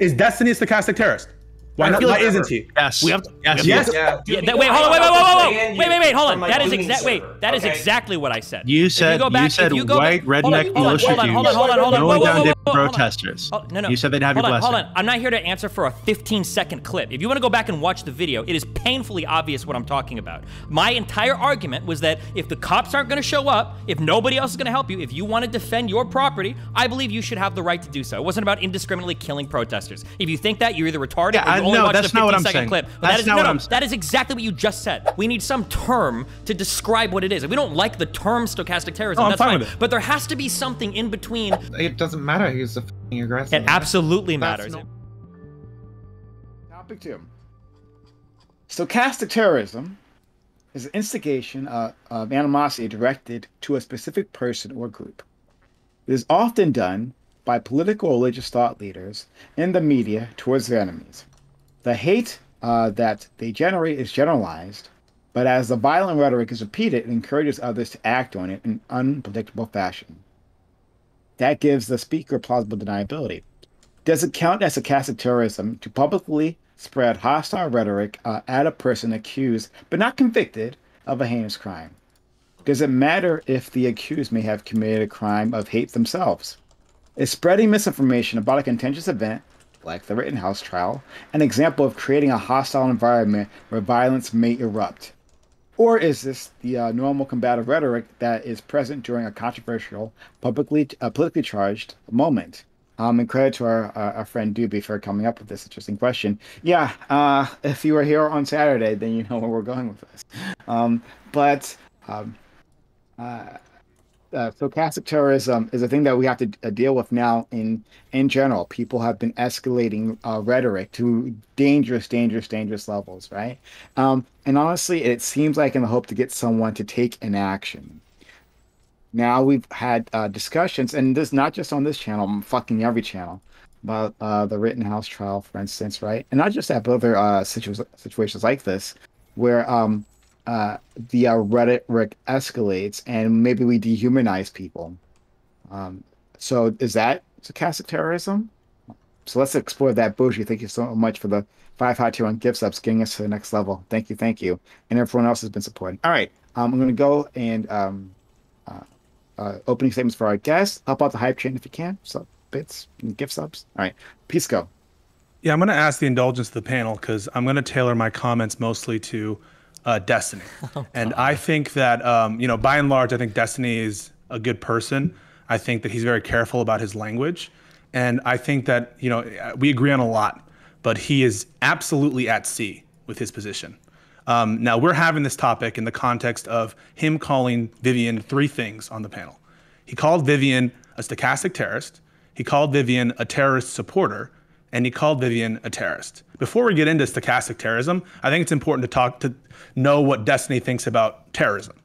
Is Destiny a stochastic terrorist? Why, not, why isn't he? Yes. We have to, yes. Yes. Yeah. yeah that, wait, hold on. Wait, wait, wait, wait, wait, wait, wait, hold on. That is exactly. Wait, that is exactly what I said. You said. You, back, you said you white redneck militia dudes going down to protesters. Oh, no, no. You said they'd have your blessing. Hold on. I'm not here to answer for a 15 second clip. If you want to go back and watch the video, it is painfully obvious what I'm talking about. My entire argument was that if the cops aren't going to show up, if nobody else is going to help you, if you want to defend your property, I believe you should have the right to do so. It wasn't about indiscriminately killing protesters. If you think that, you're either retarded. Yeah, only no, watched that's the not 15 what I'm saying. clip. But That's that is not no, what I'm saying. that is exactly what you just said. We need some term to describe what it is. If we don't like the term stochastic terrorism, Oh, I'm that's fine fine. with it. But there has to be something in between. It doesn't matter. He's the fucking aggressor. It absolutely That's matters. no- Topic two. Stochastic terrorism is an instigation uh, of animosity directed to a specific person or group. It is often done by political or religious thought leaders in the media towards their enemies. The hate uh, that they generate is generalized, but as the violent rhetoric is repeated, it encourages others to act on it in unpredictable fashion. That gives the speaker plausible deniability. Does it count as stochastic terrorism to publicly spread hostile rhetoric uh, at a person accused but not convicted of a heinous crime? Does it matter if the accused may have committed a crime of hate themselves? Is spreading misinformation about a contentious event, like the Rittenhouse trial, an example of creating a hostile environment where violence may erupt? Or is this the uh, normal combative rhetoric that is present during a controversial, publicly uh, politically charged moment? Um, and credit to our, uh, our friend Dooby for coming up with this interesting question. Yeah, uh, if you were here on Saturday, then you know where we're going with this. Um, but um, uh, uh, stochastic terrorism is a thing that we have to uh, deal with now in in general. People have been escalating uh, rhetoric to dangerous, dangerous, dangerous levels, right? Um, and honestly, it seems like in the hope to get someone to take an action. Now we've had uh, discussions, and this not just on this channel, I'm fucking every channel, about uh, the Rittenhouse trial, for instance, right? And not just that, but other uh, situ- situations like this, where um, uh, the uh, rhetoric escalates and maybe we dehumanize people. Um, so is that stochastic terrorism? So let's explore that. Bougie, thank you so much for the five hot tier on gift subs, getting us to the next level. Thank you, thank you, and everyone else has been supporting. All right, um, I'm going to go and um, uh, uh, opening statements for our guests. Help out the hype chain if you can. So bits and gift subs. All right, Pisco. Yeah, I'm going to ask the indulgence of the panel because I'm going to tailor my comments mostly to uh, Destiny. and I think that, um, you know, by and large, I think Destiny is a good person. I think that he's very careful about his language. And I think that, you know, we agree on a lot, but he is absolutely at sea with his position. Um, now, we're having this topic in the context of him calling Vivian three things on the panel. He called Vivian a stochastic terrorist, he called Vivian a terrorist supporter, and he called Vivian a terrorist. Before we get into stochastic terrorism, I think it's important to talk to know what Destiny thinks about terrorism.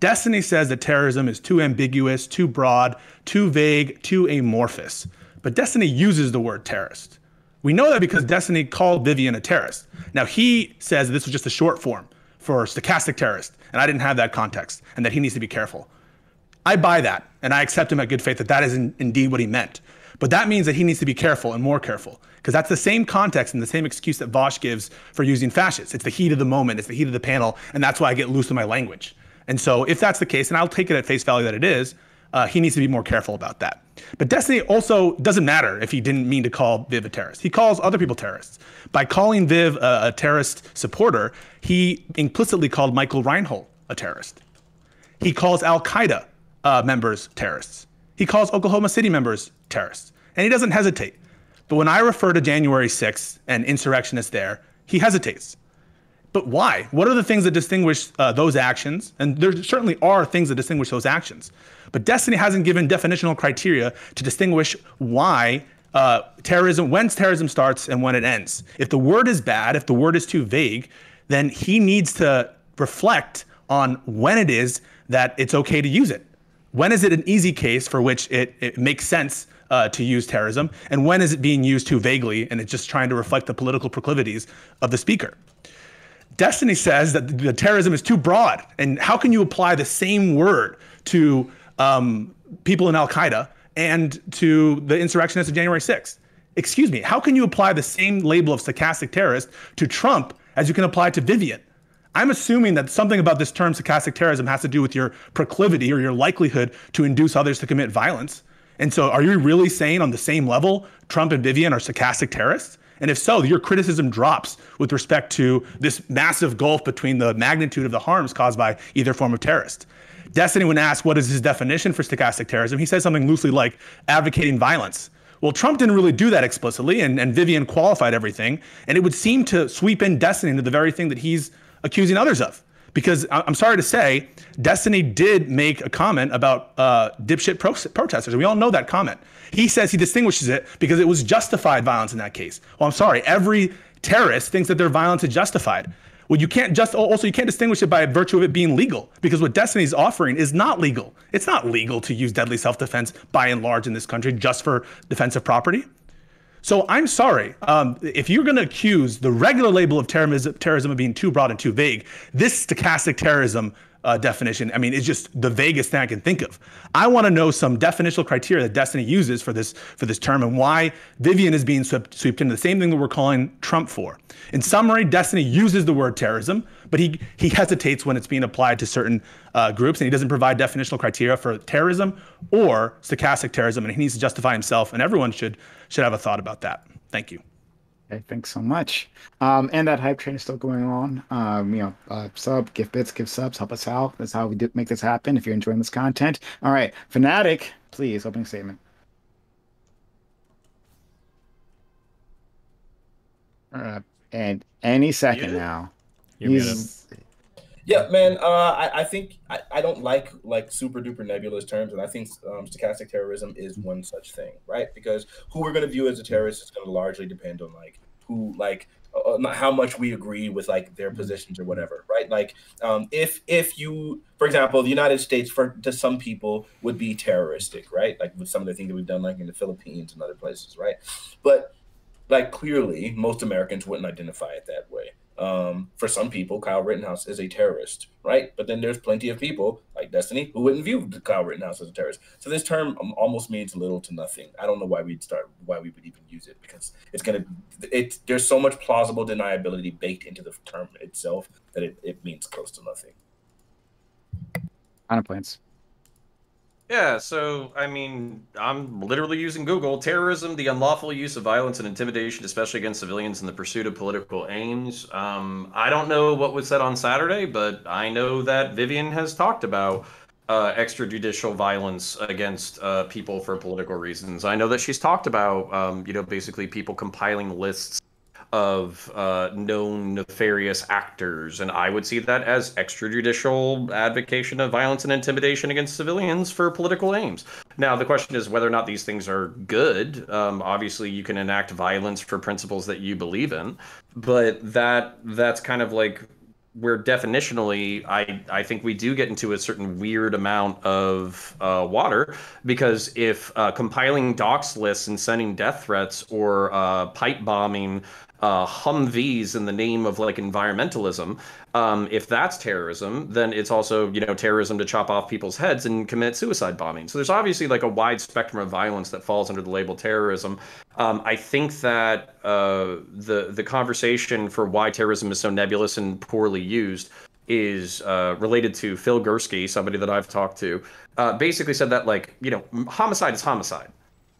Destiny says that terrorism is too ambiguous, too broad, too vague, too amorphous. But Destiny uses the word terrorist. We know that because Destiny called Vivian a terrorist. Now he says this was just a short form for stochastic terrorist, and I didn't have that context, and that he needs to be careful. I buy that, and I accept him at good faith that that is in, indeed what he meant. But that means that he needs to be careful and more careful, because that's the same context and the same excuse that Vaush gives for using fascists. It's the heat of the moment, it's the heat of the panel, and that's why I get loose with my language. And so, if that's the case, and I'll take it at face value that it is, uh, he needs to be more careful about that. But Destiny also doesn't matter if he didn't mean to call Viv a terrorist. He calls other people terrorists. By calling Viv a, a terrorist supporter, he implicitly called Michael Reinoehl a terrorist. He calls Al Qaeda uh, members terrorists. He calls Oklahoma City members terrorists. And he doesn't hesitate. But when I refer to January 6th and insurrectionists there, he hesitates. But why? What are the things that distinguish uh, those actions? And there certainly are things that distinguish those actions. But Destiny hasn't given definitional criteria to distinguish why uh, terrorism, when terrorism starts and when it ends. If the word is bad, if the word is too vague, then he needs to reflect on when it is that it's okay to use it. When is it an easy case for which it, it makes sense uh, to use terrorism? And when is it being used too vaguely and it's just trying to reflect the political proclivities of the speaker? Destiny says that the terrorism is too broad. And how can you apply the same word to um, people in Al Qaeda and to the insurrectionists of January 6th? excuse me, how can you apply the same label of stochastic terrorist to Trump as you can apply to Vivian? I'm assuming that something about this term stochastic terrorism has to do with your proclivity or your likelihood to induce others to commit violence. And so, are you really saying on the same level Trump and Vivian are stochastic terrorists? And if so, your criticism drops with respect to this massive gulf between the magnitude of the harms caused by either form of terrorist. Destiny, when asked what is his definition for stochastic terrorism, he says something loosely like advocating violence. Well, Trump didn't really do that explicitly, and, and Vivian qualified everything. And it would seem to sweep in Destiny into the very thing that he's accusing others of. Because I'm sorry to say, Destiny did make a comment about uh, dipshit pro- protesters. We all know that comment. He says he distinguishes it because it was justified violence in that case. Well, I'm sorry. Every terrorist thinks that their violence is justified. Well, you can't just also you can't distinguish it by virtue of it being legal because what Destiny's offering is not legal. It's not legal to use deadly self-defense by and large in this country just for defensive property. So I'm sorry. Um, if you're going to accuse the regular label of terrorism, terrorism of being too broad and too vague, this stochastic terrorism uh, definition, I mean, it's just the vaguest thing I can think of. I want to know some definitional criteria that Destiny uses for this for this term and why Vivian is being swept, swept into the same thing that we're calling Trump for. In summary, Destiny uses the word terrorism, but he he hesitates when it's being applied to certain uh, groups, and he doesn't provide definitional criteria for terrorism or stochastic terrorism, and he needs to justify himself. And everyone should should have a thought about that. Thank you. Okay, thanks so much. Um, and that hype train is still going on. Um, you know, uh, sub, give bits, give subs, help us out. That's how we do make this happen. If you're enjoying this content, all right, Fanatiq, please opening statement. Right, and any second Yeah. now. You're He's- Yeah, man. Uh, I, I think I, I don't like like super duper nebulous terms, and I think um, stochastic terrorism is one such thing, right? Because who we're going to view as a terrorist is going to largely depend on like who like uh, not how much we agree with like their positions or whatever, right? Like um, if if you, for example, the United States for to some people would be terroristic, right? Like with some of the things that we've done, like in the Philippines and other places, right? But like clearly, most Americans wouldn't identify it that way. Um, for some people, Kyle Rittenhouse is a terrorist, right? But then there's plenty of people like Destiny who wouldn't view Kyle Rittenhouse as a terrorist. So this term um, almost means little to nothing. I don't know why we'd start, why we would even use it because it's gonna, it there's so much plausible deniability baked into the term itself that it, it means close to nothing. Points. Yeah, so I mean, I'm literally using Google. Terrorism, the unlawful use of violence and intimidation, especially against civilians in the pursuit of political aims. Um, I don't know what was said on Saturday, but I know that Vivian has talked about uh, extrajudicial violence against uh, people for political reasons. I know that she's talked about, um, you know, basically people compiling lists of uh, known nefarious actors, and I would see that as extrajudicial advocation of violence and intimidation against civilians for political aims. Now, the question is whether or not these things are good. Um, obviously, you can enact violence for principles that you believe in, but that that's kind of like where definitionally I, I think we do get into a certain weird amount of uh, water because if uh, compiling docs lists and sending death threats or uh, pipe bombing uh, Humvees in the name of like environmentalism, um, if that's terrorism, then it's also you know terrorism to chop off people's heads and commit suicide bombing. So there's obviously like a wide spectrum of violence that falls under the label terrorism. Um, I think that uh, the the conversation for why terrorism is so nebulous and poorly used is uh, related to Phil Gurski, somebody that I've talked to. Uh, basically said that like you know homicide is homicide,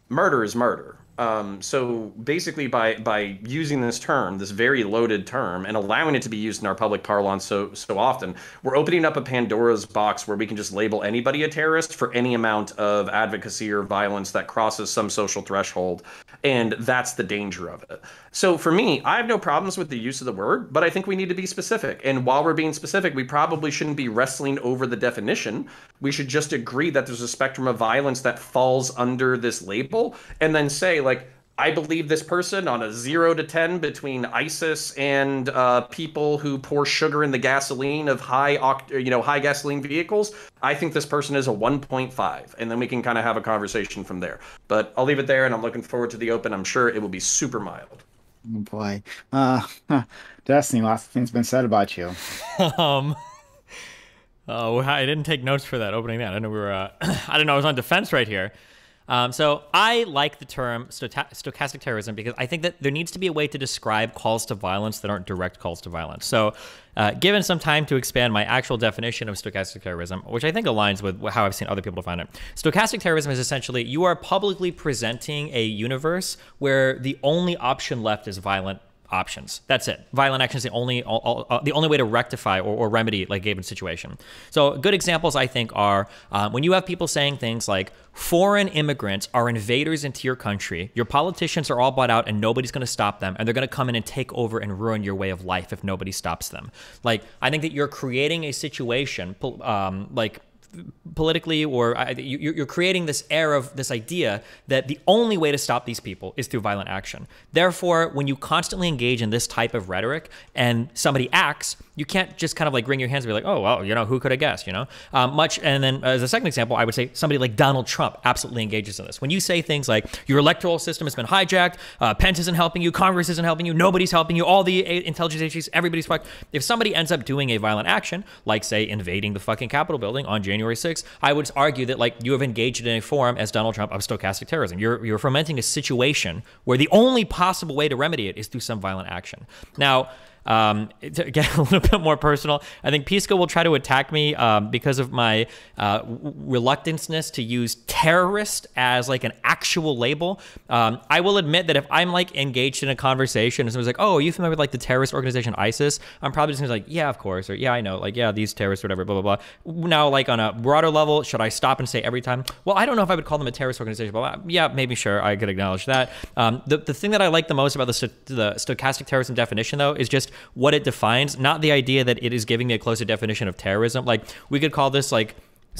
murder is murder. Um, so basically, by by using this term, this very loaded term, and allowing it to be used in our public parlance so so often, we're opening up a Pandora's box where we can just label anybody a terrorist for any amount of advocacy or violence that crosses some social threshold, and that's the danger of it. So for me, I have no problems with the use of the word, but I think we need to be specific. And while we're being specific, we probably shouldn't be wrestling over the definition. We should just agree that there's a spectrum of violence that falls under this label, and then say like I believe this person on a zero to 10 between ISIS and uh, people who pour sugar in the gasoline of high, oct- you know, high gasoline vehicles. I think this person is a 1.5, and then we can kind of have a conversation from there. But I'll leave it there, and I'm looking forward to the open. I'm sure it will be super mild. Oh boy. Uh, Destiny, lots of things been said about you. um. Oh, I didn't take notes for that opening. That I didn't know we were. Uh, I don't know I was on defense right here. Um, so I like the term stochastic terrorism because I think that there needs to be a way to describe calls to violence that aren't direct calls to violence. So, uh, given some time to expand my actual definition of stochastic terrorism, which I think aligns with how I've seen other people define it, stochastic terrorism is essentially you are publicly presenting a universe where the only option left is violent options. That's it. Violent action is the only all, all, uh, the only way to rectify or, or, remedy like a given situation. So good examples I think are uh, when you have people saying things like foreign immigrants are invaders into your country. Your politicians are all bought out and nobody's going to stop them, and they're going to come in and take over and ruin your way of life if nobody stops them. Like I think that you're creating a situation um, like politically or you're creating this air of this idea that the only way to stop these people is through violent action. Therefore, when you constantly engage in this type of rhetoric and somebody acts, you can't just kind of like wring your hands and be like, oh, well, you know, who could have guessed, you know? Um, much, and then as a second example, I would say somebody like Donald Trump absolutely engages in this. When you say things like your electoral system has been hijacked, uh, Pence isn't helping you, Congress isn't helping you, nobody's helping you, all the intelligence agencies, everybody's fucked. If somebody ends up doing a violent action, like say invading the fucking Capitol building on January 6th, I would argue that like you have engaged in a form as Donald Trump of stochastic terrorism. You're, you're fomenting a situation where the only possible way to remedy it is through some violent action. Now, um, to get a little bit more personal, I think Pisco will try to attack me um, because of my uh, reluctanceness to use terrorist as like an actual label. Um, I will admit that if I'm like engaged in a conversation and someone's like, "Oh, are you familiar with like the terrorist organization ISIS?" I'm probably just gonna be like, "Yeah, of course," or "Yeah, I know," like, "Yeah, these terrorists, whatever." Blah blah blah. Now, like on a broader level, should I stop and say every time? Well, I don't know if I would call them a terrorist organization, but yeah, maybe sure, I could acknowledge that. Um, the the thing that I like the most about the, st- the stochastic terrorism definition, though, is just what it defines, not the idea that it is giving me a closer definition of terrorism. Like we could call this like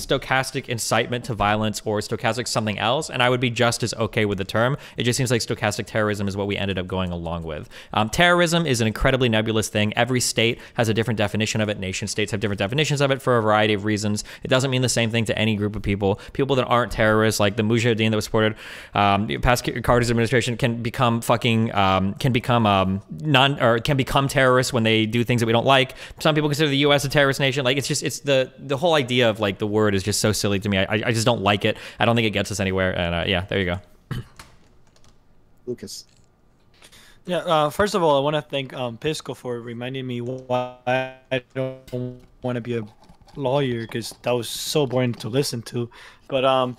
stochastic incitement to violence or stochastic something else, and I would be just as okay with the term. It just seems like stochastic terrorism is what we ended up going along with. Um, terrorism is an incredibly nebulous thing. Every state has a different definition of it. Nation states have different definitions of it for a variety of reasons. It doesn't mean the same thing to any group of people. People that aren't terrorists, like the Mujahideen that was supported um, past Carter's administration, can become fucking um, can become um, non or can become terrorists when they do things that we don't like. Some people consider the U.S. a terrorist nation. Like it's just it's the the whole idea of like the word word is just so silly to me. I, I just don't like it. I don't think it gets us anywhere. And uh, yeah, there you go. Lucas. Yeah, uh, first of all, I want to thank um, Pisco for reminding me why I don't want to be a lawyer because that was so boring to listen to. But um,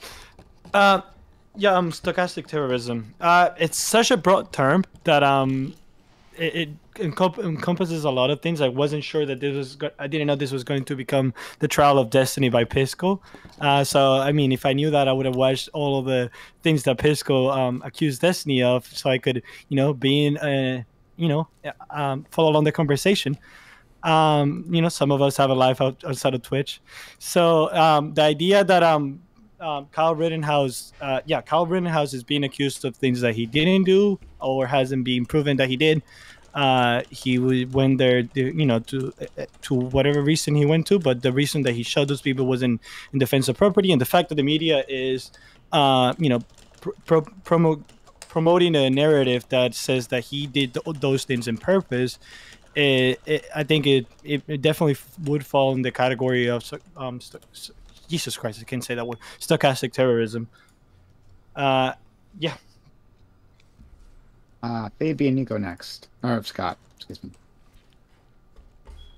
uh, yeah, um, stochastic terrorism. Uh, it's such a broad term that um, it, it encompasses a lot of things. I wasn't sure that this was. Go- I didn't know this was going to become the Trial of Destiny by Pisco. Uh, so I mean, if I knew that, I would have watched all of the things that Pisco um, accused Destiny of, so I could, you know, be in, uh, you know, um, follow along the conversation. Um, you know, some of us have a life out, outside of Twitch, so um, the idea that um, um, Kyle Rittenhouse, uh, yeah, Kyle Rittenhouse is being accused of things that he didn't do or hasn't been proven that he did uh, he went there, you know, to to whatever reason he went to, but the reason that he shot those people was in, in defense of property, and the fact that the media is, uh, you know, pro- promote promoting a narrative that says that he did th- those things in purpose. It, it, I think it, it, it definitely would fall in the category of um, Jesus Christ, I can't say that word, stochastic terrorism. Uh, yeah. Uh, Fabian, you go next. Or Scott, excuse me.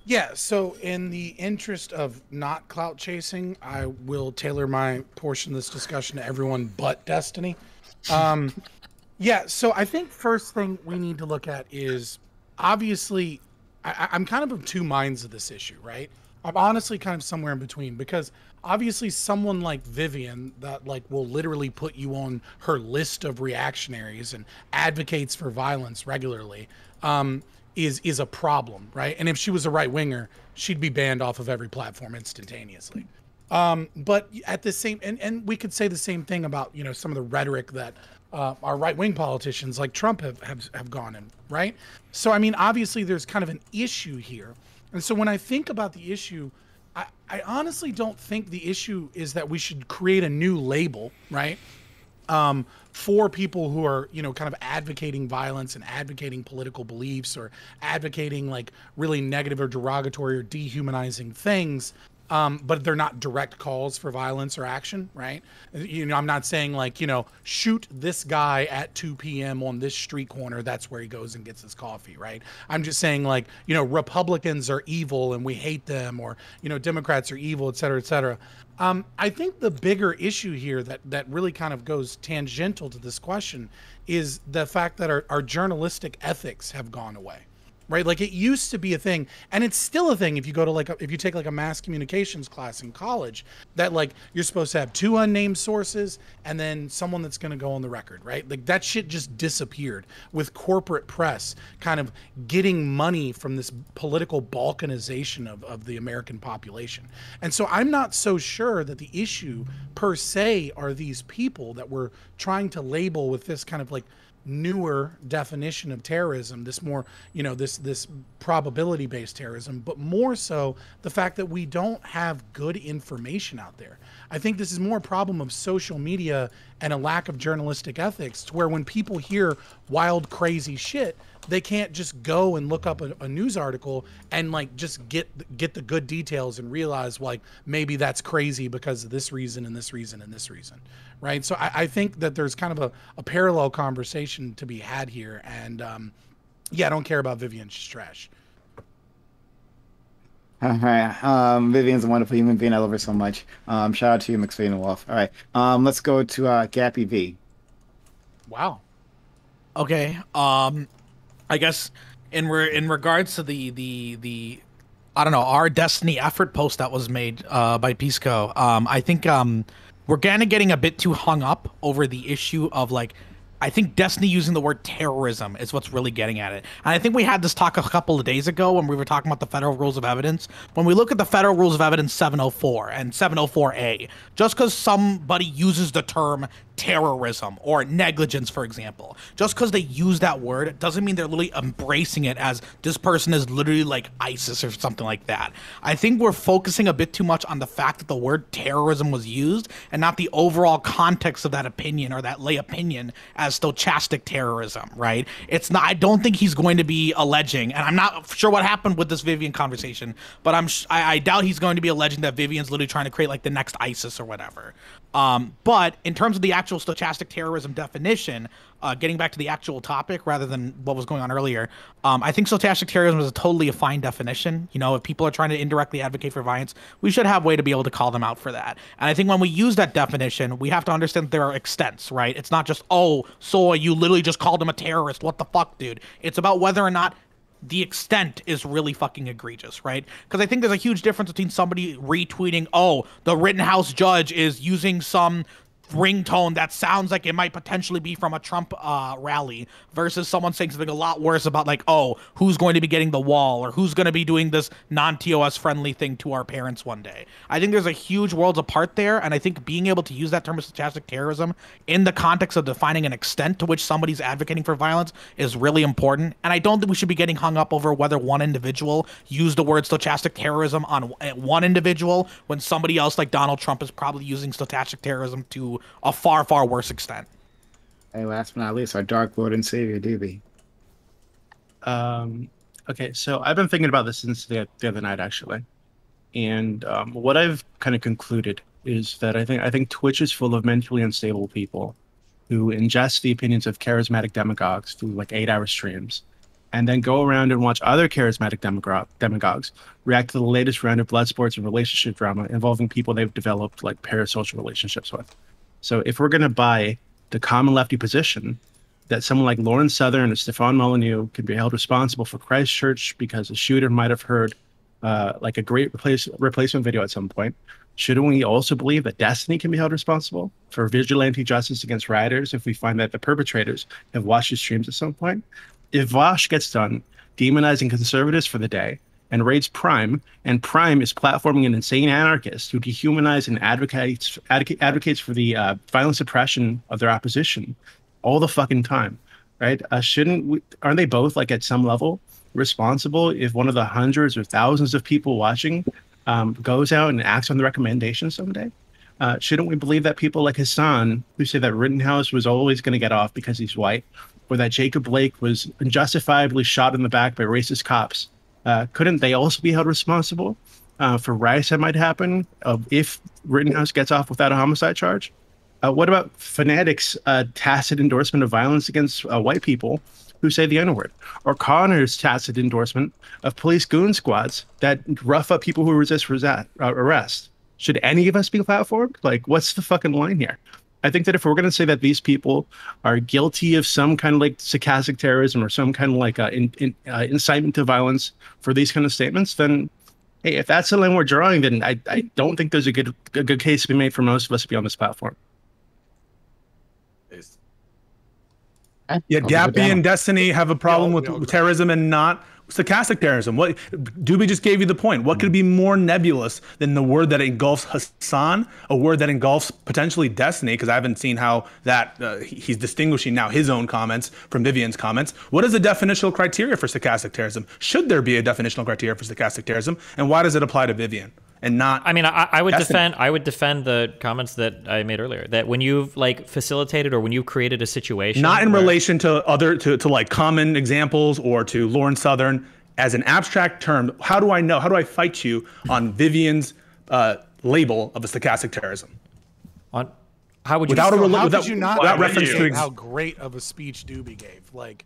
Yeah, so in the interest of not clout chasing, I will tailor my portion of this discussion to everyone but Destiny. Um, yeah, so I think first thing we need to look at is obviously I, I'm kind of of two minds of this issue, right? I'm honestly kind of somewhere in between because obviously someone like Vivian that like will literally put you on her list of reactionaries and advocates for violence regularly um, is is a problem, right? And if she was a right winger, she'd be banned off of every platform instantaneously. Um, but at the same and, and we could say the same thing about you know some of the rhetoric that uh, our right wing politicians like Trump have, have have gone in, right? So I mean, obviously there's kind of an issue here, and so when I think about the issue I, I honestly don't think the issue is that we should create a new label, right? Um, for people who are, you know, kind of advocating violence and advocating political beliefs or advocating like really negative or derogatory or dehumanizing things. Um, but they're not direct calls for violence or action, right? You know, I'm not saying like, you know, shoot this guy at 2 p.m. on this street corner. That's where he goes and gets his coffee, right? I'm just saying like, you know, Republicans are evil and we hate them, or you know, Democrats are evil, et cetera, et cetera. Um, I think the bigger issue here that that really kind of goes tangential to this question is the fact that our, our journalistic ethics have gone away right? Like it used to be a thing and it's still a thing if you go to like a, if you take like a mass communications class in college that like you're supposed to have two unnamed sources and then someone that's going to go on the record right? Like that shit just disappeared with corporate press kind of getting money from this political balkanization of, of the american population. And so i'm not so sure that the issue per se are these people that we're trying to label with this kind of like newer definition of terrorism this more you know this this probability based terrorism but more so the fact that we don't have good information out there. I think this is more a problem of social media and a lack of journalistic ethics to where when people hear wild crazy shit they can't just go and look up a, a news article and like just get get the good details and realize like maybe that's crazy because of this reason and this reason and this reason right? So I, I think that there's kind of a, a, parallel conversation to be had here. And um, yeah, I don't care about Vivian. She's trash. All right. Um, Vivian's a wonderful human being. I love her so much. Um, shout out to you, McSwain Wolf. All right. Um, let's go to uh, Gappy V. Wow. Okay. Um, I guess in re- in regards to the the the I don't know our Destiny effort post that was made uh, by Pisco. Um, I think um, we're kind of getting a bit too hung up over the issue of like I think Destiny using the word terrorism is what's really getting at it. And I think we had this talk a couple of days ago when we were talking about the federal rules of evidence. When we look at the federal rules of evidence 704 and 704A, just because somebody uses the term terrorism or negligence, for example. Just because they use that word doesn't mean they're literally embracing it as this person is literally like ISIS or something like that. I think we're focusing a bit too much on the fact that the word terrorism was used and not the overall context of that opinion or that lay opinion as stochastic terrorism, right? It's not, I don't think he's going to be alleging, and I'm not sure what happened with this Vivian conversation, but I'm, I, I doubt he's going to be alleging that Vivian's literally trying to create like the next ISIS or whatever. Um, but in terms of the actual stochastic terrorism definition, uh, getting back to the actual topic rather than what was going on earlier, um, I think stochastic terrorism is a totally a fine definition. You know, if people are trying to indirectly advocate for violence, we should have a way to be able to call them out for that. And I think when we use that definition, we have to understand there are extents, right? It's not just, oh, so you literally just called him a terrorist. What the fuck, dude? It's about whether or not the extent is really fucking egregious, right? Because I think there's a huge difference between somebody retweeting, oh, the Rittenhouse judge is using some ringtone that sounds like it might potentially be from a Trump uh, rally versus someone saying something a lot worse about like, oh, who's going to be getting the wall or who's going to be doing this non-TOS friendly thing to our parents one day. I think there's a huge worlds apart there, and I think being able to use that term of stochastic terrorism in the context of defining an extent to which somebody's advocating for violence is really important. And I don't think we should be getting hung up over whether one individual used the word stochastic terrorism on one individual when somebody else like Donald Trump is probably using stochastic terrorism to a far, far worse extent. Hey, last but not least, our Dark Lord and Savior, Dooby. Um, okay, so I've been thinking about this since the, the other night, actually. And um, what I've kind of concluded is that I think I think Twitch is full of mentally unstable people who ingest the opinions of charismatic demagogues through like eight-hour streams, and then go around and watch other charismatic demagog- demagogues react to the latest round of blood sports and relationship drama involving people they've developed like parasocial relationships with. So if we're going to buy the common lefty position that someone like Lauren Southern and Stefan Molyneux can be held responsible for Christchurch because the shooter might have heard uh, like a great replace, replacement video at some point, shouldn't we also believe that Destiny can be held responsible for vigilante justice against rioters if we find that the perpetrators have watched his streams at some point? If Vaush gets done demonizing conservatives for the day, and raids Prime, and Prime is platforming an insane anarchist who dehumanizes and advocates advocates for the uh, violent suppression of their opposition all the fucking time, right? Uh, shouldn't we, aren't they both like at some level responsible if one of the hundreds or thousands of people watching um, goes out and acts on the recommendation someday? Uh, shouldn't we believe that people like Hassan, who say that Rittenhouse was always going to get off because he's white, or that Jacob Blake was unjustifiably shot in the back by racist cops, uh, couldn't they also be held responsible uh, for riots that might happen if Rittenhouse gets off without a homicide charge? Uh, what about Fanatiq's uh, tacit endorsement of violence against uh, white people who say the N word? Or Connor's tacit endorsement of police goon squads that rough up people who resist arrest? Should any of us be platformed? Like, what's the fucking line here? I think that if we're going to say that these people are guilty of some kind of like sarcastic terrorism or some kind of like uh, in, in, uh, incitement to violence for these kind of statements, then hey, if that's the line we're drawing, then I, I don't think there's a good a good case to be made for most of us to be on this platform. Yeah, I'll give it Gappy and Destiny have a problem with we all agree. terrorism and not stochastic terrorism. What Dooby just gave you the point. What could be more nebulous than the word that engulfs Hassan, a word that engulfs potentially Destiny? Because I haven't seen how that uh, he's distinguishing now his own comments from Vivian's comments. What is the definitional criteria for stochastic terrorism? Should there be a definitional criteria for stochastic terrorism, and why does it apply to Vivian and not? I mean, I, I would Destiny. defend. I would defend the comments that I made earlier. That when you've like facilitated or when you've created a situation, not in where- relation to other to, to like common examples or to Lauren Southern as an abstract term. How do I know? How do I fight you on Vivian's uh, label of a stochastic terrorism On, how would you? without a So rela- how without, you not without reference to ex- how great of a speech Dooby gave? Like,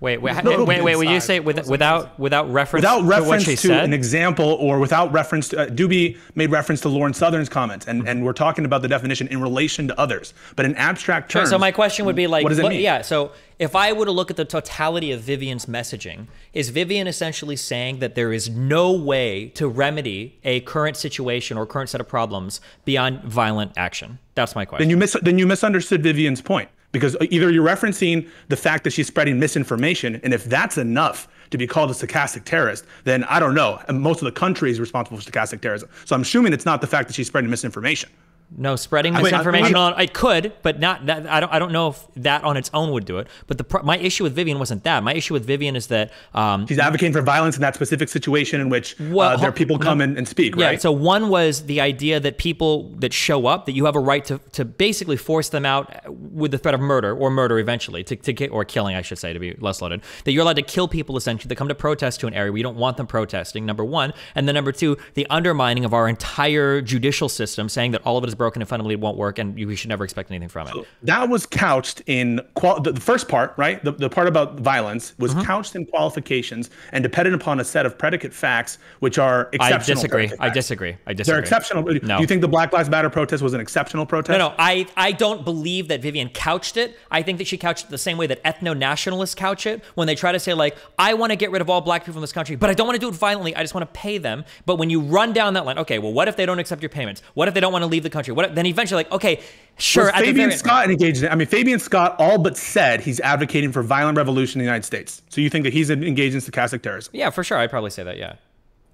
wait, wait, No, wait, wait. Would you say It with, without without reference without to what reference she to said? an example or without reference to uh, Dooby made reference to Lauren Southern's comments and, and we're talking about the definition in relation to others but in abstract Sure, terms so my question would be like, what does it what- mean yeah. So if I were to look at the totality of Vivian's messaging, is Vivian essentially saying that there is no way to remedy a current situation or current set of problems beyond violent action? That's my question. then you mis- then you misunderstood Vivian's point because either you're referencing the fact that she's spreading misinformation, and if that's enough to be called a stochastic terrorist, then I don't know. Most of the country is responsible for stochastic terrorism. So I'm assuming it's not the fact that she's spreading misinformation. No, spreading misinformation I- on it could, but not that. I don't. I don't know if that on its own would do it. But the my issue with Vivian wasn't that. My issue with Vivian is that um, She's advocating for violence in that specific situation in which Well, uh, there are people come no. in and speak, Yeah. right? So one was the idea that people that show up, that you have a right to, to basically force them out with the threat of murder or murder eventually, to, to get, or killing, I should say, to be less loaded. That you're allowed to kill people essentially that come to protest to an area where you don't want them protesting. Number one, and then number two, the undermining of our entire judicial system, saying that all of it is broken and fundamentally it won't work, and you, we should never expect anything from it. that was couched in qual- the, the first part, right? The, the part about violence was Mm-hmm. couched in qualifications and dependent upon a set of predicate facts, which are exceptional. I disagree. I disagree. I disagree. They're exceptional. Do you think the Black Lives Matter protest was an exceptional protest? No, no, I, I don't believe that Vivian couched it. I think that she couched it the same way that ethno nationalists couch it when they try to say, like, I want to get rid of all black people in this country, but I don't want to do it violently. I just want to pay them. But when you run down that line, okay, well, what if they don't accept your payments? What if they don't want to leave the country? What then eventually, like, okay, sure. Was at the Fabian very- Scott engaged in? I mean, Fabian Scott all but said he's advocating for violent revolution in the United States. So you think that he's engaged in stochastic terrorism? Yeah, for sure. I'd probably say that, yeah.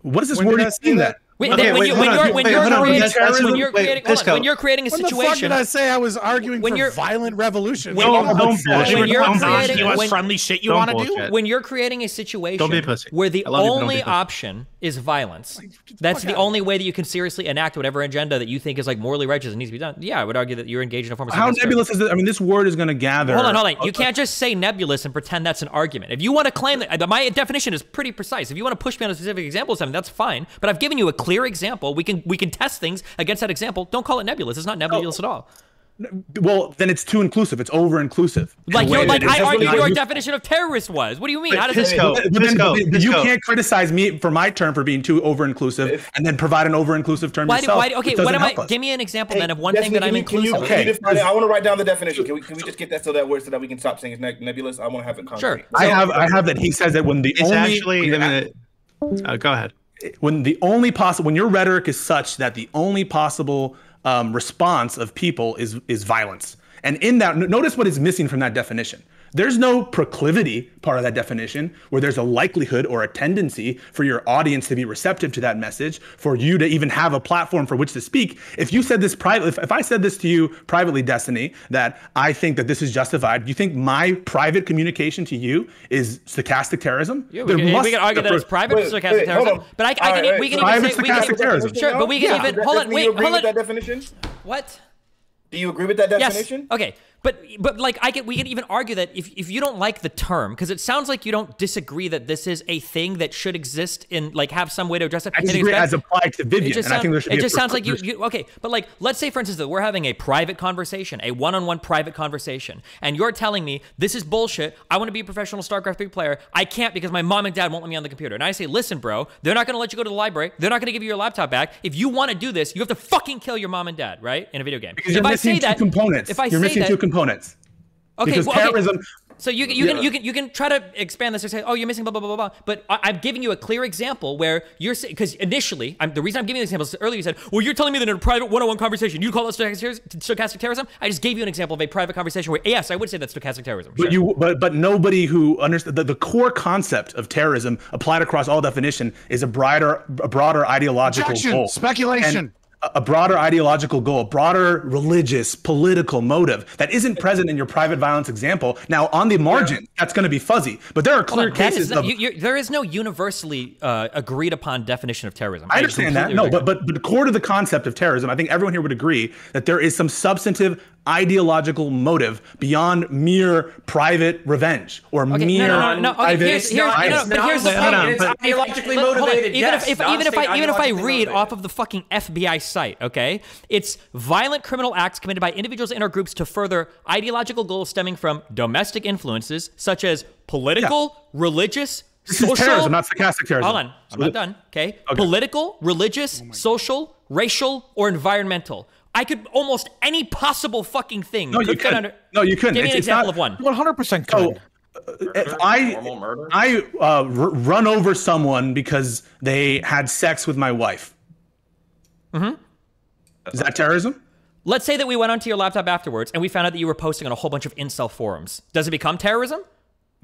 What is this When word did I he's saying that? that? Wait, Okay, when, wait, you, when, you're, when wait, you're hold on, creating, that's- that's when the- you're creating, hold on, when you're creating a when the fuck did I say I was arguing When for you're- violent revolution? when Don't- you're- don't bullshit. when you're Don't creating. US when, friendly shit you want to do? when you're creating a situation Don't be a pussy. where the I love you, but don't only be a pussy. option is violence, that's the only way that you can seriously enact whatever agenda that you think is like morally righteous and needs to be done. Yeah, I would argue that you're engaged in a form of How nebulous is it? I mean, this word is going to gather. Hold on, hold on. You can't just say nebulous and pretend that's an argument. If you want to claim that, my definition is pretty precise. If you want to push me on a specific example of something, that's fine. But I've given you a clear example. We can we can test things against that example. Don't call it nebulous. It's not nebulous oh. at all. Well, then it's too inclusive. It's over inclusive. Like you like I argued your definition of terrorist was. What do you mean? How does Pisco, it? but then- Pisco, you can't criticize me for my term for being too over inclusive and then provide an over inclusive term Why, do- yourself. why, okay, what am I? us. Give me an example Hey, then of one Destiny, thing that I'm you- can inclusive. Can you Okay. define it? I want to write down the definition. Can we, can we just get that so that we're so that we can stop saying it's ne- nebulous? I want to have it concrete. Sure. I have I have that he says that when the It's only actually. when, the- uh, go ahead. when the only possible when your rhetoric is such that the only possible um, response of people is is violence, and in that notice what is missing from that definition. There's no proclivity part of that definition where there's a likelihood or a tendency for your audience to be receptive to that message, for you to even have a platform for which to speak. If you said this privately, if, if I said this to you privately, Destiny, that I think that this is justified, do you think my private communication to you is stochastic terrorism? Yeah, we, can, we can argue that it's private Wait, stochastic wait, hold terrorism, on. but I, I can, right, we can right. even say, we Private can, terrorism. sure, but we can Yeah. even hold on, Destiny, wait, you agree hold with on. that definition? What? Do you agree with that definition? Yes. definition? Okay. But but like I get we can even argue that if, if you don't like the term because it sounds like you don't disagree that this is a thing that should exist and like have some way to address it. I disagree as applied to Vivian, It just, and I sound- think there should it be a just sounds like you, you okay, but like let's say for instance that we're having a private conversation, a one-on-one private conversation, and you're telling me this is bullshit. I want to be a professional StarCraft 3 player. I can't because my mom and dad won't let me on the computer. And I say, listen, bro, they're not going to let you go to the library. They're not going to give you your laptop back. If you want to do this, you have to fucking kill your mom and dad, right? In a video game. Because if you're I missing say two that, components. if I you're say missing that, two components. Okay, because well, okay. terrorism. So you, you can you can you can try to expand this or say, oh, you're missing blah blah blah blah blah. But I, I'm giving you a clear example where you're saying because initially, I'm, the reason I'm giving you the example is earlier you said, well, you're telling me that in a private one-on-one conversation you call it stochastic, stochastic terrorism. I just gave you an example of a private conversation where yes, I would say that's stochastic terrorism. But Sure. you, but but nobody who understands the, the core concept of terrorism applied across all definition is a broader, a broader ideological Objection! goal. Speculation! And a- broader ideological goal, a broader religious, political motive that isn't present in your private violence example. Now, on the margin, that's going to be fuzzy, but there are clear on, cases is not, of. you, there is no universally uh, agreed upon definition of terrorism. I understand that. No, but but but core to the concept of terrorism, I think everyone here would agree that there is some substantive ideological motive beyond mere private revenge or Okay, mere no, no, no, no. Okay, private here's, here's, violence. no, no, but here's the Wait, thing. hold on, It's ideologically Hold on, motivated. Even yes, if, if even if I even if I read motivated. off of the fucking FBI site, okay, it's violent criminal acts committed by individuals and or groups to further ideological goals stemming from domestic influences such as political, religious, This social. is terrorism, not stochastic terrorism. Hold on, I'm not done. Okay, political, religious, oh social, racial, or environmental. I could almost any possible fucking thing. No, you could fit couldn't. under. No, you couldn't. Give me an It's- it's example not- of one. One hundred percent So, if I I uh, r- run over someone because they had sex with my wife, Mm-hmm. is that terrorism? Let's say that we went onto your laptop afterwards and we found out that you were posting on a whole bunch of incel forums. Does it become terrorism?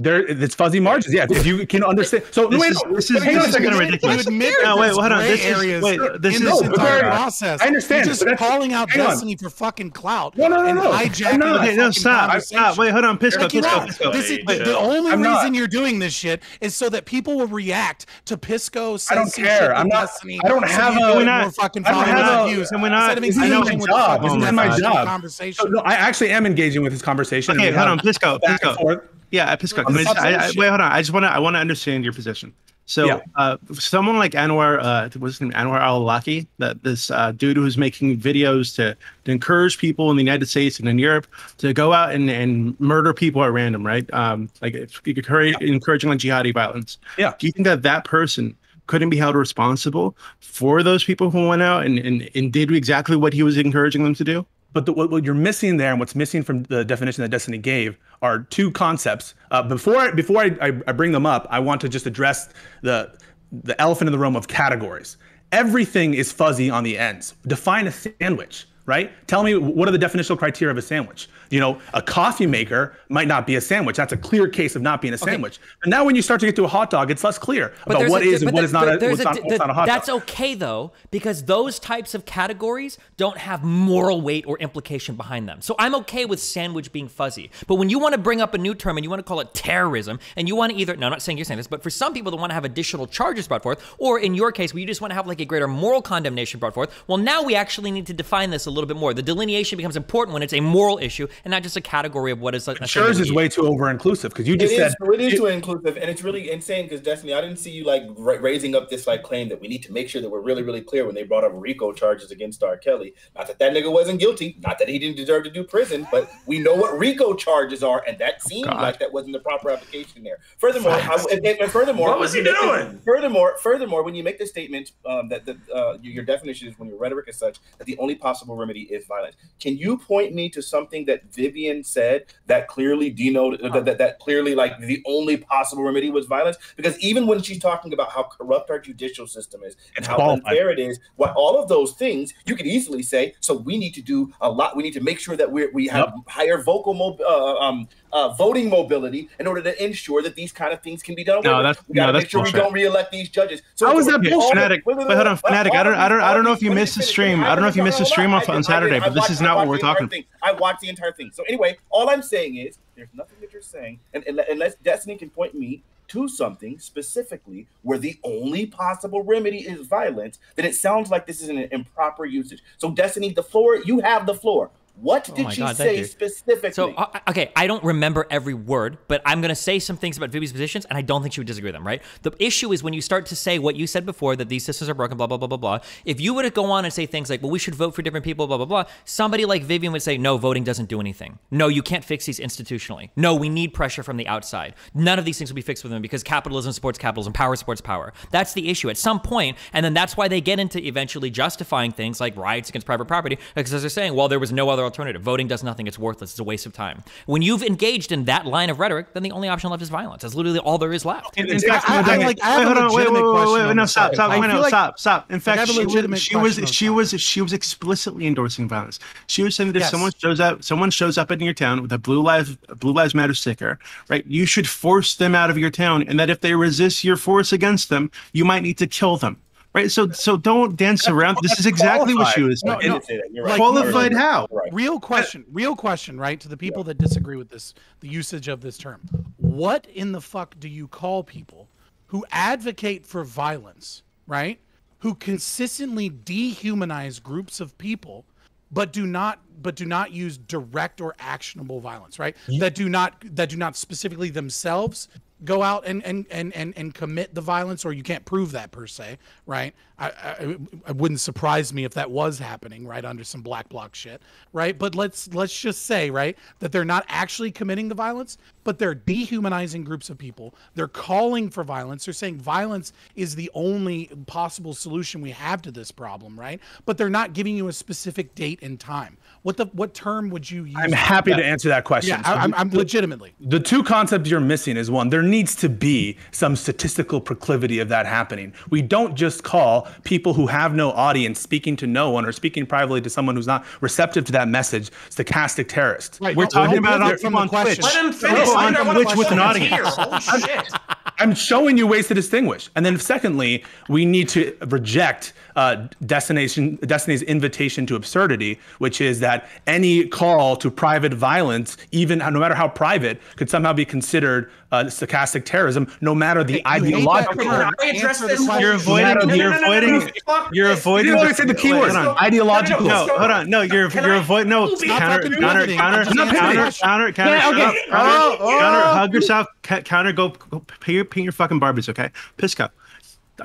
There, it's fuzzy margins. Yeah, if you can understand. So This wait, is- no, this is- hang on a this is second. kinda ridiculous. wait, admit No, wait, there's hold on. gray This is- wait, this in is- this No, entire very- process. I understand, You're just calling out hang on. Destiny for fucking clout. No, no, no, and no. hijacking I'm not. the Okay, no, fucking stop. Stop. Wait, hold on. Pisco, Eric, Pisco. Pisco. This is, Hey, the, the only I'm reason not. you're doing this shit is so that people will react to Pisco. I don't says some care. shit I'm with not- Destiny, I don't so have you a- get We're not- fucking I don't have and a- views. Can we not- Instead of This isn't my job. This isn't my my job. Conversation. No, I actually am engaging with this conversation. Okay, We hold on, Pisco, Pisco. Yeah, Pisco. On can I just- I- I- wait, hold on. I just want to. I want to understand your position. So, Yeah. uh, someone like Anwar, uh, what's his name? Anwar al-Awlaki, that this uh, dude who's making videos to, to encourage people in the United States and in Europe to go out and, and murder people at random, right? Um, like encourage, encouraging like jihadi violence. Yeah. Do you think that that person couldn't be held responsible for those people who went out and, and, and did exactly what he was encouraging them to do? But the, what, what you're missing there, and what's missing from the definition that Destiny gave, are two concepts. Uh, before before I, I, I bring them up, I want to just address the the elephant in the room of categories. Everything is fuzzy on the ends. Define a sandwich, right? Tell me what are the definitional criteria of a sandwich. You know, a coffee maker might not be a sandwich. That's a clear case of not being a sandwich. And now when you start to get to a hot dog, it's less clear about there's what a- is and but what is not a, there's what's not, di- what's not a hot That's dog. That's okay though, because those types of categories don't have moral weight or implication behind them. So I'm okay with sandwich being fuzzy. But when you want to bring up a new term and you want to call it terrorism, and you want to either no, I'm not saying you're saying this, but for some people that want to have additional charges brought forth, or in your case, where you just want to have like a greater moral condemnation brought forth, well, now we actually need to define this a little bit more. The delineation becomes important when it's a moral issue and not just a category of what is a, a thing Yours that is way too over inclusive because you It just is, said it is too inclusive, and it's really insane because Destiny. I didn't see you like raising up this like claim that we need to make sure that we're really, really clear when they brought up RICO charges against R. Kelly. Not that that nigga wasn't guilty, not that he didn't deserve to do prison, but we know what RICO charges are, and that seemed God. like that wasn't the proper application there. Furthermore, I, and, and furthermore, What was he when you make doing? this- Furthermore, furthermore, when you make the statement um, that the, uh, your your definition is when your rhetoric is such that the only possible remedy is violence, can you point me to something that Vivian said that clearly denoted that, that, that clearly like the only possible remedy was violence? Because even when she's talking about how corrupt our judicial system is and how unfair it is, what all of those things you could easily say. So we need to do a lot. We need to make sure that we we have higher vocal mob, uh, um, uh, voting mobility in order to ensure that these kind of things can be done. No, that's- we gotta no, make sure bullshit. we don't reelect these judges. So How is that bullshit? Fanatiq, wait, wait, wait, hold on, Fanatiq. I don't, I don't, I don't know if you missed the stream. I don't know if you missed the stream on. on Saturday, but this is not what we're talking. thing. I watched the entire thing. So anyway, all I'm saying is there's nothing that you're saying, and, and unless Destiny can point me to something specifically where the only possible remedy is violence, then it sounds like this is an improper usage. So Destiny, the floor, you have the floor. What Oh did my she God, say specifically? So uh, okay, I don't remember every word, but I'm gonna say some things about Vivi's positions, and I don't think she would disagree with them. Right? The issue is when you start to say what you said before that these systems are broken, blah blah blah blah blah. If you were to go on and say things like, "Well, we should vote for different people," blah blah blah, somebody like Vivian would say, "No, voting doesn't do anything. No, you can't fix these institutionally. No, we need pressure from the outside. None of these things will be fixed with them because capitalism supports capitalism, power supports power. That's the issue at some point, and then that's why they get into eventually justifying things like riots against private property because as they're saying, "Well, there was no other alternative. Voting does nothing. It's worthless. It's a waste of time." When you've engaged in that line of rhetoric, then the only option left is violence. That's literally all there is left. In, in fact, I- I- wait, like, I have wait, a hold on, wait, wait, legitimate wait, question wait, on wait, no, stop, stop, wait, no, like- stop, stop. In fact, have she was, legitimate she was, she was, she was explicitly endorsing violence. She was saying that if Yes. someone shows up, someone shows up in your town with a Blue Lives Blue Lives Matter sticker, right? You should force them out of your town, and that if they resist your force against them, you might need to kill them. Right, so so don't dance around. This is exactly what she was I saying. didn't. You're right. Like, Qualified how? Real question, real question, right? To the people that disagree with this, the usage of this term. What in the fuck do you call people who advocate for violence, right? Who consistently dehumanize groups of people, but do not but do not use direct or actionable violence, right? That do not that do not specifically themselves go out and and and and, and commit the violence or you can't prove that per se right I, I it wouldn't surprise me if that was happening right under some black bloc shit right? But let's let's just say right that they're not actually committing the violence but they're dehumanizing groups of people. They're calling for violence. They're saying violence is the only possible solution we have to this problem right? But they're not giving you a specific date and time. What the what term would you use? I'm happy to answer that question. yeah So I, I'm, I'm legitimately. The two concepts you're missing is one, there needs to be some statistical proclivity of that happening. We don't just call people who have no audience speaking to no one or speaking privately to someone who's not receptive to that message stochastic terrorists. Right, We're no, talking about pivot on from people on question. Twitch. Let him finish. We're on Twitch with an audience. Holy shit. I'm showing you ways to distinguish. And then secondly, we need to reject uh, destination Destiny's invitation to absurdity, which is that any call to private violence, even no matter how private, could somehow be considered uh, stochastic terrorism, no matter the ideological. term. I address this the. You're avoiding. You're avoiding. You're avoiding. You I said the keywords. hold on. Ideological. No, hold on. No, you're you're avoiding. No, counter, counter, counter, counter, counter, counter. Oh, counter, oh. counter, hug yourself, counter, go, go paint your, your fucking Barbies, okay? Pisco.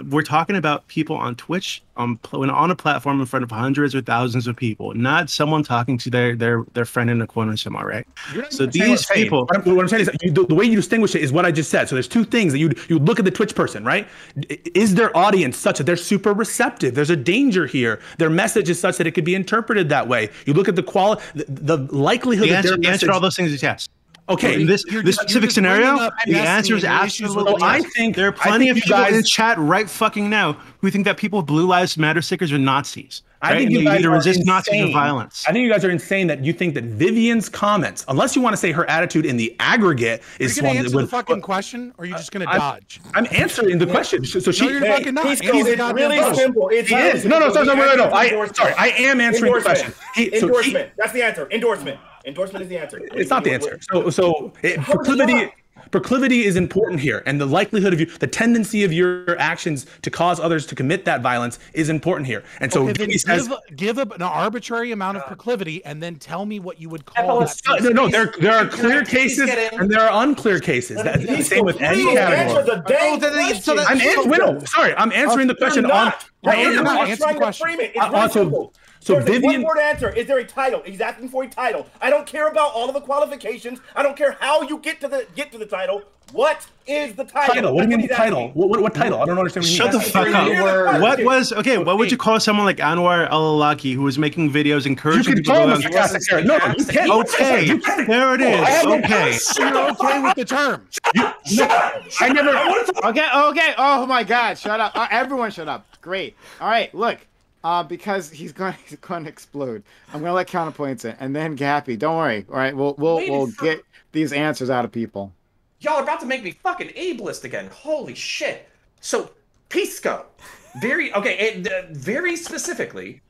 We're talking about people on Twitch, on pl- on a platform in front of hundreds or thousands of people, not someone talking to their their their friend in a corner somewhere, right? So these people, What I'm, what I'm saying is you, the, the way you distinguish it is what I just said. So there's two things that you you look at the Twitch person, right? Is their audience such that they're super receptive? There's a danger here. Their message is such that it could be interpreted that way. You look at the quality, the, the likelihood the that answer, their the answer to all those things is yes. Okay, in this you're this just- you're specific scenario, the answer is and the issues with absolutely. the I think- there are plenty of you people in guys- chat right fucking now who think that people with Blue Lives Matter stickers are Nazis. I think And you guys need to are resist Nazis insane. with violence. I think you guys are insane that you think that Vivian's comments, unless you want to say her attitude in the aggregate, Are is you gonna answer that would. the fucking question, or are you just gonna dodge? I'm answering the question. So, so she. No, you're Hey, fucking not. Pisco, Answer the really question. simple. It's He is. No, no, sorry, no, no, no, no. answer is I, endorsement. sorry, I am answering the question. Endorsement. He, so he, endorsement. That's the answer. Endorsement. Endorsement is the answer. it's not the answer. So, so it, How is it proclivity, not? proclivity is important here, and the likelihood of you, the tendency of your actions to cause others to commit that violence is important here. And so, Okay, then says, give, give a, an arbitrary amount of proclivity, and then tell me what you would call that. Uh, no, no, there, there are clear cases and there are unclear cases. That's the same with any Please answer category. the dang Oh, then- so that- I'm answering. Wait, no, sorry, I'm answering the question on. not. I No, you're am. not. Answer You're the question. It's Uh, really also- simple. So There's Vivian- one-word answer. Is there a title? He's asking for a title. I don't care about all of the qualifications. I don't care how you get to the get to the title. What is the title? Title. What do you mean That's he's title? What, what, what title? I don't understand what you Shut the fuck up. the What was okay? What would you call someone like Anwar Al-Awlaki who was making videos You encouraging could people call to him a go on- stochastic. No, you can't. Okay, there it I have is. no- Okay. You're okay with the term. I never. Okay, okay. Oh my God! Shut up! Uh, everyone, shut up. Great. All right, look. Uh, because he's going, he's going to explode. I'm going to let counterpoints in, and then Gappy. Don't worry. All right, we'll we'll Wait, we'll get these answers out of people. Y'all are about to make me fucking ableist again. Holy shit. So, Pisco. Very, okay, it, uh, very specifically,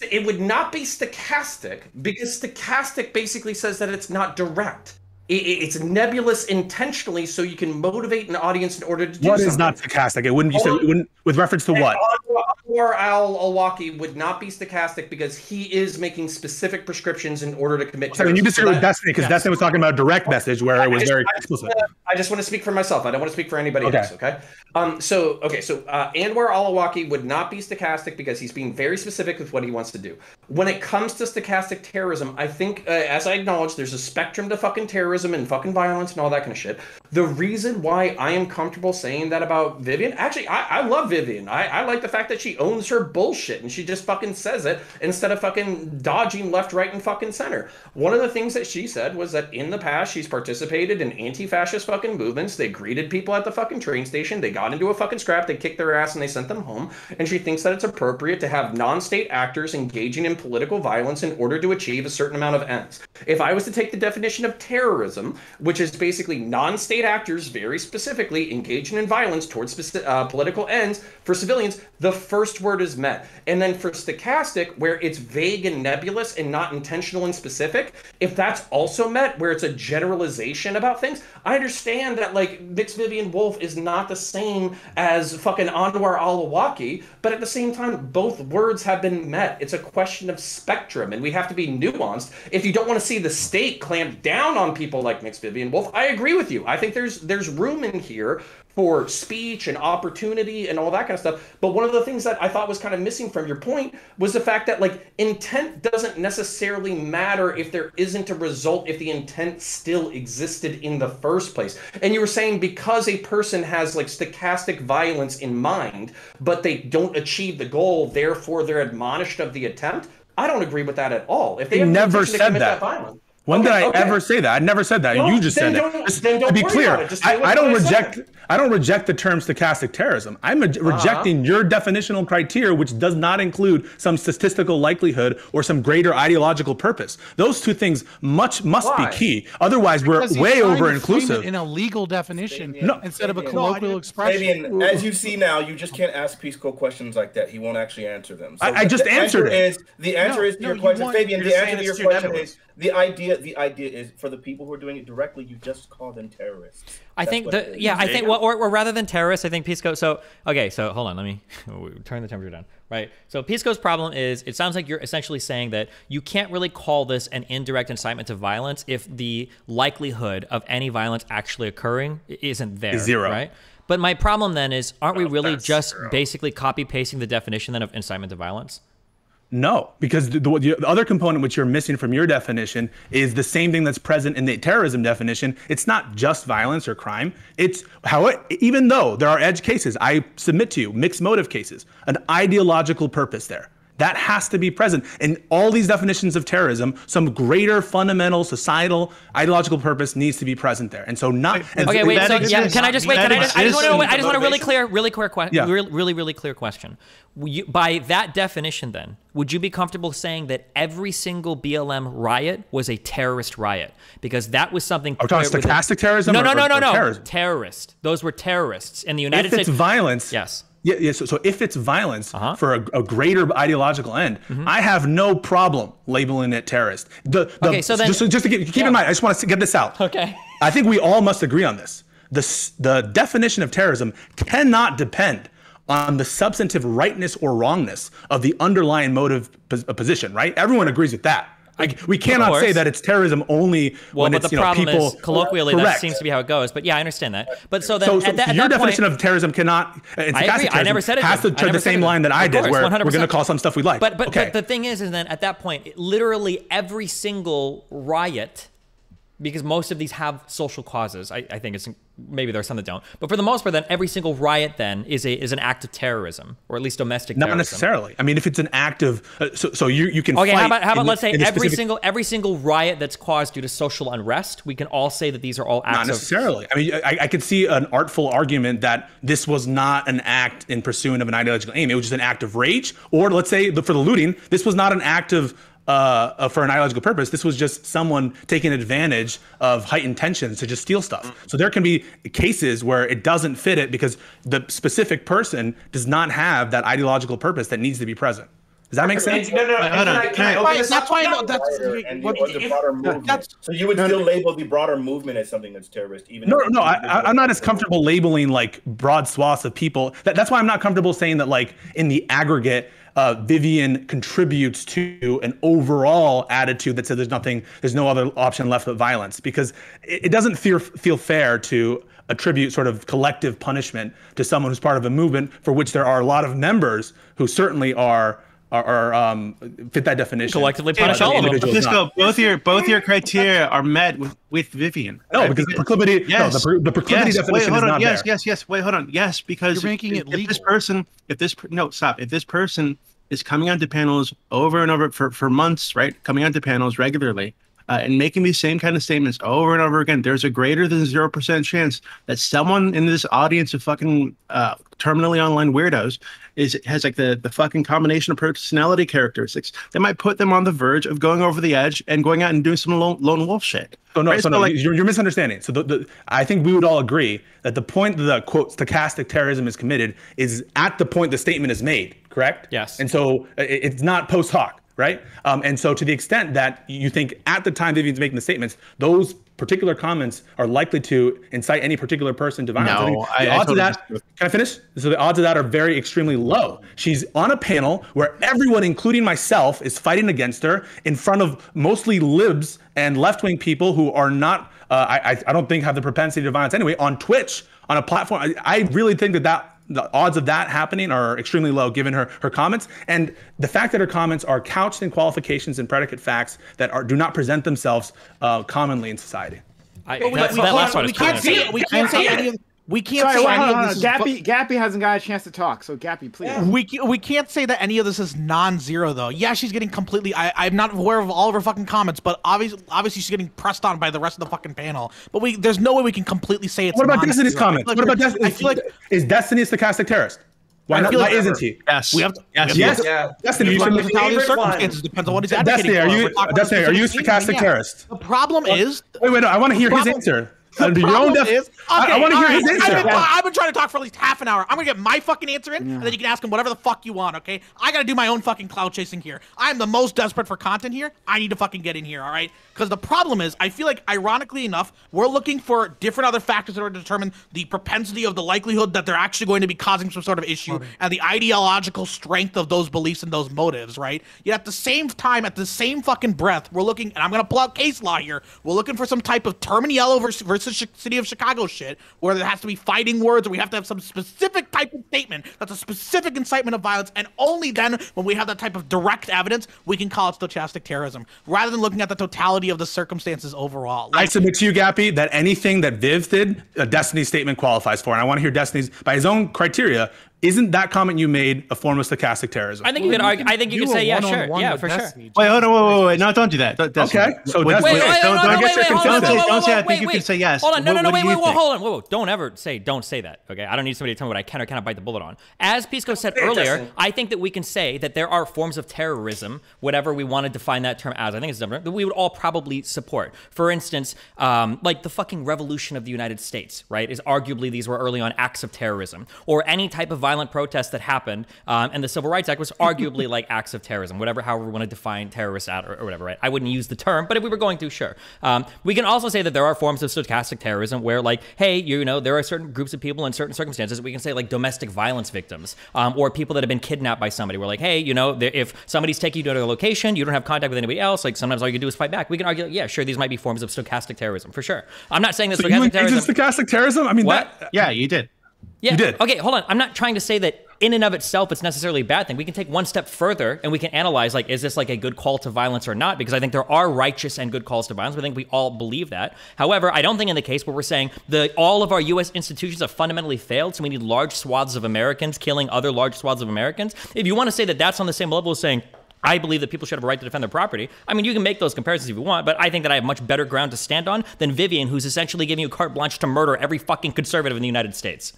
it would not be stochastic because stochastic basically says that it's not direct. I- I- it's nebulous intentionally so you can motivate an audience in order to do What something. is not stochastic? It wouldn't you say? It wouldn't with reference to what? On, Anwar Al Awlaki would not be stochastic because he is making specific prescriptions in order to commit. So, I mean, you terrorism. disagree So with Destiny because Destiny was talking about direct message where it was just- very explicit. wanna- I just want to speak for myself. I don't want to speak for anybody Okay. else. Okay. Um. So okay. So uh, Anwar Al-Awlaki would not be stochastic because he's being very specific with what he wants to do. When it comes to stochastic terrorism, I think, uh, as I acknowledge, there's a spectrum to fucking terrorism and fucking violence and all that kind of shit. The reason why I am comfortable saying that about Vivian, actually, I, I love Vivian. I, I like the fact that she owns her bullshit and she just fucking says it instead of fucking dodging left, right, and fucking center. One of the things that she said was that in the past she's participated in anti-fascist fucking movements. They greeted people at the fucking train station. They got into a fucking scrap. They kicked their ass and they sent them home. And she thinks that it's appropriate to have non-state actors engaging in political violence in order to achieve a certain amount of ends. If I was to take the definition of terrorism, which is basically non-state actors very specifically engaging in violence towards speci- uh, political ends for civilians, the first word is met. And then for stochastic, where it's vague and nebulous and not intentional and specific, if that's also met, where it's a generalization about things, I understand that like Vix Vivian Wolf is not the same as fucking Anwar al-Awlaki, but at the same time, both words have been met. It's a question of spectrum, and we have to be nuanced. If you don't want to see the state clamp down on people like Mix Vivian Wolf, I agree with you. I think there's there's room in here for speech and opportunity and all that kind of stuff. But one of the things that I thought was kind of missing from your point was the fact that like intent doesn't necessarily matter if there isn't a result if the intent still existed in the first place. And you were saying because a person has like stochastic violence in mind, but they don't achieve the goal, therefore they're admonished of the attempt. I don't agree with that at all. If they I have the never said commit that. violence. When Okay, did I okay. ever say that? I never said that. Well, you just said don't- that. Just to be clear, about it. Just say I, I don't I reject. I don't reject the term stochastic terrorism. I'm re- Uh-huh. rejecting your definitional criteria, which does not include some statistical likelihood or some greater ideological purpose. Those two things much must Why? be key. Otherwise, we're way trying over inclusive. in a legal definition No. instead of a Fabian. colloquial expression. Fabian, as you see now, you just can't ask Pisco questions like that. He won't actually answer them. I- I just the answered answer it. Is, the answer No, is to no, your you question, want- Fabian. The answer saying to your question is the idea. The idea is for the people who are doing it directly, you just call them terrorists. I That's think what the yeah, I think well, or, or rather than terrorists, I think Pisco. So okay, so hold on, let me turn the temperature down. Right. So Pisco's problem is it sounds like you're essentially saying that you can't really call this an indirect incitement to violence if the likelihood of any violence actually occurring isn't there zero. Right. But my problem then is, aren't we really just zero. basically copy pasting the definition then of incitement to violence? No, because the, the, the other component which you're missing from your definition is the same thing that's present in the terrorism definition. It's not just violence or crime. It's how it, even though there are edge cases, I submit to you mixed motive cases, an ideological purpose there. That has to be present in all these definitions of terrorism. Some greater fundamental societal ideological purpose needs to be present there, and so not. and Okay, so wait. So yeah, can I just wait? Can I just? I just want to. I just want a really clear, really clear question. Yeah. Really, really, really clear question. You, by that definition, then, would you be comfortable saying that every single BLM riot was a terrorist riot because that was something? Are we talking stochastic terrorism No, no, no, no, no. Terrorist. Those were terrorists in the United if it's States. violence, Yes. Yeah, yeah. So, so if it's violence Uh-huh. for a, a greater ideological end, I have no problem labeling it terrorist. The, the, Mm-hmm. Okay, so then- just, just to get, keep Yeah. in mind, I just want to get this out. Okay. I think we all must agree on this. The the definition of terrorism cannot depend on the substantive rightness or wrongness of the underlying motive position. Right? Everyone agrees with that. Like we cannot say that it's terrorism only Well, when but it's the you know problem people is colloquially that seems to be how it goes. But yeah, I understand that. But so then So, so, at that, at your that definition point, of terrorism cannot. uh, I agree. I never said it Has to. Tread the same line that I did, course, where 100%. we're going to call some stuff we like. But but, okay. but the thing is, is then at that point, it- literally every single riot, because most of these have social causes. I, I think it's maybe there are some that don't, but for the most part, then every single riot then is a is an act of terrorism or at least domestic Not terrorism. necessarily. I mean, if it's an act of, uh, so, so you you can. Okay, how about how about let's say every specific- single every single riot that's caused due to social unrest, we can all say that these are all acts Not of necessarily. I mean, I, I could see an artful argument that this was not an act in pursuit of an ideological aim. It was just an act of rage, or let's say the- for the looting, this was not an act of. Uh, uh, for an ideological purpose, this was just someone taking advantage of heightened tensions to just steal stuff. So there can be cases where it doesn't fit it because the specific person does not have that ideological purpose that needs to be present. Does that make sense? No, no, Wait, hold on. Can I- Right, that's why I know that's what- the, or the broader movement. that's- So you would No, still no. label the broader movement as something that's terrorist, even No, no, I, individual- I, I'm not as comfortable labeling like broad swaths of people. That, that's why I'm not comfortable saying that like in the aggregate, uh, Vivian contributes to an overall attitude that says there's nothing, there's no other option left but violence, because it, it doesn't feel feel fair to attribute sort of collective punishment to someone who's part of a movement for which there are a lot of members who certainly are are, are um, fit that definition. Collectively Uh, punish all of them. individuals Let's not. go. Both your both your criteria are met with, with Vivian. No, right? because the proclivity, no, the, pro- the proclivity yes. definition Wait, hold is not yes, there. yes, yes. yes. Wait, hold on. Yes, because You're making if, it if this person, if this no, stop. If this person is coming onto panels over and over for for months, right? Coming onto panels regularly. Uh, and making these same kind of statements over and over again, there's a greater than zero percent chance that someone in this audience of fucking uh, terminally online weirdos is has like the the fucking combination of personality characteristics that might put them on the verge of going over the edge and going out and doing some lone, lone wolf shit. So no, Right? so So, no, like- you're, you're misunderstanding. So the, the, I think we would all agree that the point that the quote stochastic terrorism is committed is at the point the statement is made, correct? Yes. And so i- it's not post hoc, right? Um, and so to the extent that you think at the time Vivian's making the statements, those particular comments are likely to incite any particular person to violence. No, think the I odds totally of that. Can I finish? So the odds of that are very extremely low. She's on a panel where everyone, including myself, is fighting against her in front of mostly libs and left-wing people who are not, uh, I, I, I don't think, have the propensity to violence anyway. On Twitch, on a platform, I, I really think that that the odds of that happening are extremely low given her her comments and the fact that her comments are couched in qualifications and predicate facts that are do not present themselves uh, commonly in society. I, But we, that, we that last can't, one we can't clear. say we can't say any of we can't Sorry, say wait, any hold of on, this is Gappy, Gappy hasn't got a chance to talk, so Gappy, please. we we can't say that any of this is non-zero though. Yeah, she's getting completely. I I'm not aware of all of her fucking comments, but obviously obviously she's getting pressed on by the rest of the fucking panel. But we there's no way we can completely say it's. What about non-zero. Destiny's I comments? like what about Destiny? I feel like is Destiny a stochastic terrorist? Why not? feel Why like- isn't he? Yes. we have to. Yes. we have to- Yeah. Destiny, you Depends on the should- totality of circumstances. Depends on what he's advocating Destiny, are you Destiny? Are you a stochastic yeah. terrorist? The problem is. Wait, wait, no, I want to hear his answer. The your own problem def- is, I- okay, I want to hear all his right, answer. I've been, I've been trying to talk for at least half an hour. I'm gonna get my fucking answer in, and then you can ask him whatever the fuck you want. Okay? I gotta do my own fucking cloud chasing here. I'm the most desperate for content here. I need to fucking get in here. All right? Because the problem is, I feel like, ironically enough, we're looking for different other factors in order to determine the propensity of the likelihood that they're actually going to be causing some sort of issue, and the ideological strength of those beliefs and those motives. Right? Yet at the same time, at the same fucking breath, we're looking, and I'm gonna pull out case law here. We're looking for some type of term yellow versus, versus Chi- city of Chicago shit, where there has to be fighting words, or we have to have some specific type of statement that's a specific incitement of violence, and only then, when we have that type of direct evidence, we can call it stochastic terrorism, rather than looking at the totality of the circumstances overall. I submit to you, Gappy, that anything that Viv did, a Destiny statement qualifies for. And I want to hear Destiny's, by his own criteria, isn't that comment you made a form of stochastic terrorism? I think you could argue. I think you do could say a yeah, sure, yeah, with for sure. Wait, hold on, wait, wait, wait. No, don't do that. Don't, Okay, so wait, that's- wait, wait, wait, wait, don't, no, don't no, get wait, your wait, consent. hold on, Don't wait, say, don't say. I wait, think you wait. can say yes. Hold on, no, What- no, no, what wait, do wait, you wait, think? hold on, whoa, whoa. Don't ever say, don't say that. Okay, I don't need somebody to tell me what I can or cannot bite the bullet on. As Pisco said Hey, earlier, Justin. I think that we can say that there are forms of terrorism, whatever we want to define that term as. I think it's different, that we would all probably support. For instance, um, like the fucking revolution of the United States, right? Is arguably these were early on acts of terrorism, or any type of violent protests that happened, um, and the Civil Rights Act was arguably like acts of terrorism, whatever, however we want to define terrorists at or, or whatever, right? I wouldn't use the term, but if we were going to, sure. Um, we can also say that there are forms of stochastic terrorism where, like, hey, you know, there are certain groups of people in certain circumstances we can say, like, domestic violence victims, um, or people that have been kidnapped by somebody. We're like, hey, you know, if somebody's taking you to a location, you don't have contact with anybody else. Like, sometimes all you can do is fight back. We can argue, yeah, sure, these might be forms of stochastic terrorism for sure. I'm not saying that So you stochastic engage terrorism. stochastic terrorism? I mean, What? that, Yeah, you did. Yeah. You did. Okay, hold on. I'm not trying to say that in and of itself it's necessarily a bad thing. We can take one step further and we can analyze like is this like a good call to violence or not because I think there are righteous and good calls to violence. I think we all believe that. However, I don't think in the case where we're saying the all of our US institutions have fundamentally failed, so we need large swaths of Americans killing other large swaths of Americans. If you want to say that that's on the same level as saying I believe that people should have a right to defend their property. I mean, you can make those comparisons if you want, but I think that I have much better ground to stand on than Vivian, who's essentially giving you carte blanche to murder every fucking conservative in the United States.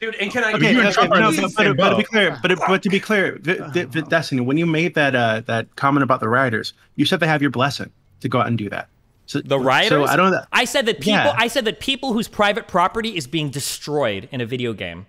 Dude, and can I Okay, you and okay, Trump no, but, but, but to be clear, but, but to be clear, Vi- Vi- Vi- Destiny, when you made that uh, that comment about the rioters, you said they have your blessing to go out and do that. So The rioters? So I don't. I said that people. Yeah. I said that people whose private property is being destroyed in a video game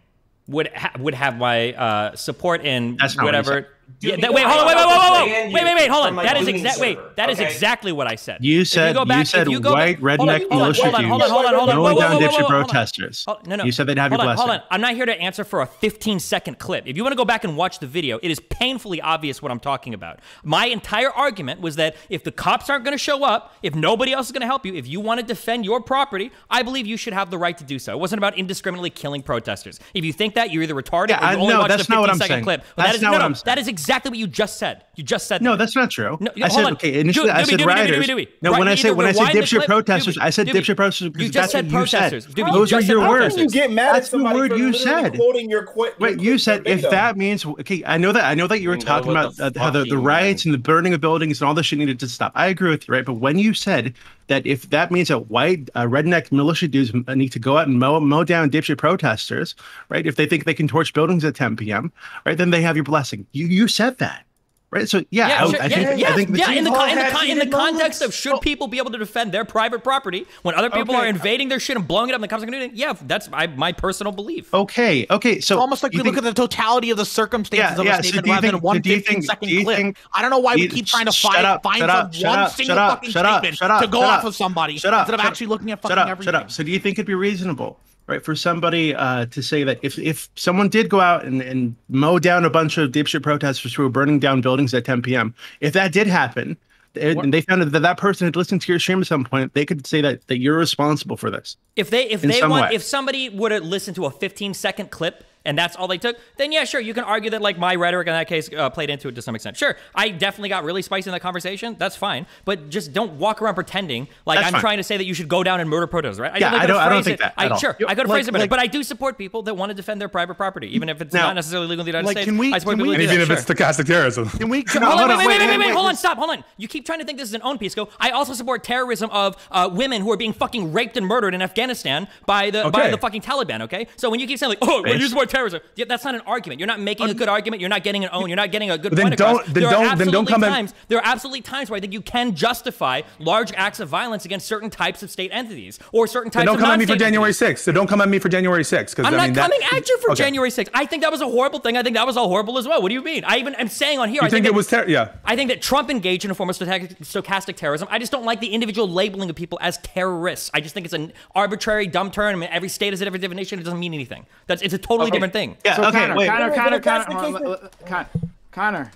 would ha- would have my uh, support in That's not what whatever. Yeah, that, wait, hold on, wait, wait, am wait, wait, wait, wait, wait, hold on. That is exactly, wait, server, that is exactly what I said. You If said go you, said you go white hold on, redneck hold on, militia hold on, dudes hold on, hold on, hold on, mowing whoa, down whoa, whoa, dipshit whoa, hold on. protesters. No, no. You said they'd have hold your on, blessing. hold on. I'm not here to answer for a 15 second clip. If you want to go back and watch the video, it is painfully obvious what I'm talking about. My entire argument was that if the cops aren't going to show up, if nobody else is going to help you, if you want to defend your property, I believe you should have the right to do so. It wasn't about indiscriminately killing protesters. If you think that, you're either retarded Yeah, or you I- only no, watched that's a not 15 what I'm second saying. clip. That's not no, what no, I'm saying. that is exactly what you just said. You just said No, that. that's not true. No, I hold said on. okay. Initially, Dooby, I said Dooby, Dooby, rioters. Dooby, Dooby. No, when I say when I say rewind the dipshit protesters, I said Dooby, dipshit protesters because you that's just said what you said. protesters. Dooby, you Those are just said your words. You get mad That's at the word you said. quoting your qu- your Wait, you said if that means okay, I know that I know that you were talking about the uh, how the, fuck the you riots and the burning of buildings and all this shit needed to stop. I agree with you, right? But when you said that if that means that white uh, redneck militia dudes need to go out and mow mow down dipshit protesters, right? If they think they can torch buildings at 10 p.m., right? Then they have your blessing. You you said that, right? So yeah, Yeah, I, sure, I yeah, think yeah, I think the yeah, in the, in the, con- in the context moments. of should oh. people be able to defend their private property when other people Okay. are invading their shit and blowing it up in the cops are going to do it? Yeah, that's my, my personal belief. okay, okay. So It's almost like you we think- look at the totality of the circumstances Yeah, of yeah, a so statement do you rather think- than one 15 think- second clip. think- I don't know why we you- keep trying to find, up, find some up, one up, single up, fucking shut up, statement shut up, to go off of somebody shut up, instead of shut up, actually looking at fucking shut up, everything. Shut up. So do you think it'd be reasonable, right, for somebody uh, to say that if if someone did go out and, and mow down a bunch of dipshit protesters who were burning down buildings at 10 p.m., if that did happen, and and they found that that person had listened to your stream at some point, they could say that that you're responsible for this. If they if they want way. if somebody would have listened to a 15 second clip and that's all they took, then yeah, sure, you can argue that like my rhetoric in that case uh, played into it to some extent. Sure, I definitely got really spicy in that conversation. That's fine, but just don't walk around pretending like That's I'm fine. trying to say that you should go down and murder protesters, right? Yeah, only I don't- I don't think it- that I, at all. sure, I could Like- phrase it better, like- but I do support people that want to defend their private property, even if it's Now- not necessarily legal in the United Like, States. can we- I support can people we- Even if sure. it's stochastic terrorism. Can we? Hold on, hold wait, on, wait, wait, wait, wait, wait, hold on, stop, hold on. You keep trying to think this is an own Pisco. I also support terrorism of uh, women who are being fucking raped and murdered in Afghanistan by the by the fucking Taliban. Okay, so when you keep saying like, oh, well, you support terrorism, yeah, that's not an argument. You're not making a um, good argument. You're not getting an own. You're not getting a good Then point across. don't- then there are don't- then absolutely don't come at- times. There are absolutely times where I think you can justify large acts of violence against certain types of state entities or certain types Then don't of come at me for January entities. 6th. So don't come at me for January 6th. Because I'm I not mean, that- coming at you for Okay. January 6th. I think that was a horrible thing. I think that was all horrible as well. What do you mean? I even am saying on here. You I think that- it was ter- yeah. I think that Trump engaged in a form of stochastic, stochastic terrorism. I just don't like the individual labeling of people as terrorists. I just think it's an arbitrary, dumb term. I mean, every state has a different definition. It doesn't mean anything. That's it's a totally different thing. Yeah. So okay. Connor, wait. Connor, Wait, Connor, but that's Connor, the hold case on, with- let- let- Con- Connor.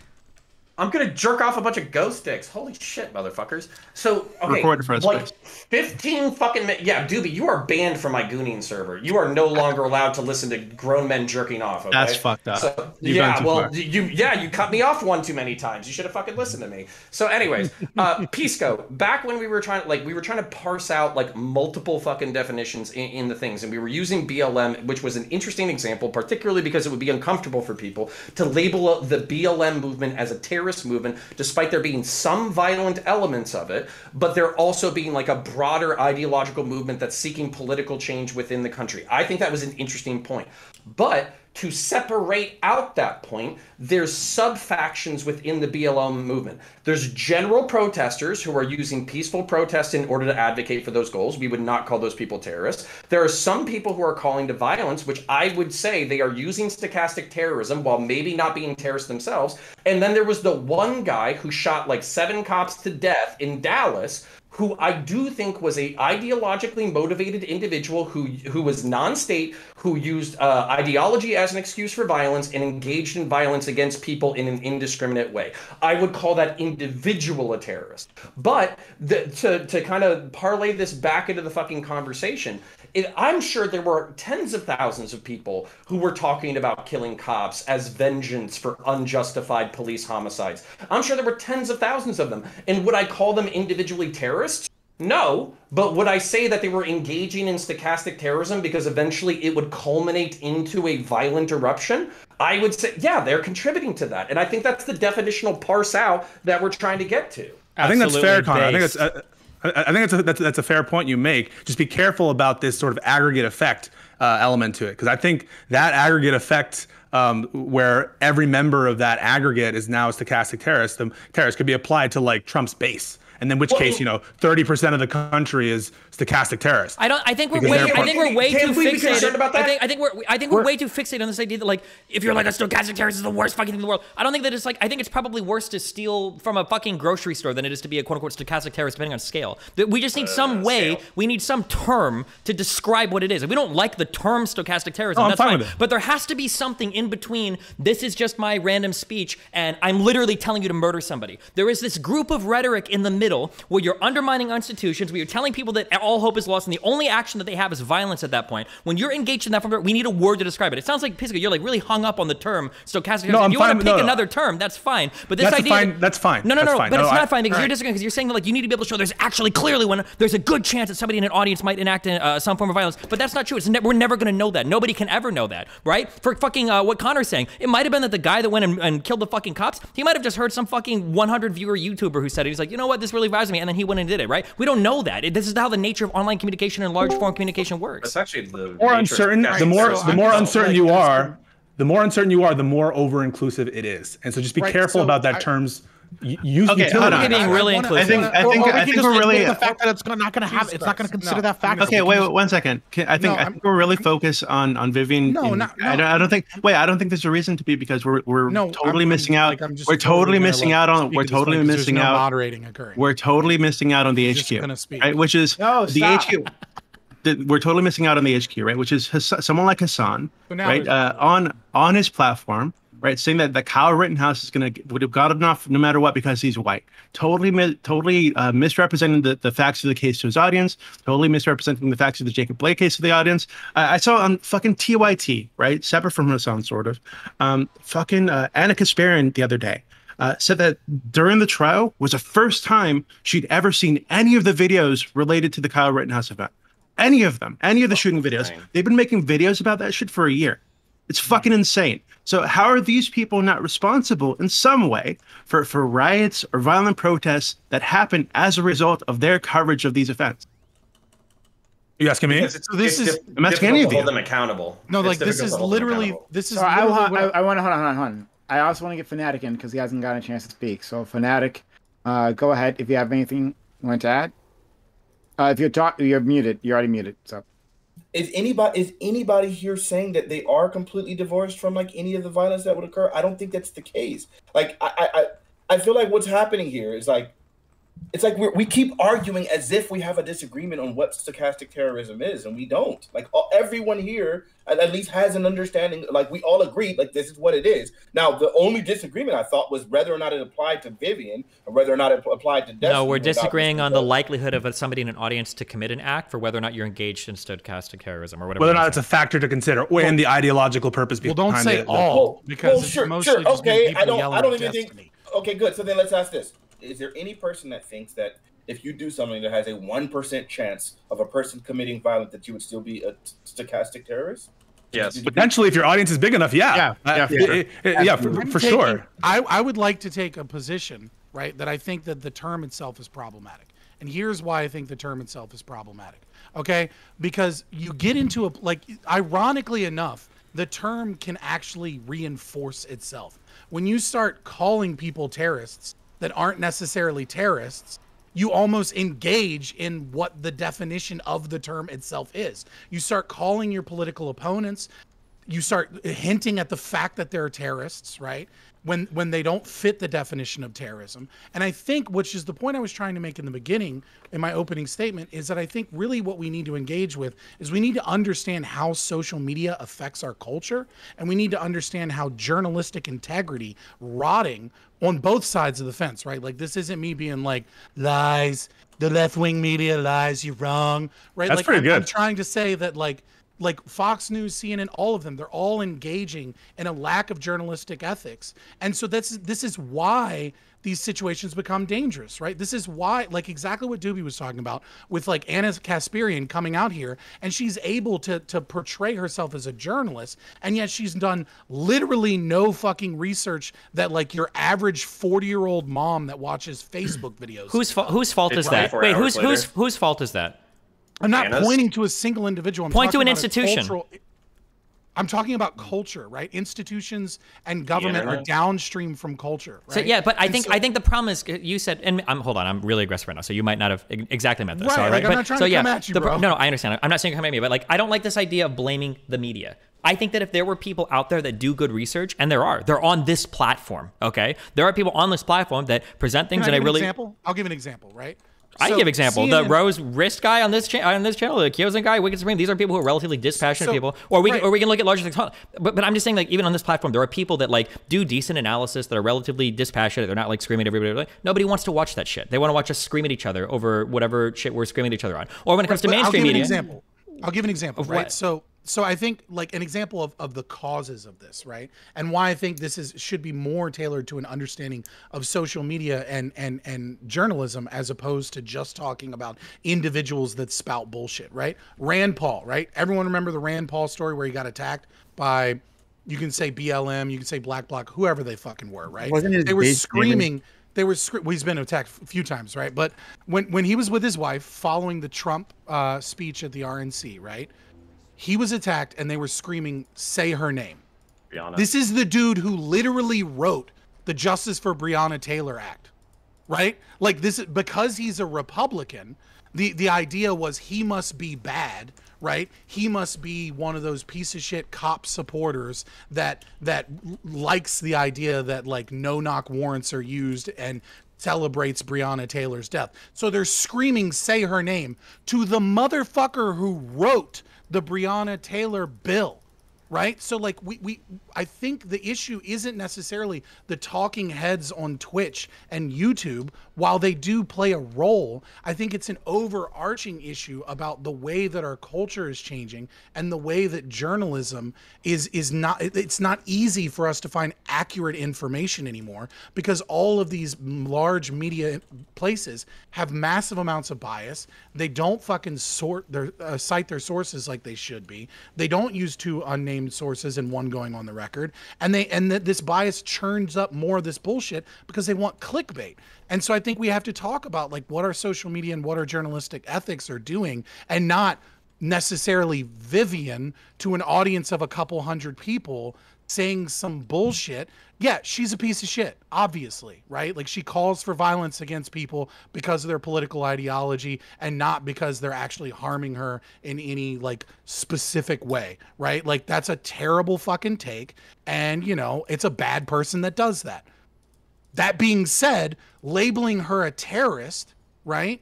I'm gonna jerk off a bunch of ghost sticks. Holy shit, motherfuckers! So okay, Recorded for us, like please. 15 fucking mi- yeah, Dooby, you are banned from my Gooning server. You are no longer allowed to listen to grown men jerking off. Okay? That's fucked up. So, yeah, well, far. you yeah, you cut me off one too many times. You should have fucking listened to me. So, anyways, uh, Pisco, back when we were trying, to like, we were trying to parse out like multiple fucking definitions in, in the things, and we were using BLM, which was an interesting example, particularly because it would be uncomfortable for people to label the BLM movement as a terrorist movement, despite there being some violent elements of it, but there also being like a broader ideological movement that's seeking political change within the country. I think that was an interesting point. But to separate out that point, there's sub factions within the BLM movement. There's general protesters who are using peaceful protest in order to advocate for those goals. We would not call those people terrorists. There are some people who are calling to violence, which I would say they are using stochastic terrorism while maybe not being terrorists themselves. And then there was the one guy who shot like seven cops to death in Dallas who I do think was a ideologically motivated individual who who was non-state, who used uh, ideology as an excuse for violence and engaged in violence against people in an indiscriminate way. I would call that individual a terrorist. But the, to to kind of parlay this back into the fucking conversation, it, I'm sure there were tens of thousands of people who were talking about killing cops as vengeance for unjustified police homicides. I'm sure there were tens of thousands of them. And would I call them individually terrorists? No, but would I say that they were engaging in stochastic terrorism because eventually it would culminate into a violent eruption? I would say, yeah, they're contributing to that. And I think that's the definitional parse out that we're trying to get to. I think that's fair, Absolutely Connor. I think based. that's. Uh, I I think that's a, that's, that's a fair point you make. Just be careful about this sort of aggregate effect uh, element to it, because I think that aggregate effect, um, where every member of that aggregate is now a stochastic terrorist, the terrorist could be applied to like Trump's base, and in which Well, case, you know, 30% of the country is stochastic terrorists. I don't. I think we're way. I think we're way too we fixated. concerned about I that? think. I think we're. I think we're, way too fixated on this idea that like if you're like a stochastic terrorist is the worst fucking thing in the world. I don't think that it's like. I think it's probably worse to steal from a fucking grocery store than it is to be a quote unquote stochastic terrorist, depending on scale. That we just need some uh, way. scale. We need some term to describe what it is. If we don't like the term stochastic terrorism, Oh, I'm that's fine. But there has to be something in between. This is just my random speech, and I'm literally telling you to murder somebody. There is this group of rhetoric in the middle where you're undermining institutions, where you're telling people that all hope is lost, and the only action that they have is violence at that point. When you're engaged in that form, we need a word to describe it. It sounds like Pisco, you're like really hung up on the term stochastic. No. I'm if you want to pick no. another term, that's fine. But this That's idea, fine- that's fine. No, no, no, fine. but No, it's I- not fine because you're disagreeing because you're saying that like you need to be able to show there's actually clearly when there's a good chance that somebody in an audience might enact uh, some form of violence. But that's not true. It's ne- we're never going to know that. Nobody can ever know that, right? For fucking uh, what Connor's saying, it might have been that the guy that went and, and killed the fucking cops, he might have just heard some fucking 100 viewer YouTuber who said it. He's like, you know what, this really vibes me, and then he went and did it, right? We don't know that. It, this is how the nature of online communication and large form communication works. That's actually the more uncertain, stochastic the more terrorism. the more I'm- uncertain like, you are, the more uncertain you are, the more over inclusive it is. And so just be Right, careful so about that I- terms. Y- Use Okay, utility. hold on. You're being really I inclusive. I think I think or we I think just we're really the fact that it's not going to have. It's not going to consider Christ. that fact. Okay, wait, can wait, one second. Can, I think No, I think we're really focused on on Vivian. No, in- not- I, no. don't, I don't think. Wait, I don't think there's a reason to be because we're we're No, totally I'm- missing I'm- out. like, I'm we're totally gonna missing out on. speak We're totally missing out. moderating occurring. We're totally missing out on the Just HQ, gonna speak. right? Which is No, the. HQ. the- we're totally missing out on the HQ, right? Which is Hass- someone like Hassan, right? Uh, on on his platform, right, saying that that Kyle Rittenhouse is gonna would have got enough no matter what because he's white. Totally, totally uh, misrepresenting the, the facts of the case to his audience. Totally misrepresenting the facts of the Jacob Blake case to the audience. I I saw on fucking TYT, right, separate from Hassan, sort of. Um, fucking uh, Ana Kasparian the other day. Uh, said that during the trial was the first time she'd ever seen any of the videos related to the Kyle Rittenhouse event. Any of them, any of the shooting videos. dang. They've been making videos about that shit for a year. It's fucking insane. So how are these people not responsible in some way for, for riots or violent protests that happen as a result of their coverage of these events? you asking me? It's, So this it's is- dif- I'm asking difficult any to of you. hold them accountable. No, It's like this difficult is to hold them literally this is So I, literally want, I, I want to hold on, hold on, hold on. I also want to get Fanatiq in because he hasn't gotten a chance to speak. So Fanatiq, uh, go ahead if you have anything you want to add. Uh, if you're talk, you're muted. You're already muted. So Is anybody is anybody here saying that they are completely divorced from like any of the violence that would occur? I don't think that's the case. Like I I I feel like what's happening here is like it's like we're, we keep arguing as if we have a disagreement on what stochastic terrorism is, and we don't. Like all, everyone here at, at least has an understanding. Like we all agree, like this is what it is. Now the only disagreement I thought was whether or not it applied to Vivian or whether or not it applied to Destiny. No, we're disagreeing on the likelihood of somebody in an audience to commit an act for whether or not you're engaged in stochastic terrorism or whatever. Whether or not it's a factor to consider, or in the ideological purpose well, behind don't say it. all Well, because well, it's sure, mostly sure, just okay. I don't, I don't even Destiny. think. Okay, good. So then let's ask this: Is there any person that thinks that if you do something that has a one percent chance of a person committing violence, that you would still be a stochastic terrorist? Yes. Potentially, if your audience is big enough, yeah, Yeah, Uh, yeah, for it- sure. it- it- yeah, for, for taking- sure. I, I would like to take a position, right, that I think that the term itself is problematic. And here's why I think the term itself is problematic. Okay? Because you get into a, like, ironically enough, the term can actually reinforce itself. When you start calling people terrorists that aren't necessarily terrorists, you almost engage in what the definition of the term itself is. You start calling your political opponents you start hinting at the fact that they're terrorists, right? When when they don't fit the definition of terrorism. And I think which is the point I was trying to make in the beginning in my opening statement is that I think really what we need to engage with is we need to understand how social media affects our culture and we need to understand how journalistic integrity rotting on both sides of the fence, right? Like this isn't me being like lies, the left-wing media lies, you're wrong, right? That's like pretty I'm- I'm trying to say that like like Fox News, CNN, all of them, they're all engaging in a lack of journalistic ethics. And so that's this is why these situations become dangerous, right? This is why, like exactly what Dooby was talking about with like Ana Kasparian coming out here and she's able to to portray herself as a journalist, and yet she's done literally no fucking research that like your average 40-year-old mom that watches Facebook videos. Whose fa- whose fault is that? Wait, whose whose whose fault is that? I'm not Ana's? pointing to a single individual. I'm Point to an about a institution. cultural- I'm talking about culture, right? Institutions and government are downstream from culture. Right? So yeah, but I And think so- I think the problem is uh, you said, and I'm hold on, I'm really aggressive right now, so you might not have exactly meant this. Right, sorry, like, I'm but, not trying so to yeah, come at you, the, bro. No, no, I understand. I'm not saying you're coming at me, but like I don't like this idea of blaming the media. I think that if there were people out there that do good research, and there are, they're on this platform. Okay, there are people on this platform that present things, Can I and I give an really. example? I'll give an example, right? I So give example. The Rose wrist guy on this cha- on this channel, the Kyozen guy, Wicked Supreme. These are people who are relatively dispassionate So- people, or we right. can, or we can look at larger things. But but I'm just saying, like even on this platform, there are people that like do decent analysis that are relatively dispassionate. They're not like screaming at everybody. Like, nobody wants to watch that shit. They want to watch us scream at each other over whatever shit we're screaming at each other on. Or when it comes to But I'll mainstream give media, an example. I'll give an example, Of right? what? So so I think like an example of, of the causes of this, right? And why I think this is should be more tailored to an understanding of social media and and and journalism as opposed to just talking about individuals that spout bullshit, right? Rand Paul, right? Everyone remember the Rand Paul story where he got attacked by you can say BLM, you can say Black Bloc, whoever they fucking were, right? They were screaming they were scre- well, he's been attacked a few times right but when when he was with his wife following the trump uh, speech at the rnc right he was attacked and they were screaming say her name Breonna. this is the dude who literally wrote the justice for breonna taylor act right like this is because he's a republican the the idea was he must be bad right he must be one of those piece of shit cop supporters that that likes the idea that like no knock warrants are used and celebrates Breonna Taylor's death. So they're screaming say her name to the motherfucker who wrote the Breonna Taylor bill right? So like we, we i think the issue isn't necessarily the talking heads on twitch and youtube while they do play a role. I think it's an overarching issue about the way that our culture is changing and the way that journalism is is not it's not easy for us to find accurate information anymore because all of these large media places have massive amounts of bias. They don't fucking sort their uh, cite their sources like they should be. They don't use two unnamed sources and one going on the record. And they and that this bias churns up more of this bullshit because they want clickbait. And so i think we have to talk about like what our social media and what our journalistic ethics are doing and not necessarily vivian to an audience of a couple hundred people saying some bullshit. Yeah she's a piece of shit obviously right? Like she calls for violence against people because of their political ideology and not because they're actually harming her in any like specific way right? Like that's a terrible fucking take. And you know it's a bad person that does that. That being said, labeling her a terrorist, right,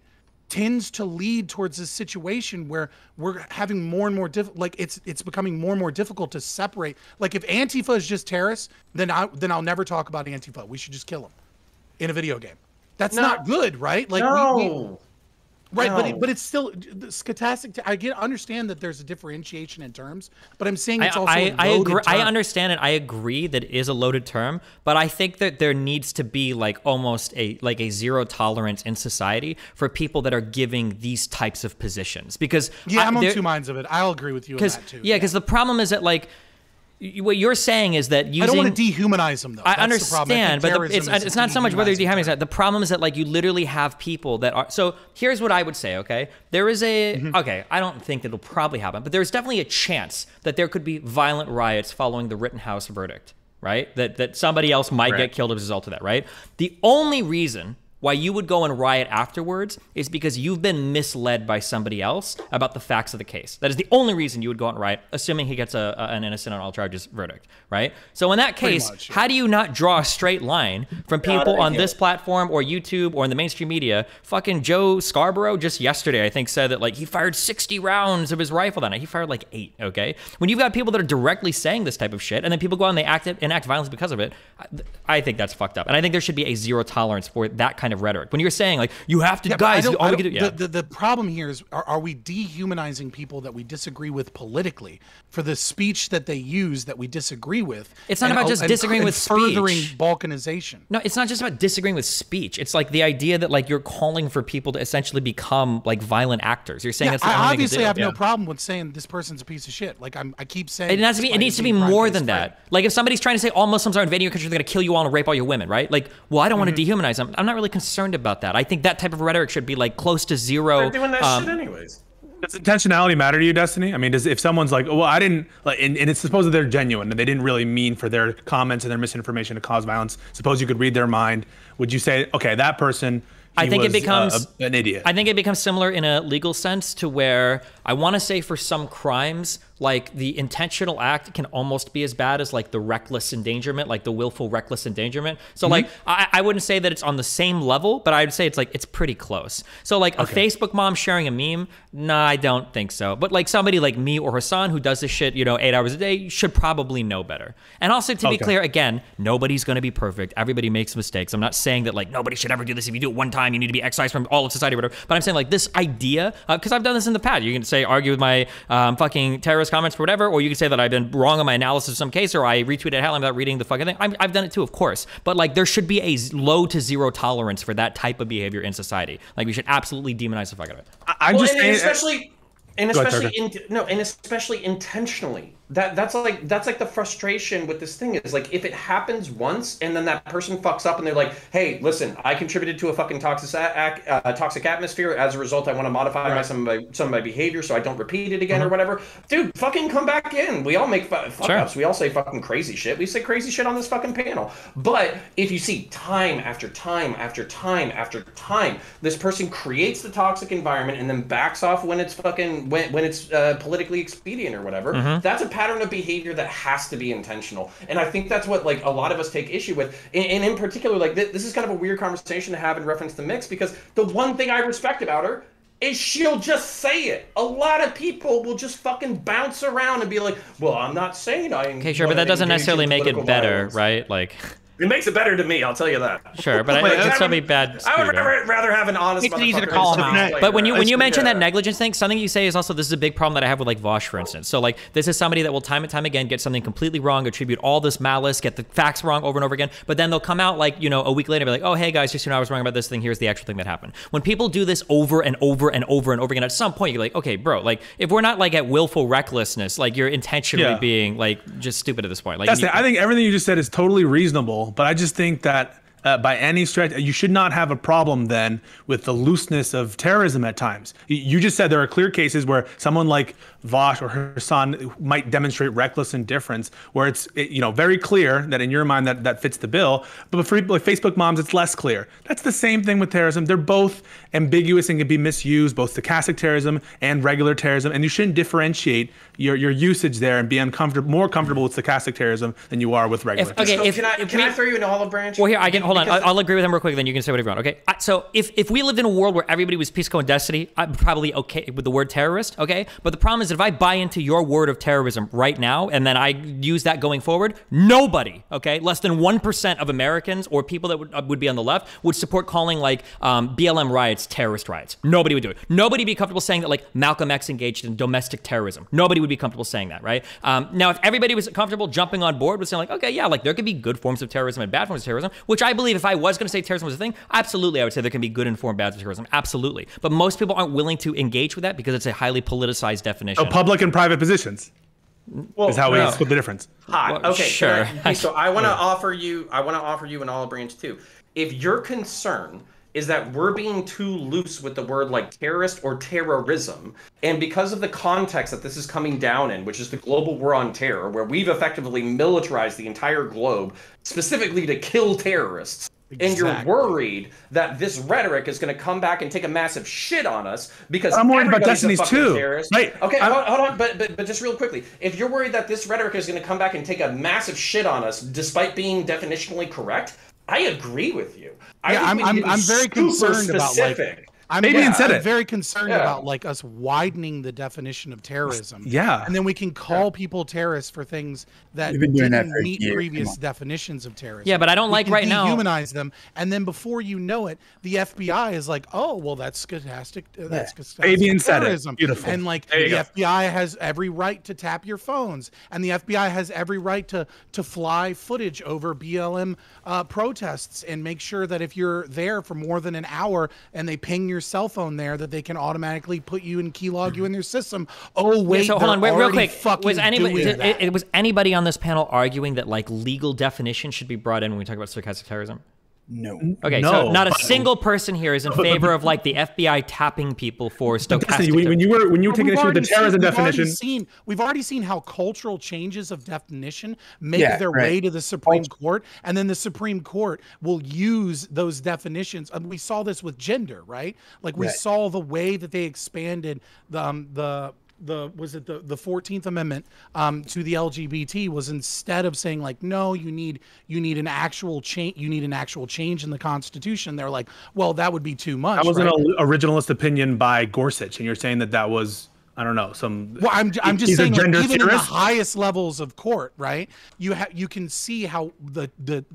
tends to lead towards a situation where we're having more and more diff- like it's it's becoming more and more difficult to separate. Like if Antifa is just terrorists, then I then I'll never talk about Antifa. We should just kill them in a video game. That's No. not good, right? Like no. we, we, right, but it, but it's still stochastic. I get understand that there's a differentiation in terms, but I'm saying I, it's also I, a I loaded agree. I understand it. I agree that it is a loaded term, but I think that there needs to be like almost a like a zero tolerance in society for people that are giving these types of positions because Yeah, I- I'm on two minds of it. I'll agree with you on that too. yeah, because the problem is that like what you're saying is that using I don't want to dehumanize them though. I That's the problem. I understand, but the, it's it's not so much whether you dehumanizing dehumanize that. The problem is that like you literally have people that are. So here's what I would say. Okay, there is a Mm-hmm. okay. I don't think it'll probably happen, but there's definitely a chance that there could be violent riots following the Rittenhouse verdict. Right, that that somebody else might Right. get killed as a result of that. Right. The only reason why you would go and riot afterwards is because you've been misled by somebody else about the facts of the case. That is the only reason you would go out and riot, assuming he gets a, a- an innocent on all charges verdict, right? So in that case, much, yeah. how do you not draw a straight line from people on this platform or YouTube or in the mainstream media? Fucking Joe Scarborough just yesterday, I think, said that like he fired 60 rounds of his rifle that night. He fired like eight. Okay, when you've got people that are directly saying this type of shit, and then people go out and they act it, act violence because of it, I, I think that's fucked up. And I think there should be a zero tolerance for that kind of rhetoric. When you're saying like you have to, Yeah, guys, all we can do, yeah. the, the, the problem here is are, are we dehumanizing people that we disagree with politically for the speech that they use that we disagree with? It's not and- about just and- disagreeing and with furthering speech. balkanization. No, it's not just about disagreeing with speech. It's like the idea that like you're calling for people to essentially become like violent actors. You're saying Yeah, that's the I only thing to obviously have no problem with saying this person's a piece of shit. Like I'm, I keep saying It has to be. It needs to be more than that. Like if somebody's trying to say all Muslims are invading your country, they're going to kill you all and rape all your women, right? Like, well, I don't want to mm-hmm. dehumanize them. I'm not really concerned about that. I think that type of rhetoric should be like close to 0 They're doing that um, shit anyways. Does intentionality matter to you, Destiny? I mean, does if someone's like, well, I didn't, like, and, and it's supposed that they're genuine and they didn't really mean for their comments and their misinformation to cause violence. Suppose you could read their mind. Would you say, okay, that person? I think it was, uh, becomes a- an idiot. I think it becomes similar in a legal sense to where I want to say for some crimes, like the intentional act can almost be as bad as like the reckless endangerment, like the willful reckless endangerment. So like I, I wouldn't say that it's on the same level, but I'd say it's like it's pretty close. So like a Facebook mom sharing a meme, nah, I don't think so. But like somebody like me or Hassan who does this shit, you know, eight hours a day should probably know better. And also to be clear, again, nobody's going to be perfect. Everybody makes mistakes. I'm not saying that like nobody should ever do this. If you do it one time, you need to be excised from all of society, or whatever. But I'm saying like this idea, because I've done this in the past. You can say argue with my um, fucking terrorist comments or whatever, or you can say that I've been wrong on my analysis of some case, or I retweeted headline without reading the fucking thing. I'm, I've done it too, of course. But like there should be a low to zero tolerance for that type of behavior in society. Like we should absolutely demonize the fuck out of it. I- I'm Well, just and, and especially and Go ahead, especially in, no, and especially intentionally. That that's like that's like the frustration with this thing is like if it happens once and then that person fucks up and they're like, hey, listen, I contributed to a fucking toxic ac- uh, toxic atmosphere. As a result, I want to modify my some of my some of my behavior so I don't repeat it again or whatever. Dude, fucking come back in. We all make fu- fuck Sure. ups. We all say fucking crazy shit. We say crazy shit on this fucking panel. But if you see time after time after time after time, this person creates the toxic environment and then backs off when it's fucking when, when it's uh, politically expedient or whatever. That's a pattern of behavior that has to be intentional. And I think that's what like a lot of us take issue with. And, and in particular, like th- this is kind of a weird conversation to have in reference to Mix because the one thing I respect about her is she'll just say it. A lot of people will just fucking bounce around and be like, "Well, I'm not saying I." Okay, sure, but that doesn't necessarily make it better, right? Like, It makes it better to me. I'll tell you that. sure, but I, Wait, it would I still would- be bad. I would rather, rather have an honest. Makes it easy to call him out. like But when you when you Yeah. mention that negligence thing, something you say is also this is a big problem that I have with like Vaush, for instance. So like this is somebody that will time and time again get something completely wrong, attribute all this malice, get the facts wrong over and over again, but then they'll come out like you know a week later and be like, oh hey guys, just you know I was wrong about this thing. Here's the actual thing that happened. When people do this over and over and over and over again, at some point you're like, okay, bro, like if we're not like at willful recklessness, like you're intentionally Yeah. being like just stupid at this point. Like That's you- it. I think everything you just said is totally reasonable, but I just think that uh, by any stretch, you should not have a problem then with the looseness of terrorism at times. You just said there are clear cases where someone like Vaush or Hassan might demonstrate reckless indifference, where it's you know very clear that in your mind that that fits the bill. But for like Facebook moms, it's less clear. That's the same thing with terrorism. They're both ambiguous and can be misused, both stochastic terrorism and regular terrorism, and you shouldn't differentiate your your usage there and be uncomfortable, more comfortable with stochastic terrorism than you are with regular. If- okay, So if- can I if can we- I throw you an olive branch? Well, here I can hold on. I'll, I'll agree with him real quick. Then you can say whatever you want. Okay. I- So if if we lived in a world where everybody was Pisco and Destiny, I'm probably okay with the word terrorist. Okay. But the problem is that if I buy into your word of terrorism right now and then I use that going forward, nobody, okay, less than one percent of Americans or people that would, uh, would be on the left would support calling like um, BLM riots terrorist riots. Nobody would do it. Nobody would be comfortable saying that like Malcolm X engaged in domestic terrorism. Nobody would be comfortable saying that, right? Um, now, if everybody was comfortable jumping on board with saying like, okay, yeah, like there could be good forms of terrorism and bad forms of terrorism, which I believe if I was going to say terrorism was a thing, absolutely, I would say there can be good and formed bad terrorism, absolutely. But most people aren't willing to engage with that because it's a highly politicized definition. So public and private positions Well, is how we no. split the difference. Hot. Well, okay, sure. I- so I want to offer you. I want to offer you an olive branch too. If your concern is that we're being too loose with the word like terrorist or terrorism, and because of the context that this is coming down in, which is the global war on terror, where we've effectively militarized the entire globe specifically to kill terrorists. And you're worried that this rhetoric is going to come back and take a massive shit on us because I'm worried about Destiny's too. terrorist. Right. Okay. Hold, hold on. But, but but just real quickly, if you're worried that this rhetoric is going to come back and take a massive shit on us, despite being definitionally correct, I agree with you. I Yeah, I'm- I'm- I'm very concerned about, like, specific. I'm, Fabian yeah, said I'm it. very concerned Yeah. about like us widening the definition of terrorism. Yeah. and then we can call people terrorists for things that We've been doing that didn't for meet years, previous definitions of terrorism. Yeah, but I don't We like can right now- dehumanize them, and then before you know it, the FBI is like, "Oh, well, that's stochastic. uh, That's stochastic Fabian said it. terrorism." Beautiful. And like the go. FBI has every right to tap your phones, and the FBI has every right to to fly footage over BLM uh, protests and make sure that if you're there for more than an hour and they ping your cell phone there, that they can automatically put you and keylog you in their system. Oh wait, Yeah, so hold on, wait, real quick. Was anybody did- it, was anybody on this panel arguing that like legal definition should be brought in when we talk about stochastic terrorism? No. Okay, so not a single person here is in favor of like the FBI tapping people for stochastic. Destiny, when, when you were when you were taking we've issue with the already seen- terrorism we've already definition, Seen, we've already seen how cultural changes of definition make Yeah, their right. way to the Supreme Court, and then the Supreme Court will use those definitions. And we saw this with gender, right? Like we Right. saw the way that they expanded the um, the the was it the the 14th amendment um, to the lgbt was instead of saying like no you need you need an actual change you need an actual change in the constitution they're like well that would be too much that was right? an originalist opinion by Gorsuch, and you're saying that that was I don't know some. Well, I'm, I'm just saying, like, even in the highest levels of court, right? You have you can see how the the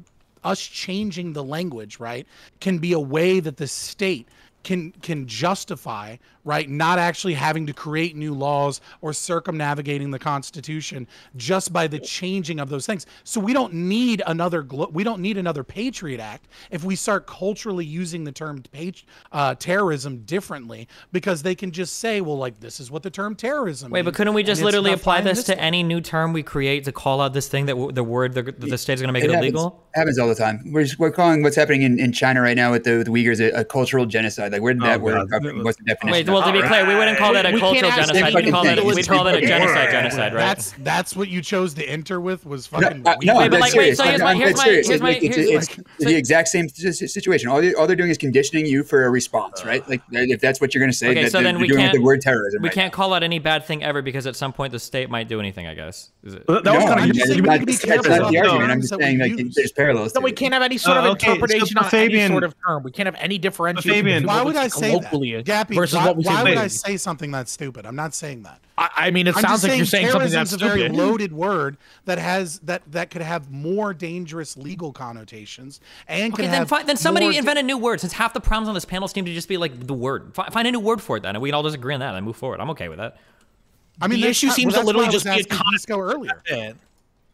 us changing the language, right, can be a way that the state can can justify, right, not actually having to create new laws or circumnavigating the Constitution just by the changing of those things. So we don't need another glo- we don't need another Patriot Act if we start culturally using the term pat- uh, terrorism differently because they can just say, well, like this is what the term terrorism. Wait, but couldn't we just it's literally apply this to any new term we create to call out this thing that w- the word the, the state is going to make it, happens, illegal? happens all the time. We're, just, we're calling what's happening in, in China right now with the, the Uyghurs a, a cultural genocide. Like, where did that Oh, word God. come? What's the definition? Wait, well, to be clear, we wouldn't call that a We cultural genocide. We'd same call that a, we'd call that a genocide genocide, right? That's that's what you chose to enter with was fucking. uh, no, weird. I'm but dead like, wait, so here's my- here's my- here's Like, my- it's, here's- it's the exact same situation. All, they, all they're doing is conditioning you for a response, right? Like, if that's what you're going to say, Okay, that so then we can't the word terrorism. we can't call out any bad thing ever because at some point the state might do anything. I guess. That was kind of just saying saying we that's, need to be that's careful not the the argument. I'm just saying like there's parallels. So we can't have any sort of Uh, okay, so- interpretation but on any sort of term. We can't have any differentiation. Fabian- between Why would I say say that? Gappy, versus why, what we say why would I say something that's stupid? I'm not saying that. I, I mean, it I'm sounds just like you're saying something that's terrorism's a very loaded word that has that that could have more dangerous legal connotations and Okay, can then have fi- then somebody more invent a new word. Since half the problems on this panel seem to just be like the word. Fi- find a new word for it then, and we can all just agree on that and move forward. I'm okay with that. I mean, the issue not- seems well, to literally just was be a asking con- Pisco earlier, Yeah.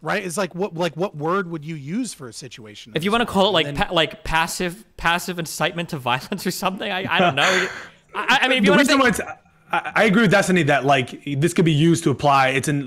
Right? It's like what like what word would you use for a situation? If you want to call it like pa- like passive passive incitement to violence or something, I, I don't know. I, I mean, if you want to reason why it's, I, I agree with Destiny that like this could be used to apply it's in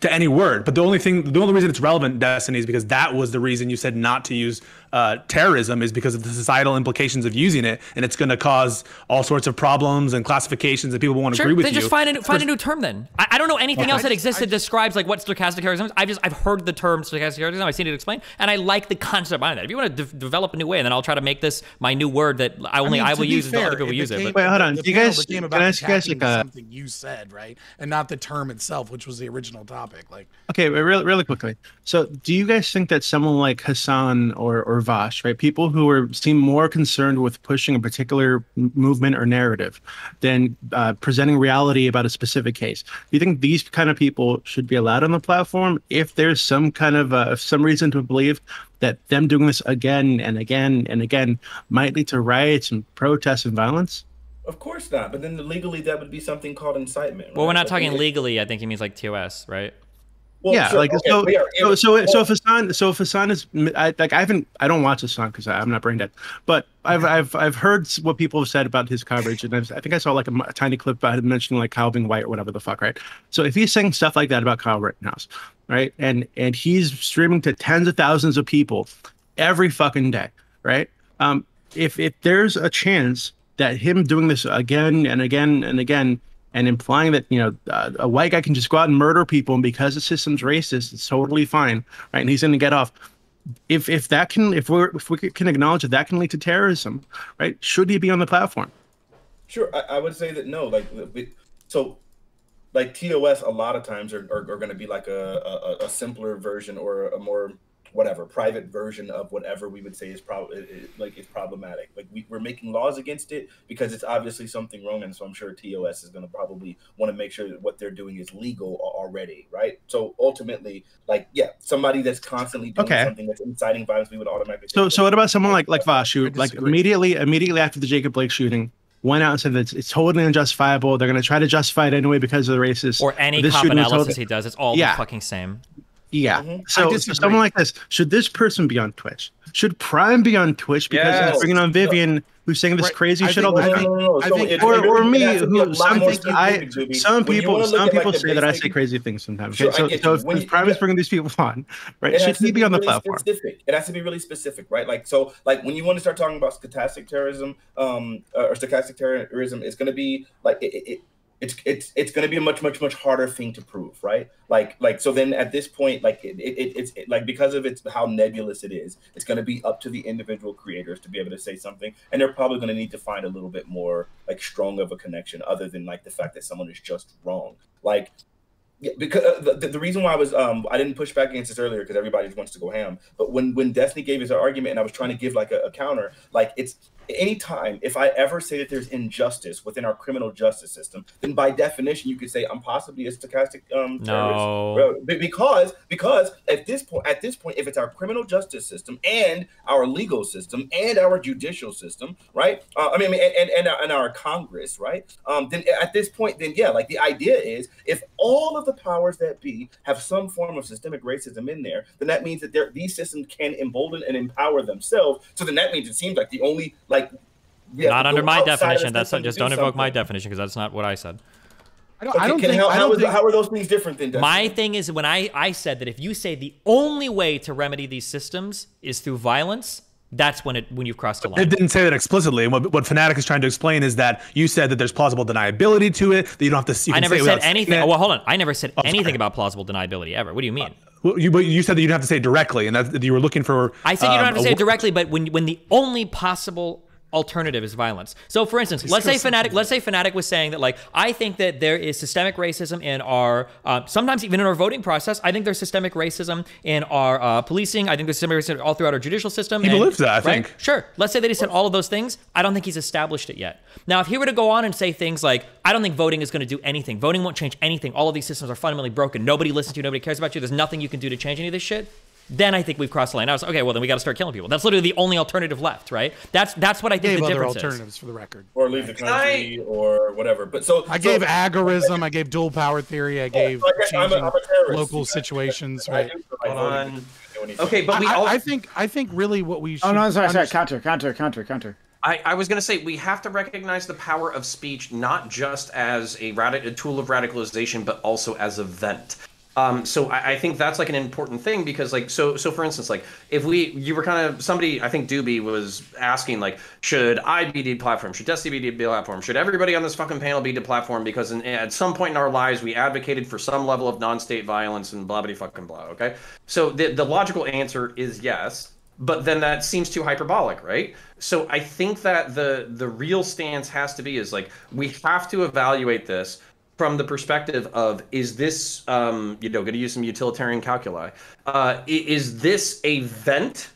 to any word, but the only thing, the only reason it's relevant, Destiny, is because that was the reason you said not to use uh, terrorism is because of the societal implications of using it, and it's going to cause all sorts of problems and classifications, that people won't Sure, agree with then you. just find a find a new term then. I, I don't know anything Okay. else that I exists that describes like what stochastic terrorism is. I've just I've heard the term stochastic terrorism. I've seen it explained, and I like the concept behind that. If you want to de- develop a new way, then I'll try to make this my new word that I only I, mean, to will be use until fair, other people it use it. But Wait, hold on. The Do you guys- became about I ask you guys, like, uh, something you said, right, and not the term itself, which was the original topic. Like, Okay, but really, really quickly. So, do you guys think that someone like Hassan or or Vaush, right, people who are seem more concerned with pushing a particular movement or narrative than uh, presenting reality about a specific case, do you think these kind of people should be allowed on the platform if there's some kind of uh, some reason to believe that them doing this again and again and again might lead to riots and protests and violence? Of course not. But then legally, that would be something called incitement. well, we're not Like, talking it- legally. I think he means like TOS, right? Well, yeah, sure, like okay, so, but yeah, so, if- so, so if Hassan, so if Hassan is, I like, I haven't, I don't watch Hassan because I'm not brain dead, but I've, I've, I've heard what people have said about his coverage, and I've, I think I saw like a tiny clip about him mentioning like Kyle being white or whatever the fuck, right? So if he's saying stuff like that about Kyle Rittenhouse, right, and and he's streaming to tens of thousands of people every fucking day, right? Um, if if there's a chance that him doing this again and again and again and implying that you know uh, a white guy can just go out and murder people and because the system's racist it's totally fine right? And he's going to get off. If if that can if we're if we can acknowledge that that can lead to terrorism right? Should he be on the platform? Sure, I, I would say that no. Like, so, like TOS, a lot of times are, are, are going to be like a, a a simpler version or a more whatever private version of whatever we would say is probably like it's problematic. Like we, we're making laws against it because it's obviously something wrong, and so I'm sure TOS is going to probably want to make sure that what they're doing is legal already, right? So ultimately, like yeah, somebody that's constantly doing Okay. something that's inciting violence, we would automatically. so so what about someone like like Vaush who like immediately immediately after the Jacob Blake shooting went out and said that it's, it's totally unjustifiable they're going to try to justify it anyway because of the racist Or any this cop shooting was analysis totally- he does, it's all Yeah. the fucking same. Yeah. Mhm. So, so someone like this, should this person be on Twitch? Should Prime be on Twitch because Yes. he's bringing on Vivian who's saying this Right. crazy I shit think- all the time. No, no, no. I So think- or, it or it me, has to be a who some more people, I, some people, some at, like, say that I say crazy things sometimes. Sure, Okay, so, so if, When if you- Prime is bringing these people on, right? It Should has to he be on the really platform? Specific. It has to be really specific, right? Like so, like when you want to start talking about stochastic terrorism, um, or stochastic terrorism, it's going to be like it, it, it's it's it's going to be a much much much harder thing to prove, right? Like like so then at this point, like it, it it's it, like because of its how nebulous it is, it's going to be up to the individual creators to be able to say something, and they're probably going to need to find a little bit more like strong of a connection, other than like the fact that someone is just wrong, like. Yeah, because uh, the, the reason why I was um I didn't push back against this earlier because everybody wants to go ham. But when when Destiny gave his argument and I was trying to give like a, a counter, like it's anytime if I ever say that there's injustice within our criminal justice system, then by definition you could say I'm possibly a stochastic um terrorist. No. Be- because because at this point at this point if it's our criminal justice system and our legal system and our judicial system right uh, i mean and, and, and, our, and our congress right um then at this point then yeah like the idea is if all of the powers that be have some form of systemic racism in there then that means that these systems can embolden and empower themselves so then that means it seems like the only like we have Not under my outside of the definition. That's not, just do don't invoke my definition because that's not what I said. I don't, Okay, I don't think. how, I don't is- think how are those things different than My Destiny? thing is when I, I said that if you say the only way to remedy these systems is through violence, that's when it when you've crossed the line. It didn't say that explicitly. And what, what Fanatiq is trying to explain is that you said that there's plausible deniability to it, that you don't have to see. I never said anything. Oh, Well, hold on. I never said anything sorry. about plausible deniability ever. What do you mean? Well, you, but you said that you don't have to say it directly, and that, that you were looking for. I said you don't um, have to say it directly, but when when the only possible alternative is violence. So for instance, let's say Fanatiq let's say Fanatiq was saying that like I think that there is systemic racism in our uh, sometimes even in our voting process. I think there's systemic racism in our uh, policing. I think there's systemic racism all throughout our judicial system. He and- believes that, I right? think. Sure. Let's say that he said all of those things. I don't think he's established it yet. Now, if he were to go on and say things like, I don't think voting is going to do anything. Voting won't change anything. All of these systems are fundamentally broken. Nobody listens to you. Nobody cares about you. There's nothing you can do to change any of this shit. Then I think we've crossed the line. I was okay. Well, then we got to start killing people. That's literally the only alternative left, right? That's that's what I think gave the other difference is. alternatives for the record. or leave the country or whatever but so I so- gave agorism. I gave dual power theory. I gave so I guess I'm a- changing I'm a terrorist. local situations. I Right. do feel like Hold on. doesn't do anything. Okay, but we I, all. I think. I think really what we should. Oh no, sorry, sorry. Counter, counter, counter, counter. I, I was going to say we have to recognize the power of speech not just as a, radi- a tool of radicalization, but also as a vent. Um, so I, I think that's like an important thing because like so so for instance like if we you were kind of somebody I think Dooby was asking like should I be deplatformed? Should Destiny be deplatformed? Should everybody on this fucking panel be deplatformed? Because in, at some point in our lives we advocated for some level of non-state violence and blah blah fucking blah okay? So the the logical answer is yes but then that seems too hyperbolic right? So i think that the the real stance has to be is like we have to evaluate this from the perspective of is this um you know going to use some utilitarian calculi. Uh is this a vent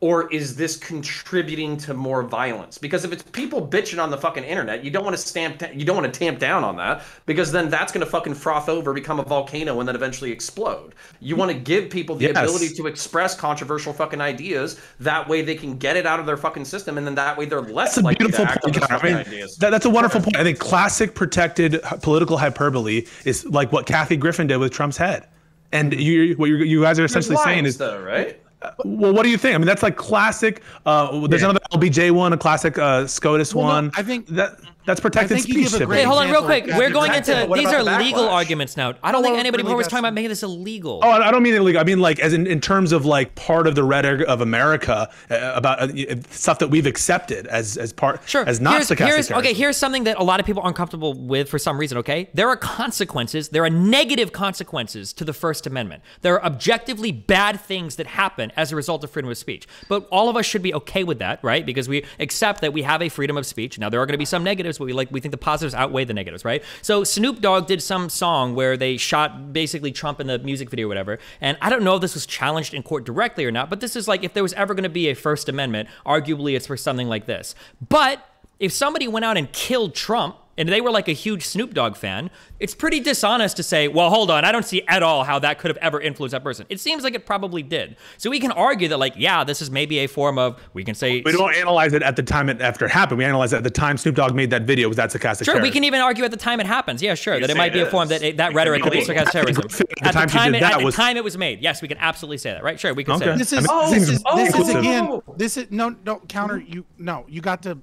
or is this contributing to more violence? Because if it's people bitching on the fucking internet, you don't want to stamp, you don't want to tamp down on that because then that's going to fucking froth over, become a volcano, and then eventually explode. You want to give people the Yes. ability to express controversial fucking ideas. That way they can get it out of their fucking system, and then that way they're less That's a likely beautiful to act point. Connor. I mean, ideas. that, that's a wonderful point. I think classic protected political hyperbole is like what Kathy Griffin did with Trump's head. And hmm. you, what you you guys are essentially saying is, though, right? Well, what do you think? I mean, that's like classic. Uh, there's Yeah. another LBJ one, a classic uh, SCOTUS Well, no, one. I think- that that's protected think you speech. give a great Hey, hold on, real quick. We're going into these are the legal arguments now. I don't think anybody really before was talking about making this illegal. Oh, I I don't mean illegal. I mean like as in, in terms of like part of the rhetoric of America uh, about uh, stuff that we've accepted as as part Sure. as not here's, stochastic here's, terrorism. okay, here's something that a lot of people aren't comfortable with for some reason, okay? There are consequences, there are negative consequences to the First Amendment. There are objectively bad things that happen as a result of freedom of speech. But all of us should be okay with that, right? Because we accept that we have a freedom of speech. Now there are going to be some negatives, but we like we think the positives outweigh the negatives, right? So Snoop Dogg did some song where they shot basically Trump in the music video or whatever. And I don't know if this was challenged in court directly or not, but this is like if there was ever going to be a First Amendment, arguably it's for something like this. But if somebody went out and killed Trump and they were like a huge Snoop Dogg fan, it's pretty dishonest to say, well, hold on, I don't see at all how that could have ever influenced that person. It seems like it probably did. So we can argue that, like, yeah, this is maybe a form of, we can say, We don't analyze it at the time it after it happened. We analyze it at the time Snoop Dogg made that video. Was that sarcastic? Sure, we can even argue at the time it happens. Yeah, sure, that it say might be it a form is. that that It rhetoric could could be be. sarcastic terrorism. At the At the time time, it, that at the was- time it was made. Yes, we can absolutely say that, right? Sure, we can say Okay. that. This I is mean, this seems is this is again. Oh. This is no no counter. You no. You got to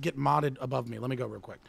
get modded above me. Let me go real quick.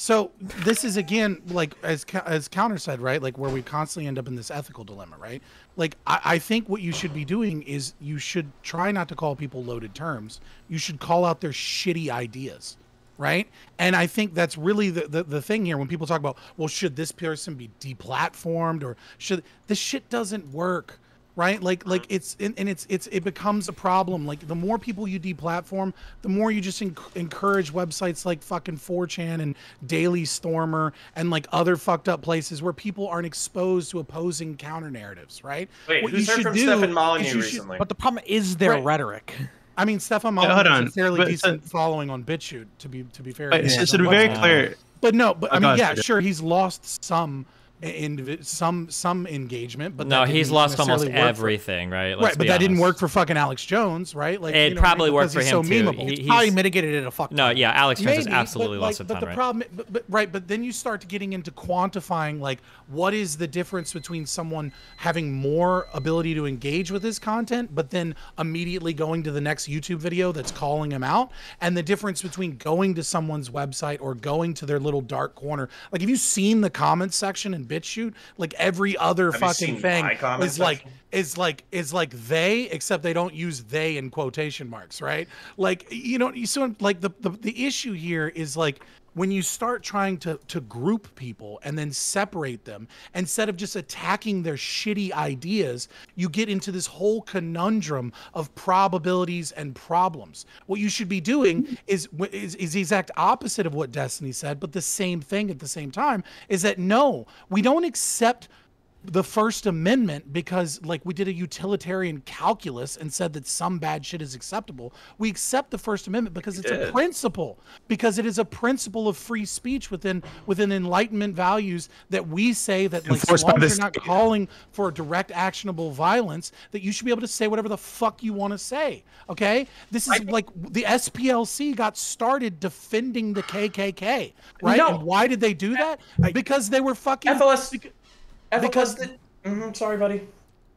So this is again like as as counter said right, like where we constantly end up in this ethical dilemma, right? Like I, I think what you should be doing is you should try not to call people loaded terms. You should call out their shitty ideas right? And I think that's really the, the, the thing here when people talk about, well, should this person be deplatformed or should this shit doesn't work, right? Like like mm-hmm. it's and, and it's it's it becomes a problem. Like the more people you deplatform, the more you just enc- encourage websites like fucking 4chan and Daily Stormer and like other fucked up places where people aren't exposed to opposing counter narratives, right? Wait, What who's you heard should from do Stefan is Molyneux you should- recently? But the problem is their Right. rhetoric. I mean, Stefan Yeah, Molyneux hold has on. a fairly But- decent following on BitChute, to be to be fair. But to so, so to be very clear, But no, but Oh, I go mean, yeah, sure, he's lost some in some some engagement, but no, he's lost almost work for- everything, right? Let's right, but that didn't work for fucking Alex Jones, right? Like It you know probably worked for him so too. memeable. He- he's- Probably mitigated it a fuck. No, yeah, Alex Jones has absolutely but, lost like, a ton, but the right? problem, but, but right, but then you start getting into quantifying like what is the difference between someone having more ability to engage with his content, but then immediately going to the next YouTube video that's calling him out, and the difference between going to someone's website or going to their little dark corner. Like, have you seen the comments section in BitChute? Like every other Have fucking thing is like is like is like they except they don't use they in quotation marks right like you know you so like the, the the issue here is like when you start trying to to group people and then separate them instead of just attacking their shitty ideas you get into this whole conundrum of probabilities and problems. What you should be doing is is, is the exact opposite of what destiny said but the same thing at the same time is that no we don't accept the First Amendment because, like, we did a utilitarian calculus and said that some bad shit is acceptable. We accept the First Amendment because it's a principle, because it is a principle of free speech within within Enlightenment values that we say that, like, Enforced so long as you're not calling for direct actionable violence, that you should be able to say whatever the fuck you want to say. Okay, this is like the SPLC got started defending the KKK, right? No. And why did they do that? Because they were fucking FLS. Because FLS. Mhm, sorry, buddy.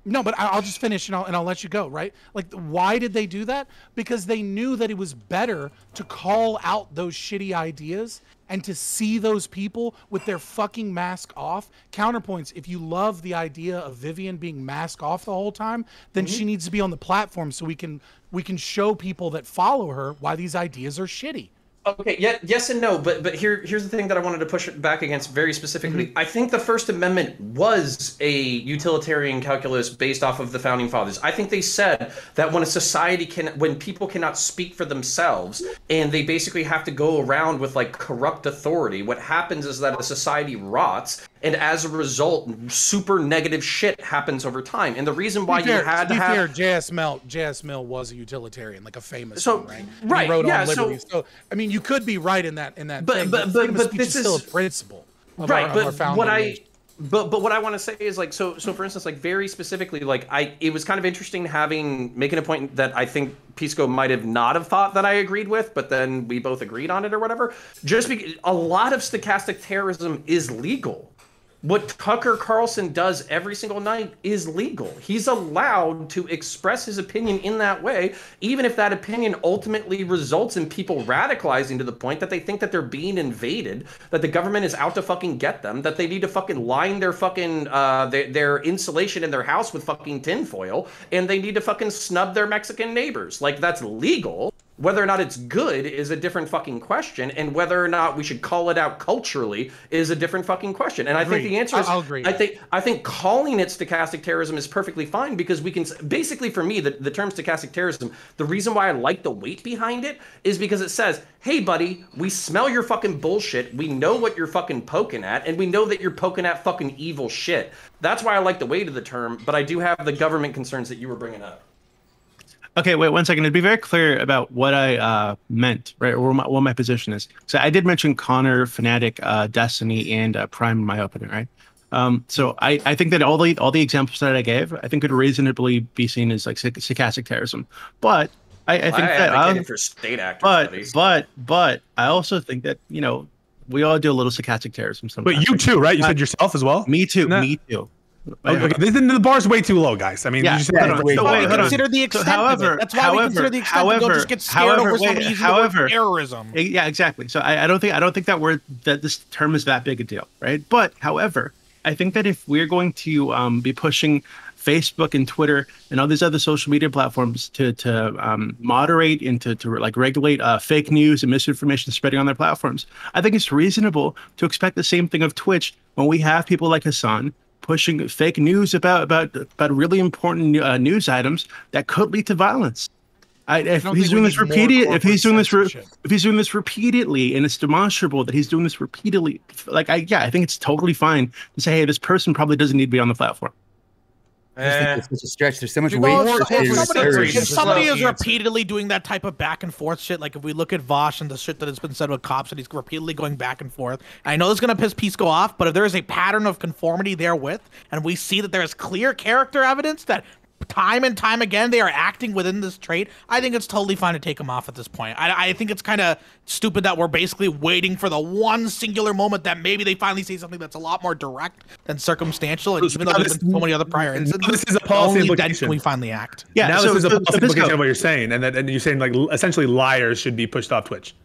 no, but I- I'll just finish and I'll, and I'll let you go, right? Like, why did they do that? Because they knew that it was better to call out those shitty ideas and to see those people with their fucking mask off. Counterpoints, if you love the idea of Vivian being mask off the whole time, then she needs to be on the platform so we can we can show people that follow her why these ideas are shitty. Okay, yeah, yes and no, but but here here's the thing that I wanted to push it back against very specifically. Mm-hmm. I think the First Amendment was a utilitarian calculus based off of the founding fathers. I think they said that when a society can when people cannot speak for themselves and they basically have to go around with like corrupt authority, what happens is that a society rots and as a result super negative shit happens over time. And the reason why you had to to have fair, J.S. Mill, J.S. Mill was a utilitarian, like a famous So, one, right? Right, he wrote yeah, on so- liberty. So, I mean, you could be right in that in that. But- thing, but- but- but this is still a principle. Right our, but what i but but what i want to say is like so so for instance like very specifically like i it was kind of interesting having making a point that i think pisco might have not have thought that i agreed with but then we both agreed on it or whatever just because a lot of stochastic terrorism is legal what Tucker Carlson does every single night is legal. He's allowed to express his opinion in that way, even if that opinion ultimately results in people radicalizing to the point that they think that they're being invaded, that the government is out to fucking get them, that they need to fucking line their fucking uh, their, their insulation in their house with fucking tinfoil, and they need to fucking snub their Mexican neighbors. Like that's legal. Whether or not it's good is a different fucking question, and whether or not we should call it out culturally is a different fucking question. And I think the answer is I'll agree. I think I think calling it stochastic terrorism is perfectly fine because we can basically for me the, the term stochastic terrorism the reason why I like the weight behind it is because it says hey buddy we smell your fucking bullshit we know what you're fucking poking at and we know that you're poking at fucking evil shit that's why I like the weight of the term but I do have the government concerns that you were bringing up Okay, wait one second. To be very clear about what I uh, meant, right, or my, what my position is. So I did mention Connor, Fanatiq, uh, Destiny, and uh, Prime in my opening, right? Um, so I, I think that all the all the examples that I gave, I think could reasonably be seen as like stoch- stochastic terrorism. But I, I think I that advocated I'll- for state actors but buddies. but but I also think that you know we all do a little stochastic terrorism sometimes. But you too, right? You said yourself as well. Me too. Nah. Me too. Okay, okay, this, the bar's way too low, guys. I mean, Yeah, you just yeah, hold wait, So, wait, hold on. consider the So, extent however, of it. That's why however, we consider the extent. we don't just get scared however, over somebody wait, using the word however, terrorism. Eh, Yeah, exactly. So I, I don't think I don't think that word that this term is that big a deal, right? But however, I think that if we're going to um, be pushing Facebook and Twitter and all these other social media platforms to to um, moderate and to, to like regulate uh, fake news and misinformation spreading on their platforms, I think it's reasonable to expect the same thing of Twitch when we have people like Hassan pushing fake news about about about really important uh, news items that could lead to violence. I, if don't he's doing this need more repeated, if he's doing this, re- if he's doing this repeatedly, and it's demonstrable that he's doing this repeatedly, like I, yeah, I think it's totally fine to say, hey, this person probably doesn't need to be on the platform. I just Eh. it's such a stretch. There's so much Well, weight if, if somebody, if somebody is is not the answer. repeatedly doing that type of back and forth shit, like if we look at Vaush and the shit that has been said with cops, and he's repeatedly going back and forth. I know this is gonna piss Pisco off, but if there is a pattern of conformity therewith, and we see that there is clear character evidence that time and time again they are acting within this trait, I think it's totally fine to take him off at this point. I, I think it's kind of stupid that we're basically waiting for the one singular moment that maybe they finally say something that's a lot more direct than circumstantial, and So even though now there's been so many other prior instances, this is a policy only then implication. we finally act. Yeah, now so, this is a so, policy so Pisco, implication of what you're saying, and that and you're saying like essentially liars should be pushed off Twitch.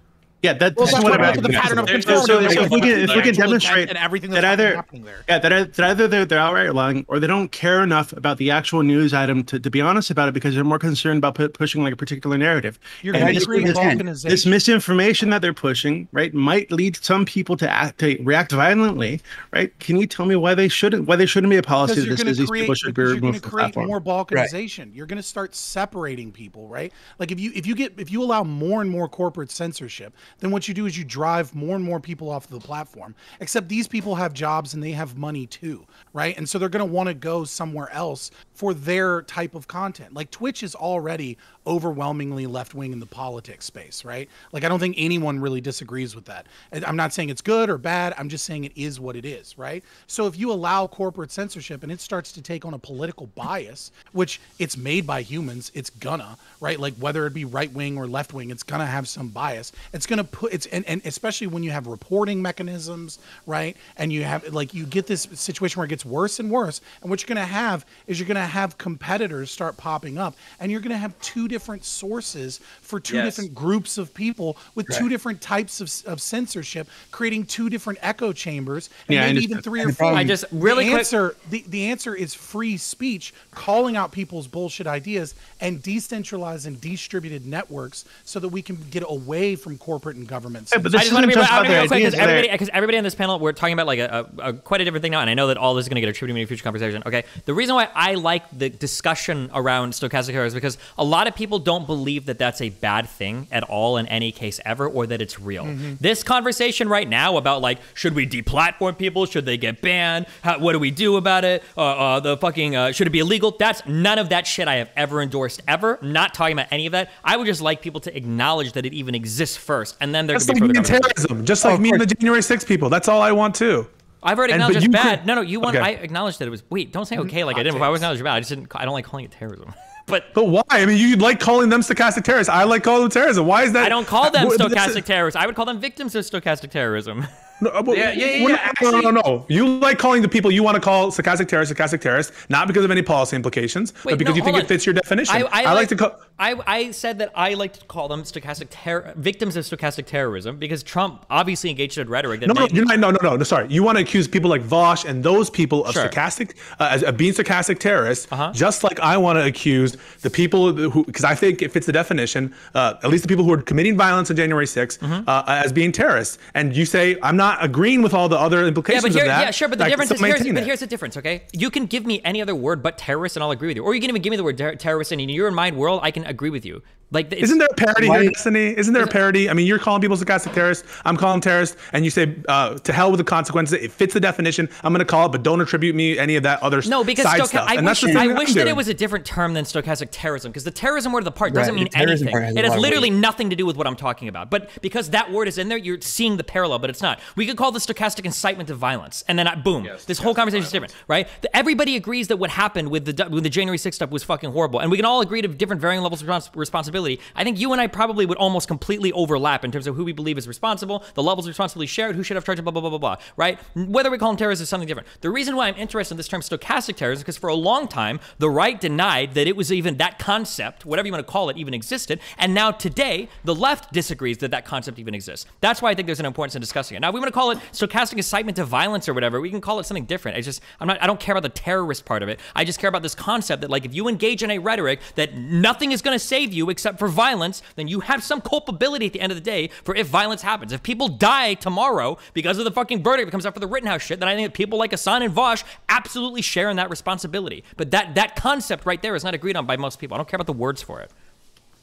Yeah, that, Well, that's what what I'm to the pattern of So- so- so if we can- if we can demonstrate and everything that that's fucking either- happening there. Yeah, that, that either they're, they're outright lying or they don't care enough about the actual news item to, to be honest about it because they're more concerned about pu- pushing like a particular narrative. You're And going I to create think it's ten. balkanization. this misinformation that they're pushing, right, might lead some people to act to react violently, right? Can you tell me why they shouldn't why they shouldn't be a policy because that you're this is to these create people should be because you're going to from create platform? more balkanization. You're going to start separating people, right? Like if you if you get if you allow more and more corporate censorship, then what you do is you drive more and more people off the platform. Except these people have jobs and they have money too, right? And so they're going to want to go somewhere else for their type of content. Like Twitch is already overwhelmingly left wing in the politics space, right? Like I don't think anyone really disagrees with that. I'm not saying it's good or bad. I'm just saying it is what it is, right? So if you allow corporate censorship and it starts to take on a political bias, which it's made by humans, it's gonna, right? Like whether it be right wing or left wing, it's gonna have some bias. It's gonna put it's and, and especially when you have reporting mechanisms, right? And you have like you get this situation where it gets worse and worse. And what you're gonna have is you're gonna have competitors start popping up, and you're gonna have two different sources for two Yes. different groups of people with two different types of, of censorship, creating two different echo chambers, and Yeah, I maybe even three or four. I just really the quick. answer the, the answer is free speech, calling out people's bullshit ideas, and decentralizing distributed networks so that we can get away from corporate and government. Yeah, but I this just want to be isn't just I about real quick because everybody, because everybody on this panel, we're talking about like a, a, a quite a different thing now, and I know that all this is going to get attributed to me in future conversation. Okay, the reason why I like the discussion around stochastic error is because a lot of people don't believe that that's a bad thing at all in any case ever, or that it's real. This conversation right now about like should we deplatform people, should they get banned, How, what do we do about it, uh, uh, the fucking uh, should it be illegal? That's none of that shit I have ever endorsed ever. Not talking about any of that. I would just like people to acknowledge that it even exists first, and then there's like be me further terrorism, just Oh, like of me and the. January 6 people. That's all I want too. I've already acknowledged but it's bad. could- no, no, you want. Okay. I acknowledged that it was. Wait, don't say okay like I didn't. If I was acknowledged bad, I just didn't. I don't like calling it terrorism. But But why? I mean, you like calling them stochastic terrorists. I like calling them terrorism. Why is that? I don't call them What- this is- stochastic terrorists. I would call them victims of stochastic terrorism. No, uh, but- Yeah, yeah, yeah, yeah, actually- no, no, no, no. You like calling the people you want to call stochastic terrorists, stochastic terrorists, not because of any policy implications, Wait, but because no, you think hold it fits your definition. I, like to call. I, I said that I like to call them stochastic terror victims of stochastic terrorism because Trump obviously engaged in rhetoric that No, no, made- not. No, no, no, no. Sorry, you want to accuse people like Vaush and those people of Sure. stochastic, uh, as, of being stochastic terrorists, Uh-huh. just like I want to accuse the people who, because I think it fits the definition, uh, at least the people who are committing violence on January 6th, Mm-hmm. uh, as being terrorists. And you say I'm not agreeing with all the other Yeah, implications but here, of that. yeah, sure. But the difference is here's, but here's the difference. Okay, you can give me any other word but terrorist, and I'll agree with you. Or you can even give me the word ter- terrorist, and in your mind world, I can agree with you. Like, it's, Isn't there a parody Why- here, Destiny? Isn't there a parody? I mean, you're calling people stochastic terrorists. I'm calling them terrorists, and you say, uh, "To hell with the consequences." It fits the definition. I'm going to call it, but don't attribute me any of that other No, because side stocha- stuff. I and wish, that's the I thing wish I'm that it was a different term than stochastic terrorism, because the terrorism word of the part doesn't Right, mean anything. has It has literally weight. nothing to do with what I'm talking about. But because that word is in there, you're seeing the parallel, but it's not. We could call this stochastic incitement to violence, and then I, boom, Yes, this whole stochastic conversation is different, right? The- everybody agrees that what happened with the with the January 6th stuff was fucking horrible, and we can all agree to different varying levels responsibility, I think you and I probably would almost completely overlap in terms of who we believe is responsible, the levels of responsibility shared, who should have charge, blah, blah, blah, blah, blah, right? Whether we call them terrorists is something different. The reason why I'm interested in this term stochastic terrorism is because for a long time, the right denied that it was even that concept, whatever you want to call it, even existed. And now today, the left disagrees that that concept even exists. That's why I think there's an importance in discussing it. Now, if we want to call it stochastic incitement to violence or whatever, we can call it something different. It's just, I'm not, I don't care about the terrorist part of it. I just care about this concept that, like, if you engage in a rhetoric that nothing is going to save you except for violence, then you have some culpability at the end of the day for if violence happens. If people die tomorrow because of the fucking verdict that comes out for the Rittenhouse shit, then I think that people like Hassan and Vaush absolutely share in that responsibility. But that that concept right there is not agreed on by most people. I don't care about the words for it.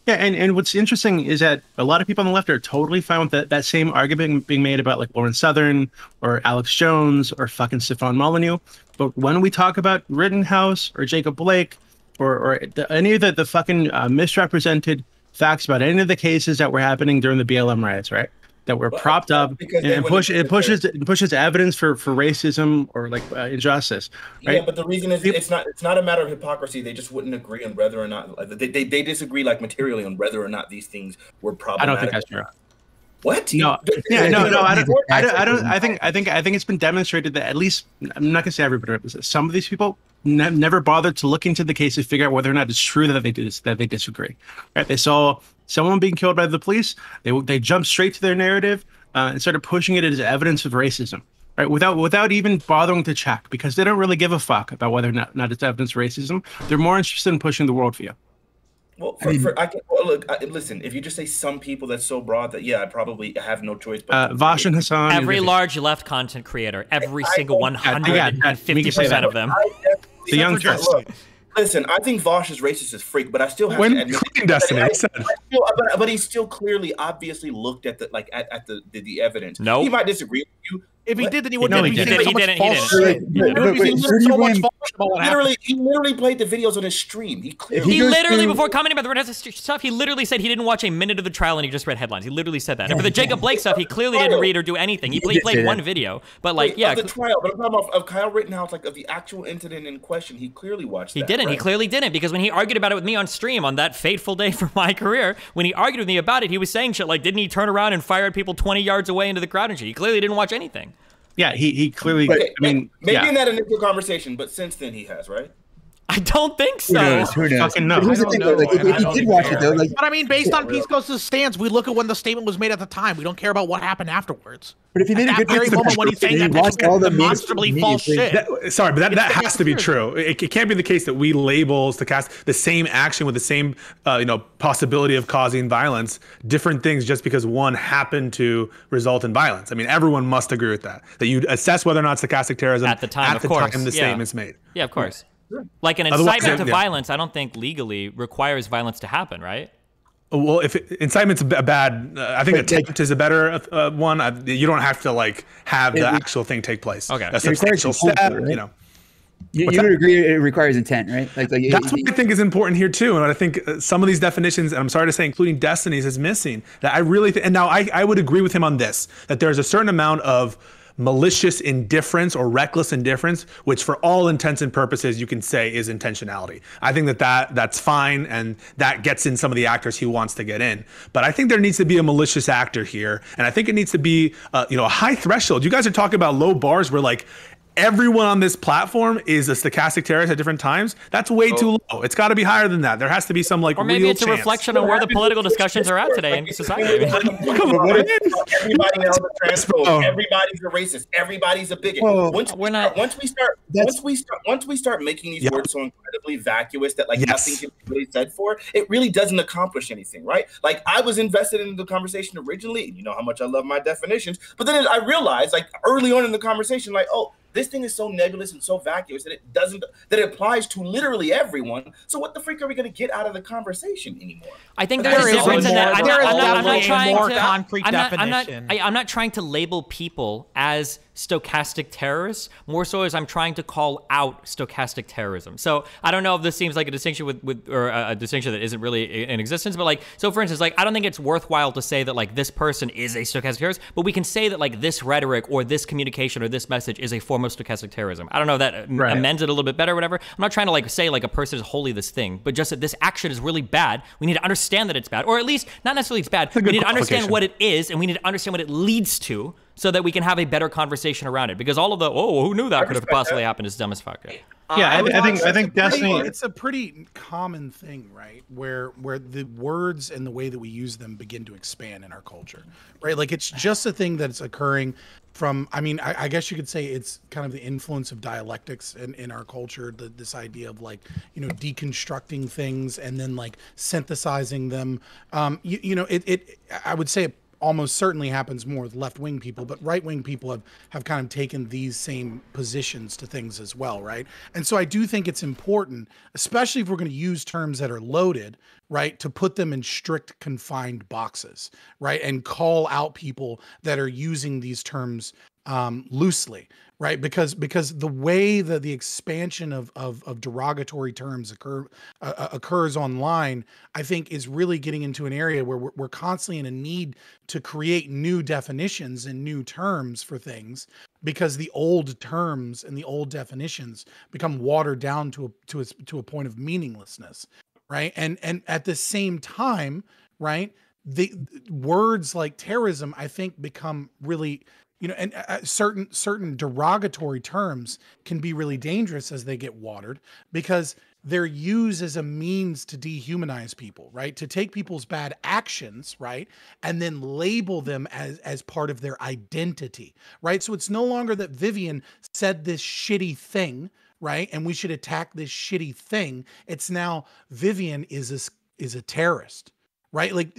Yeah, and, and what's interesting is that a lot of people on the left are totally fine with that, that same argument being made about like Lauren Southern or Alex Jones or fucking Stefan Molyneux. But when we talk about Rittenhouse or Jacob Blake or, or the, any of the, the fucking uh, misrepresented facts about any of the cases that were happening during the BLM riots, right? That were propped up and, push it pushes it pushes evidence for for racism or like uh, injustice, right? Yeah, but the reason is it's not it's not a matter of hypocrisy. They just wouldn't agree on whether or not they, they they disagree like materially on whether or not these things were I problematic. don't think that's true. What? No, yeah, no, no, I don't, I don't, I don't, I think, I think, I think it's been demonstrated that at least, I'm not gonna say everybody, but some of these people ne- never bothered to look into the case to figure out whether or not it's true that they dis- that they disagree. Right? They saw someone being killed by the police, they they jumped straight to their narrative uh, and started pushing it as evidence of racism. Right, without without even bothering to check, because they don't really give a fuck about whether or not, not it's evidence of racism. They're more interested in pushing the worldview. Well, for, for, I can well, look. I, listen, if you just say some people, that's so broad that yeah, I probably have no choice. But Uh, Vaush and Hassan. Every large left content creator, every I- single I- yeah, yeah, we can say 150% of them. The young Look, folks. Listen, I think Vaush is racist as freak, but I still have When to admit including Destiny, I, I said. I still, but, but he still clearly, obviously looked at the like at, at the, the the evidence. Nope. he might disagree with you. If he did, then he wouldn't he be didn't. saying He so much didn't, he didn't. shit. Wait, He wait, would be wait, saying who do so much blame? false shit about what happened. Literally, he literally played the videos on his stream. He clearly he He literally, through- before commenting about the Red Hat stuff, he literally said he didn't watch a minute of the trial and he just read headlines. He literally said that. And for the Jacob Blake stuff, he clearly didn't read or do anything. He He played, played one video, but like, Wait, yeah, of the trial, but I'm talking about of Kyle Rittenhouse, like of the actual incident in question. He clearly watched. he that, didn't. He clearly didn't because when he argued about it with me on stream on that fateful day for my career, when he argued with me about it, he was saying shit like, "Didn't he turn around and fire at people 20 yards away into the crowd and shit?" He clearly didn't watch anything. Yeah, he he clearly. Okay, I mean, maybe yeah. in that initial conversation, but since then he has, right? I don't think Who so. knows? Who knows? Fucking no. But here's the I thing, don't though, like, know, if, and if I he did watch care. it though, like But I mean, based on real. Pisco's stance, we look at when the statement was made at the time. We don't care about what happened afterwards. But if he made At a good very case of moment when he's saying that watched all the media- demonstrably false media shit. That, sorry, but that, that has to be true. It, it can't be the case that we label stochastic the same action with the same, uh, you know, possibility of causing violence, different things just because one happened to result in violence. I mean, everyone must agree with that. That you assess whether or not stochastic terrorism At the time, at of the course, time the yeah. statement's made. Yeah, of course. Like an Otherwise, incitement to yeah. violence, I don't think legally requires violence to happen, right? Well, if it, incitement's a b- a bad, uh, I think But, attempt is a better uh, one. I, you don't have to like have the It- actual thing take place. Okay. a substantial step. right? You know, You, you would agree it requires intent, right? Like, like That's it- what I think is important here too, and I think uh, some of these definitions, and I'm sorry to say, including Destiny's, is missing. That I really, th- and now I, I would agree with him on this, that there's a certain amount of malicious indifference or reckless indifference, which for all intents and purposes you can say is intentionality. I think that, that that's fine, and that gets in some of the actors he wants to get in. But I think there needs to be a malicious actor here, and I think it needs to be, uh, you know, a high threshold. You guys are talking about low bars where like everyone on this platform is a stochastic terrorist at different times. That's way too oh. low. It's got to be higher than that. There has to be some like Or maybe real it's a chance. reflection on where the political discussions are at today in society. Come on, man. Everybody else a transphobe. Oh. Everybody's a racist. Everybody's a bigot. Well, once we we're start, not- once we start, That's- once we start, once we start making these Yeah. words so incredibly vacuous that like Yes. nothing can be really said for, it really doesn't accomplish anything, right? Like I was invested in the conversation originally. You know how much I love my definitions, but then I realized, like early on in the conversation, like oh. This thing is so nebulous and so vacuous that it doesn't that it applies to literally everyone. So what the freak are we going to get out of the conversation anymore? I think There there's a difference in that. more- I'm not, I'm not, I'm not trying to. concrete I'm not, I'm not, definition. I, I'm not trying to label people as stochastic terrorists, more so as I'm trying to call out stochastic terrorism. So I don't know if this seems like a distinction with, with or a, distinction that isn't really in existence, but like, so for instance, like, I don't think it's worthwhile to say that like this person is a stochastic terrorist, but we can say that like this rhetoric or this communication or this message is a form of stochastic terrorism. I don't know if that uh, Right. amends it a little bit better or whatever. I'm not trying to like say like a person is wholly this thing, but just that this action is really bad. We need to understand that it's bad, or at least not necessarily it's bad. a We need to understand what it is, and we need to understand what it leads to, so that we can have a better conversation around it. Because all of the oh, who knew that could have possibly that. happened is dumb as fuck. Yeah, I, I think I think pretty- Destiny. it's a pretty common thing, right? Where where the words and the way that we use them begin to expand in our culture, right? Like it's just a thing that's occurring from. I mean, I, I guess you could say it's kind of the influence of dialectics in in our culture. The, this idea of like you know deconstructing things and then like synthesizing them. Um, you, you know, it it I would say it almost certainly happens more with left wing people, but right wing people have, have kind of taken these same positions to things as well, right? And so I do think it's important, especially if we're going to use terms that are loaded, right, to put them in strict confined boxes, right, and call out people that are using these terms um, loosely, right? Because because the way that the expansion of of, of derogatory terms occur uh, uh, occurs online, I think is really getting into an area where we're, we're constantly in a need to create new definitions and new terms for things because the old terms and the old definitions become watered down to a to a, to a point of meaninglessness right and and at the same time right the words like terrorism i think become really you know and uh, certain certain derogatory terms can be really dangerous as they get watered because they're used as a means to dehumanize people right? To take people's bad actions right? And then label them as as part of their identity right? So it's no longer that vivian said this shitty thing right? And we should attack this shitty thing. It's now vivian is a, is a terrorist right like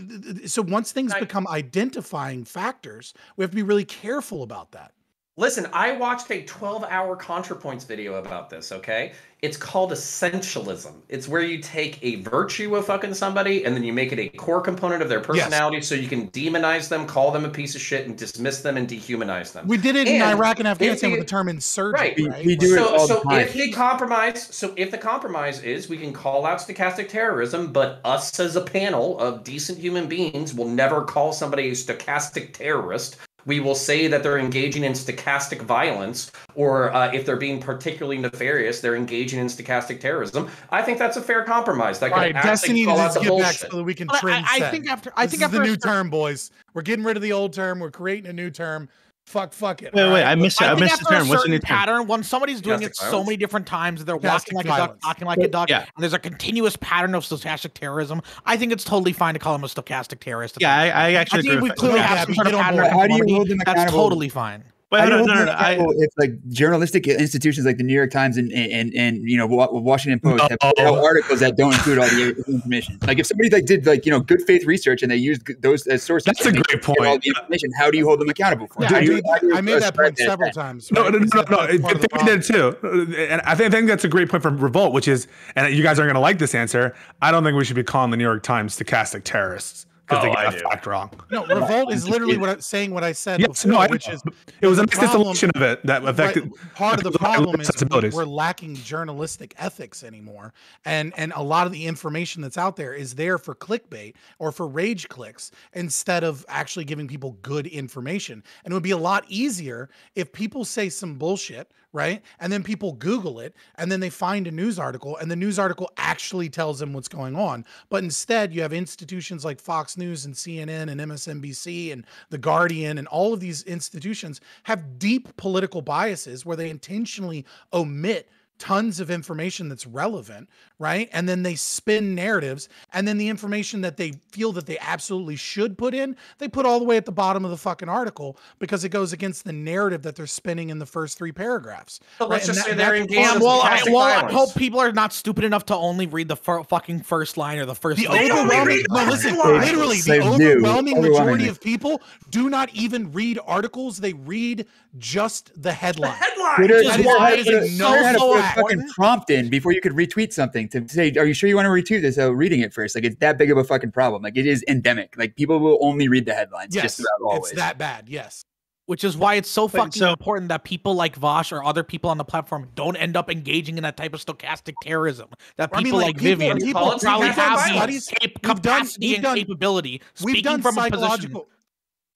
so once things Right. become identifying factors we have to be really careful about that Listen, I watched a 12 hour ContraPoints video about this, okay? It's called essentialism. It's where you take a virtue of fucking somebody and then you make it a core component of their personality so you can demonize them, call them a piece of shit, and dismiss them and dehumanize them. we did it in iraq and afghanistan the- with the term insurgent Right. We- right, we do it all so the time. if the compromise, so if the compromise is we can call out stochastic terrorism, but us as a panel of decent human beings will never call somebody a stochastic terrorist. We will say that they're engaging in stochastic violence, or uh, if they're being particularly nefarious, they're engaging in stochastic terrorism. I think that's a fair compromise. That all could right destiny call out needs to get back so that we can But I- trend I, I think after I this think is after the new certain- term boys we're getting rid of the old term we're creating a new term fuck fuck it Wait, wait, right? I missed it. I I missed the after term. What's the new certain term? pattern, when somebody's doing it Stochastic so many different times, they're Stochastic walking like a duck, talking like a duck, Yeah. and there's a continuous pattern of stochastic terrorism. I think it's totally fine to call him a stochastic terrorist. Yeah, I, I I actually think agree we with clearly that. Yeah, have some but sort of on pattern board. How do you conformity. hold them That's totally fine. Wait, How do on, you no, hold no, no. I, if like journalistic institutions like the New York Times and and, and you know Washington Post have put out articles that don't include all the information? Like if somebody like did like you know good faith research and they used those as sources, That's a great get all point. the information. How do you hold them accountable for? it? Yeah, How I do you- made, how do I made that ascribe point several times. No, right? no, no, Because no, no. part It, of it, did too, uh, and I think, I think that's a great point from Revolt, which is, and you guys aren't going to like this answer. I don't think we should be calling the New York Times stochastic terrorists because Oh, they got a do. fact wrong. No, revolt is literally what I'm saying what I said Yes, before, no, I which know. is it was a the distillation of it that affected. Right, part of the problem is we- sensibilities. we're lacking journalistic ethics anymore, and and a lot of the information that's out there is there for clickbait or for rage clicks instead of actually giving people good information. And it would be a lot easier if people say some bullshit, right, and then people Google it, and then they find a news article, and the news article actually tells them what's going on. But instead, you have institutions like Fox News and CNN and MSNBC and The Guardian and all of these institutions have deep political biases where they intentionally omit tons of information that's relevant, right? And then they spin narratives and then the information that they feel that they absolutely should put in, they put all the way at the bottom of the fucking article because it goes against the narrative that they're spinning in the first 3 paragraphs. But let's right? just And say that- they're engaged in of well, the- I, well, I violence. hope people are not stupid enough to only read the fir- fucking first line or the first. The line. overwhelming, read no, the listen, headlines. literally, They the do, overwhelming majority of people do not even read articles. They read just the headline. Headline. Twitter, That is Twitter why had it to, is Twitter had to so put a fucking prompt in before you could retweet something to say, "Are you sure you want to retweet this?" So reading it first, like it's that big of a fucking problem. Like it is endemic. Like people will only read the headlines Yes, just about always. it's that bad. Yes. which is why it's so Wait, fucking so- important that people like Vaush or other people on the platform don't end up engaging in that type of stochastic terrorism. That I mean, people like, like, people- Vivian people- Call it probably have the violence. cap- We've done- capacity we've and done- capability. We've done from a position.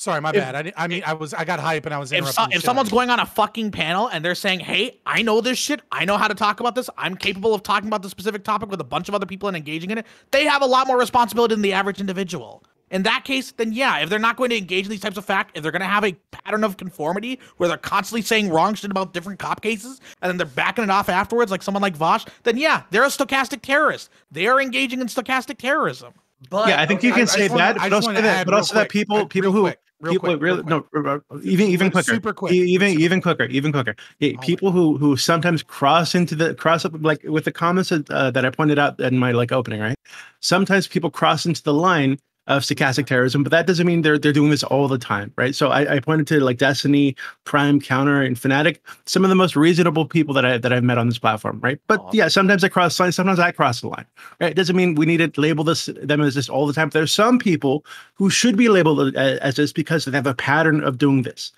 Psychological. Sorry, my If- bad. I, I mean, I was I got hype and I was if, interrupting. so, if someone's out of you. going on a fucking panel and they're saying, "Hey, I know this shit. I know how to talk about this. I'm capable of talking about this specific topic with a bunch of other people and engaging in it," they have a lot more responsibility than the average individual. In that case, then yeah, if they're not going to engage in these types of fact, if they're going to have a pattern of conformity where they're constantly saying wrong shit about different cop cases and then they're backing it off afterwards, like someone like Vaush, then yeah, they're a stochastic terrorist. They are engaging in stochastic terrorism. But yeah, I think you can I say just wanna- that, but also that, but also that people, people real who, quick, real people, quick, really, real no, uh, uh, even even quicker, super quick, even super even quicker, even quicker. Yeah, people who who sometimes cross into the cross up like with the comments uh, that I pointed out in my like opening, right? Sometimes people cross into the line of stochastic terrorism, but that doesn't mean they're they're doing this all the time, right? So I, I pointed to like Destiny, Prime, Counter, and Fanatiq, some of the most reasonable people that I that I've met on this platform, right? But yeah, sometimes I cross the line, sometimes I cross the line. Right? It doesn't mean we need to label this them as this all the time. But there's some people who should be labeled as, as this because they have a pattern of doing this.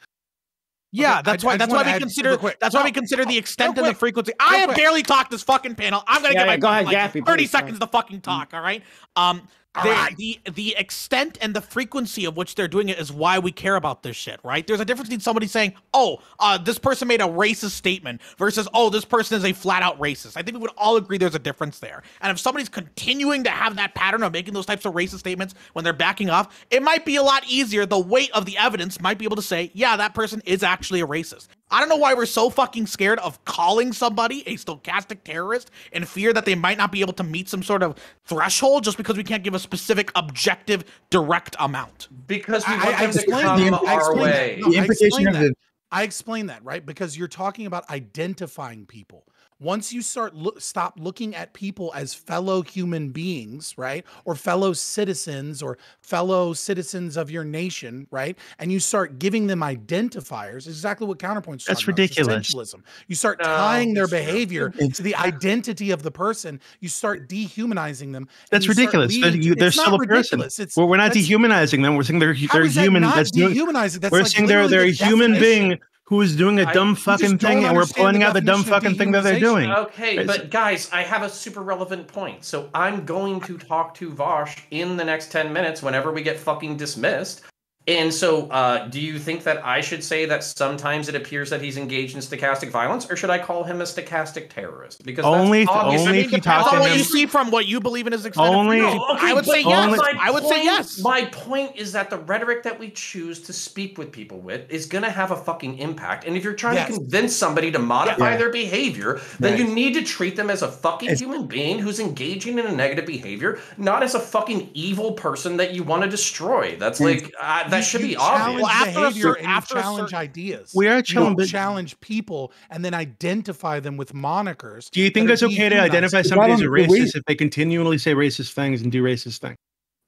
Yeah, Okay, that's I- why. I that's why we consider. super quick. That's why we consider the extent and the frequency. I have quick. barely talked this fucking panel. I'm gonna Yeah, get my yeah, go ahead, like, Gappy, thirty please, seconds to fucking talk. All right. Um. Right. the the extent and the frequency of which they're doing it is why we care about this shit, right? There's a difference between somebody saying, "Oh, uh, this person made a racist statement," versus, "Oh, this person is a flat out racist." I think we would all agree there's a difference there. And if somebody's continuing to have that pattern of making those types of racist statements when they're backing off, it might be a lot easier. The weight of the evidence might be able to say, "Yeah, that person is actually a racist." I don't know why we're so fucking scared of calling somebody a stochastic terrorist in fear that they might not be able to meet some sort of threshold just because we can't give a specific, objective, direct amount. because we I- want I them to explained come the- I our explained that. No, The implication explained of that. the I explain that, right? Because you're talking about identifying people. Once you start look, stop looking at people as fellow human beings, right? Or fellow citizens or fellow citizens of your nation, right? And you start giving them identifiers, exactly what counterpoints That's ridiculous. Essentialism. You start No, tying their it's true. behavior to the identity of the person. You start dehumanizing them. That's ridiculous. They're, you, they're still a person. It's, well, we're not dehumanizing them. We're saying they're they're is that human. not That's dehumanizing? That's we're like saying they're they're a human being who is doing a dumb you fucking thing, and we're pointing out the dumb fucking thing that they're doing. Okay, Right, but guys, I have a super relevant point. So I'm going to talk to Vaush in the next 10 minutes whenever we get fucking dismissed. And so, uh, do you think that I should say that sometimes it appears that he's engaged in stochastic violence, or should I call him a stochastic terrorist? Because that's Only- obviously- only if you talk on to what you see from what you believe in his extended Only- No, okay, I would but say yes. my I would say point- yes. My point is that the rhetoric that we choose to speak with people with is going to have a fucking impact. And if you're trying Yes. to convince somebody to modify Yeah. their behavior, then Right. you need to treat them as a fucking It's- human being who's engaging in a negative behavior, not as a fucking evil person that you want to destroy. That's like uh, that You- should you be challenge obvious. Well, after a behavior and after you challenge certain- ideas. We are You challenging. challenge people and then identify them with monikers. Do you think it's okay to identify somebody as a problem- the way- racist if they continually say racist things and do racist things?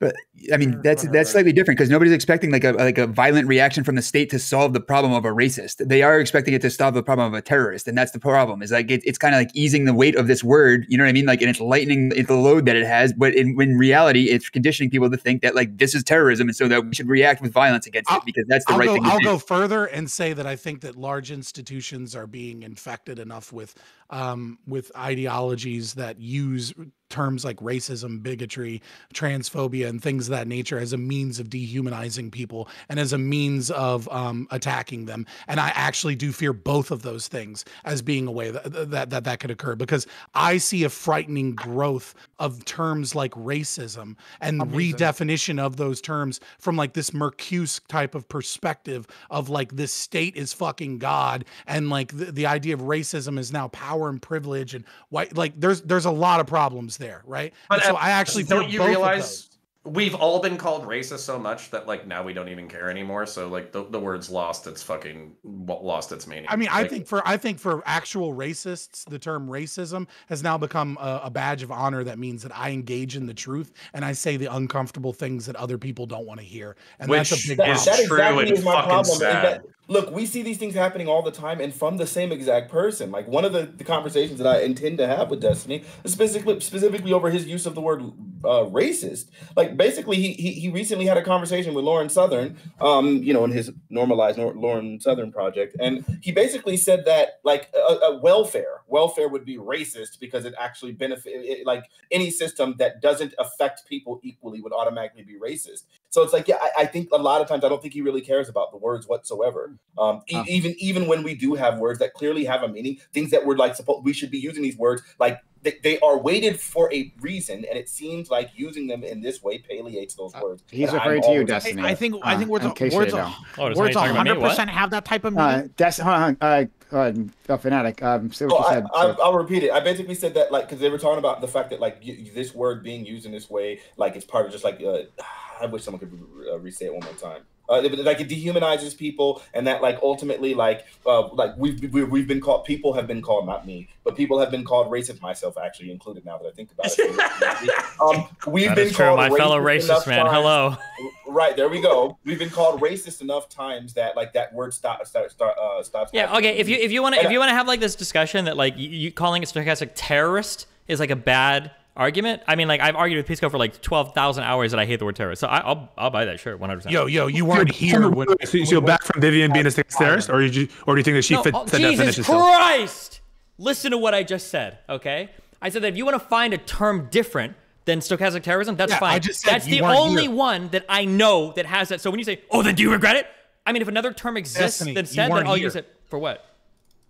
But I mean, that's that's slightly different because nobody's expecting like a like a violent reaction from the state to solve the problem of a racist. They are expecting it to solve the problem of a terrorist, and that's the problem. Is like it, it's kind of like easing the weight of this word. You know what I mean? Like, and it's lightening the load that it has. But in, in reality, it's conditioning people to think that like this is terrorism, and so that we should react with violence against I'll- it because that's the I'll right go, thing to do. I'll do. go further and say that I think that large institutions are being infected enough with um, with ideologies that use terms like racism, bigotry, transphobia, and things of that nature as a means of dehumanizing people and as a means of um, attacking them. And I actually do fear both of those things as being a way that that that, that could occur because I see a frightening growth of terms like racism and redefinition of those terms from like this Marcuse type of perspective of like this state is fucking God and like the, the idea of racism is now power and privilege and white like there's there's a lot of problems there, right? But And so I actually don't you realize we've all been called racist so much that like now we don't even care anymore. So like the, the word's lost its fucking lost its meaning. I mean, I Like, think for I think for actual racists, the term racism has now become a, a badge of honor that means that I engage in the truth and I say the uncomfortable things that other people don't want to hear, and that's Which a big That, is problem. that exactly and is my fucking problem. Look, we see these things happening all the time, and from the same exact person. Like one of the, the conversations that I intend to have with Destiny, is specifically specifically over his use of the word uh, racist. Like basically he, he he recently had a conversation with Lauren Southern, um, you know, in his normalized Nor- Lauren Southern project, and he basically said that like a, a welfare welfare would be racist because it actually benefit it, like any system that doesn't affect people equally would automatically be racist. So it's like, yeah, I, I think a lot of times I don't think he really cares about the words whatsoever. Um, e- Uh. even even when we do have words that clearly have a meaning, things that we're like supposed we should be using these words like they, they are weighted for a reason, and it seems like using them in this way palliates those words. He's And I'm referring to you, Destiny. I think I think Uh, words in case you words don't. Oh, words somebody talking me? hundred percent have that type of Uh, meaning. Des- hold on, uh, uh, uh, Fanatiq. Um, say what Oh, you I, said. I, so- I'll repeat it. I basically said that like because they were talking about the fact that like y- this word being used in this way, like it's part of just like uh, I wish someone could re- uh, re-say it one more time. Uh, like it dehumanizes people, and that like ultimately like uh, like we've we, we've been called people have been called not me, but people have been called racist, myself actually included. Now that I think about it, um, we've That been is true, called my fellow racist racist man. times- Hello. Right there we go. We've been called racist enough times that like that word stop start start uh, stops. Yeah. Okay. If you if you want to if you want to have like this discussion that like you, you calling it stochastic terrorist is like a bad argument. I mean, like I've argued with Pisco for like twelve thousand hours that I hate the word terrorist. So I, I'll I'll buy that shirt one hundred percent. Yo, yo, you weren't here when. So you so back from Vivian being a terrorist, or you or do you think that she No, fits oh, the Jesus definition? still? Christ! Listen to what I just said. Okay. I said that if you want to find a term different than stochastic terrorism, that's Yeah, fine. I just said that's you the weren't only here. one that I know that has that. So when you say, "Oh, then do you regret it?" I mean, if another term exists Destiny, that's you said, then I'll here. use it for what?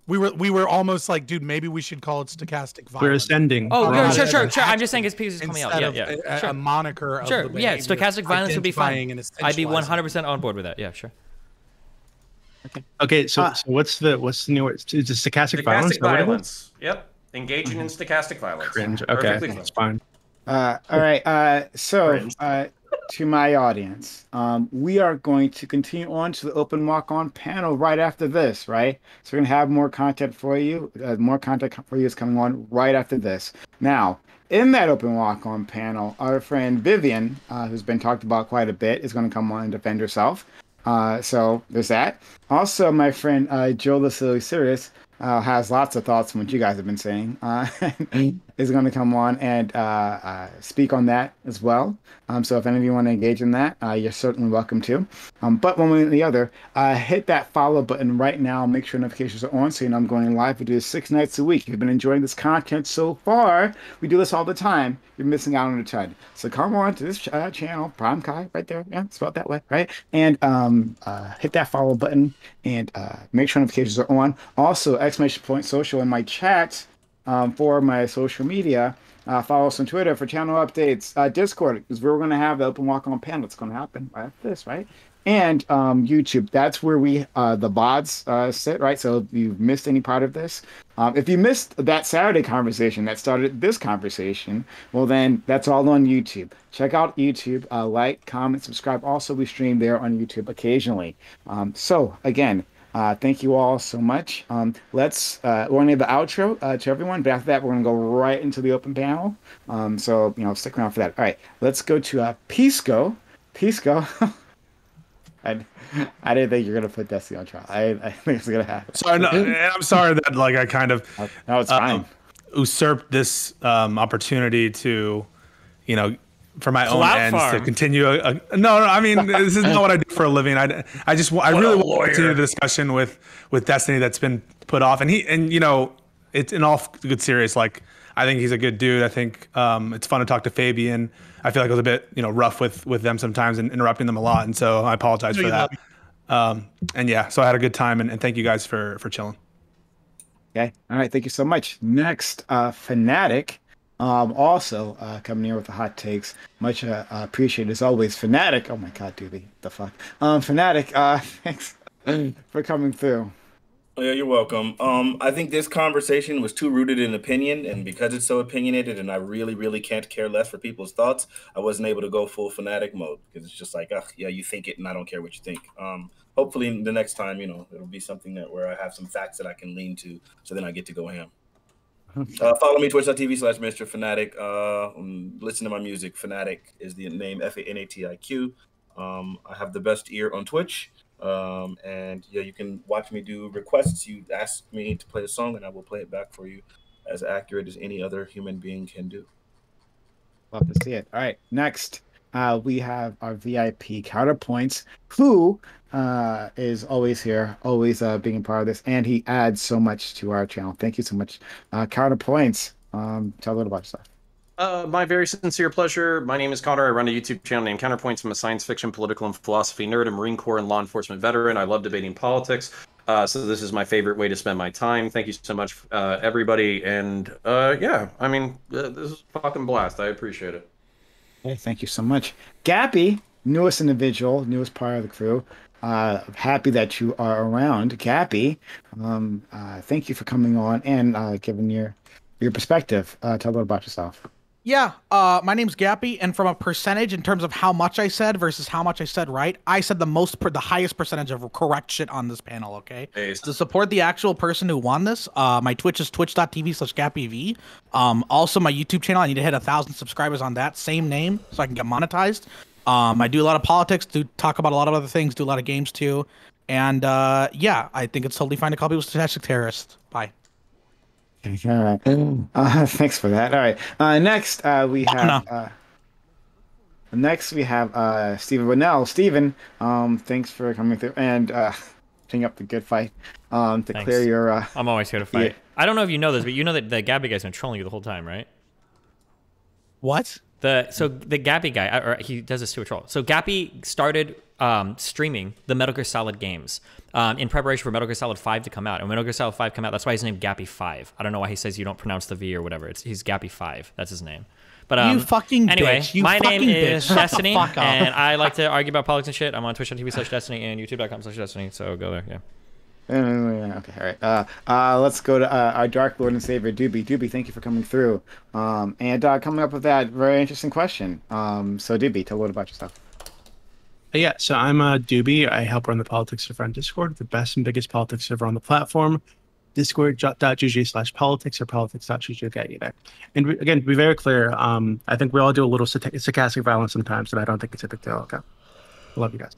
We were we were almost like, dude, maybe we should call it stochastic violence. We're ascending. Oh, Or yeah, sure, sure, sure. I'm just saying his piece is coming out. instead Yeah, of yeah. A, sure. a moniker of Sure, the yeah, behavior, stochastic violence would be fine. I'd be 100% on board with that. Yeah, sure. Okay, so, Uh, so what's the what's the new word? Is it stochastic, Stochastic violence? Is that what it is? violence. Yep. Engaging in stochastic violence. Cringe. Okay, Perfectly that's fine. fine. Uh, all right. Uh, so, Friends. uh, to my audience, um, we are going to continue on to the open walk on panel right after this, right? So, we're to have more content for you. Uh, more content for you is coming on right after this. Now, in that open walk on panel, our friend Vivian, uh, who's been talked about quite a bit, is going to come on and defend herself. Uh, so, there's that. Also, my friend uh, Joe the Silly Serious uh, has lots of thoughts on what you guys have been saying. Uh, is going to come on and uh, uh, speak on that as well. Um, so if any of you want to engage in that, uh, you're certainly welcome to. Um, but one way or the other, uh, hit that follow button right now. Make sure notifications are on so you know I'm going live. We do this six nights a week. If you've been enjoying this content so far, we do this all the time. You're missing out on a ton. So come on to this uh, channel, Prime Cayes, right there. Yeah, spelled that way, right? And um, uh, hit that follow button and make sure notifications are on. Also, exclamation point social in my chat um, for my social media. Uh, follow us on Twitter for channel updates. Uh, Discord is where we're going to have the open walk on panel. It's going to happen right this, right? And um, YouTube. That's where we uh, the bots uh, sit, right? So if you've missed any part of this, um, if you missed that Saturday conversation that started this conversation, well then that's all on YouTube. Check out YouTube. Uh, like, comment, subscribe. Also, we stream there on YouTube occasionally. Um, so again, uh, thank you all so much. Um, let's uh, we're gonna have the outro uh, to everyone, but after that we're gonna go right into the open panel. Um, so you know, stick around for that. All right, let's go to uh, Pisco. Pisco. I, I didn't think you were gonna put Destiny on trial. I, I think it's gonna happen. Sorry, no, and I'm sorry that like I kind of No, it's um, fine. usurped this um, opportunity to, you know, for my own Clout ends to continue. A, a, no, no, I mean this is not what I do for a living. I, I just I really want to continue the discussion with with Destiny that's been put off, and he and you know it's in all good serious. Like I think he's a good dude. I think um, it's fun to talk to Fabian. I feel like I was a bit you know rough with with them sometimes and interrupting them a lot, and so I apologize No, for that. Um, and yeah, so I had a good time, and, and thank you guys for for chilling. Okay. All right. Thank you so much. Next, uh, Fanatiq. Um, also uh, coming here with the hot takes. Much uh, appreciated as always. Fanatiq. Oh my God, dude, the fuck. Um, Fanatiq. Uh, thanks for coming through. Oh, yeah, you're welcome. Um, I think this conversation was too rooted in opinion, and because it's so opinionated, and I really, really can't care less for people's thoughts, I wasn't able to go full fanatic mode because it's just like, ugh, yeah, you think it, and I don't care what you think. Um, hopefully, the next time, you know, it'll be something that where I have some facts that I can lean to, so then I get to go ham. Uh, follow me twitch.tv slash Mr. Fanatiq. Uh, um, listen to my music. Fanatiq is the name F A N A T I Q. Um, I have the best ear on Twitch. Um, and yeah, you can watch me do requests. You ask me to play a song, and I will play it back for you as accurate as any other human being can do. Love to see it. All right. Next, uh, we have our VIP counterpoints, who uh, is always here, always uh, being a part of this, and he adds so much to our channel. Thank you so much, uh, counterpoints. Um, tell a little about yourself. Uh, my very sincere pleasure. My name is Connor. I run a YouTube channel named Counterpoints. I'm a science fiction, political, and philosophy nerd, a Marine Corps and law enforcement veteran. I love debating politics. Uh, so this is my favorite way to spend my time. Thank you so much, uh, everybody. And uh, yeah, I mean, uh, this is fucking blast. I appreciate it. Thank you so much, Gappy, newest individual, newest part of the crew. Uh, happy that you are around, Gappy. Um, uh, thank you for coming on and uh, giving your your perspective. Uh, tell a little about yourself. Yeah, uh, my name's Gappy, and from a percentage in terms of how much I said versus how much I said right, I said the most, per- the highest percentage of correct shit on this panel. Okay, to support the actual person who won this, uh, my Twitch is twitch.tv slash gappyv. Um, also my YouTube channel, I need to hit a thousand subscribers on that same name so I can get monetized. Um, I do a lot of politics, do talk about a lot of other things, do a lot of games too, and uh, yeah, I think it's totally fine to call people statistic terrorists. Bye. All right. Uh, thanks for that. All right. Uh, next, uh, we have. Uh, next, we have uh, Steven Bonnell. Stephen, um, thanks for coming through and uh, putting up the good fight um, to Thanks. clear your. Uh, I'm always here to fight. Yeah. I don't know if you know this, but you know that the Gappy guy's been trolling you the whole time, right? What? The so the Gappy guy, uh, or he does this to a troll. So Gappy started um, streaming the Metal Gear Solid games um, in preparation for Metal Gear Solid Five to come out. And when Metal Gear Solid Five come out, that's why he's named Gappy Five. I don't know why he says you don't pronounce the V or whatever. It's he's Gappy Five. That's his name. But um, You fucking anyway, bitch. You my name is bitch. Shut Destiny, and I like to argue about politics and shit. I'm on Twitch.tv slash Destiny and YouTube.com slash Destiny. So go there. Yeah. Okay, all right. Uh, uh, let's go to uh, our Dark Lord and Savior, Dooby. Dooby, thank you for coming through. Um, and uh, coming up with that very interesting question. Um, so, Dooby, tell a little about yourself. Uh, Yeah, so I'm uh, Dooby. I help run the politics server on Discord, the best and biggest politics server on the platform. Discord.gg slash politics or politics.gg will get you there. And we, again, to be very clear, um, I think we all do a little sarc- sarcastic violence sometimes, and I don't think it's a big deal. Okay. I love you guys.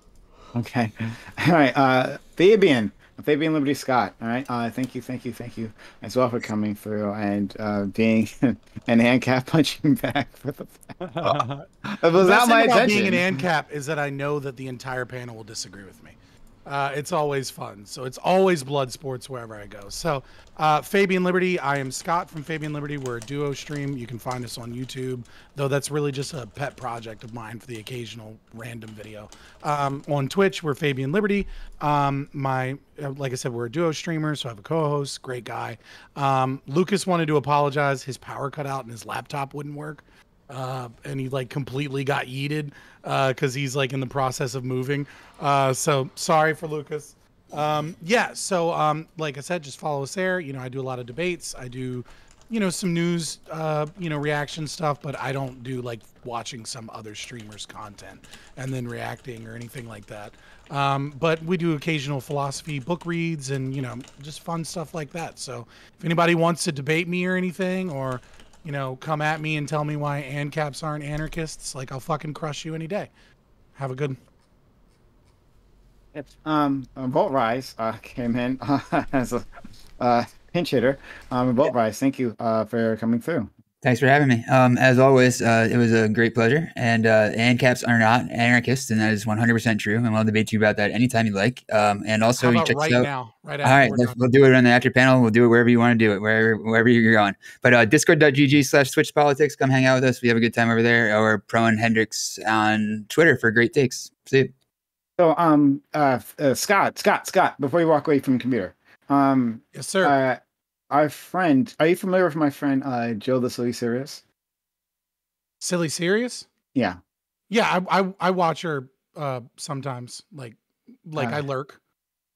Okay. All right. Uh, Fabian, Fabian Liberty Scott. All right. Uh, thank you, thank you, thank you as well for coming through and uh, being an ANCAP punching back. For the... it The was best not my thing intention. being an ANCAP is that I know that the entire panel will disagree with me. Uh, it's always fun. So it's always blood sports wherever I go. So, uh, Fabian Liberty, I am Scott from Fabian Liberty. We're a duo stream. You can find us on YouTube, though that's really just a pet project of mine for the occasional random video. Um, on Twitch, we're Fabian Liberty. Um, my, uh, like I said, we're a duo streamer, so I have a co-host, great guy. Um, Lucas wanted to apologize. His power cut out and his laptop wouldn't work uh, and he like completely got yeeted because he's like in the process of moving. Uh, so sorry for Lucas. Um, yeah, so um, like I said, just follow us there. You know, I do a lot of debates. I do, you know, some news, uh, you know, reaction stuff, but I don't do like watching some other streamers' content and then reacting or anything like that. Um, but we do occasional philosophy book reads and you know just fun stuff like that. So if anybody wants to debate me or anything, or you know, come at me and tell me why ANCAPs aren't anarchists. Like, I'll fucking crush you any day. Have a good. Um, Volt Rise uh, came in uh, as a uh, pinch hitter. Um, Volt Rise, thank you uh, for coming through. Thanks for having me. Um, as always, uh, it was a great pleasure. And uh, ANCAPs are not anarchists, and that is 100% true. And we'll debate you about that anytime you like. Um, and also, How you check right us out. now? Right All after right, we'll do it on the after panel. We'll do it wherever you want to do it, wherever wherever you're going. But uh, discord.gg slash switch politics. Come hang out with us. We have a good time over there. Or Pro and Hendrix on Twitter for great takes. See you. So, um, uh, uh, Scott, Scott, Scott, before you walk away from the computer, um, yes, sir. Our friend, are you familiar with my friend uh, Joe the Silly Serious? Silly serious? Yeah. Yeah, I I, I watch her uh sometimes. Like like I Uh, lurk.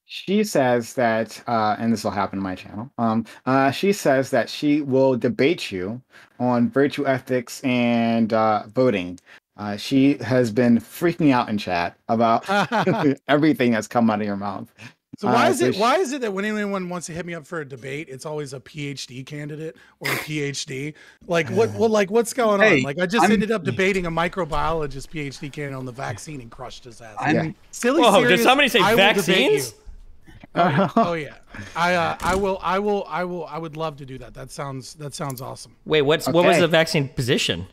She says that, uh, and this will happen to my channel. Um, uh, she says that she will debate you on virtue ethics and uh, voting. Uh, she has been freaking out in chat about everything that's come out of your mouth. So why Uh, is it why is it that when anyone wants to hit me up for a debate, it's always a PhD candidate or a PhD? Like what what like what's going Hey, on? Like I just I'm- ended up debating a microbiologist PhD candidate on the vaccine and crushed his ass. I'm- Yeah. Silly Whoa, did somebody say I will debate you. vaccines? Oh, yeah. oh yeah. I uh, I will I will I will I would love to do that. That sounds that sounds awesome. Wait, what's what was the vaccine position?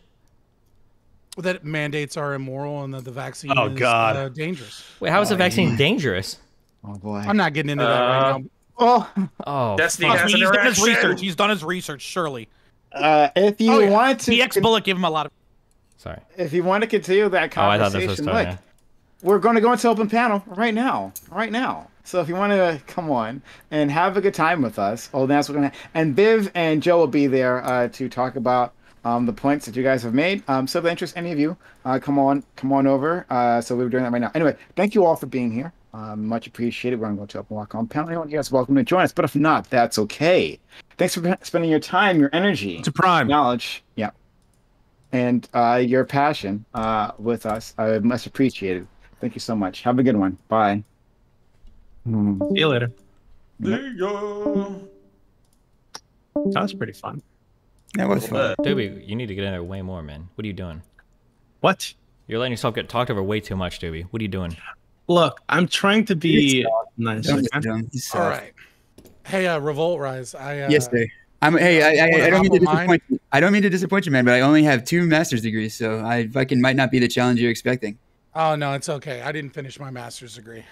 that mandates are immoral and that the vaccine Oh, is God. Uh, dangerous. Wait, how is the vaccine dangerous? Oh boy. I'm not getting into that Uh, right now. Oh, Oh, Destiny Trust has me, he's done his research. He's done his research. Surely, uh, if you Oh, yeah. want to, PX Bullet gave him a lot of. sorry. if you want to continue that Oh, I conversation, this was look, starting. we're going to go into open panel right now, right now. So if you want to come on and have a good time with us, oh, that's what we're gonna. And Viv and Joe will be there uh, to talk about um, the points that you guys have made. Um, so if that interests any of you, uh, come on, come on over. Uh, so we're doing that right now. Anyway, thank you all for being here. Um, much appreciated. We're going to go to open walk on panel. Anyone you guys welcome to join us, but if not, that's okay. Thanks for spending your time, your energy, To Prime. knowledge, yeah, and uh, your passion uh, with us. I much appreciated. Thank you so much. Have a good one. Bye. Hmm. See you later. There you go. That was pretty fun. That was fun. Dooby, you need to get in there way more, man. What are you doing? What? You're letting yourself get talked over way too much, Dooby. What are you doing? Look, I'm trying to be nice. Don't okay? get dumb. He's All soft. right. Hey, uh, Revolt Rise. I uh, Yes, sir. I'm. Hey, I, I, wanna I don't mean to hop on mine? disappoint you. I don't mean to disappoint you, man. But I only have two master's degrees, so I fucking might not be the challenge you're expecting. Oh no, it's okay. I didn't finish my master's degree.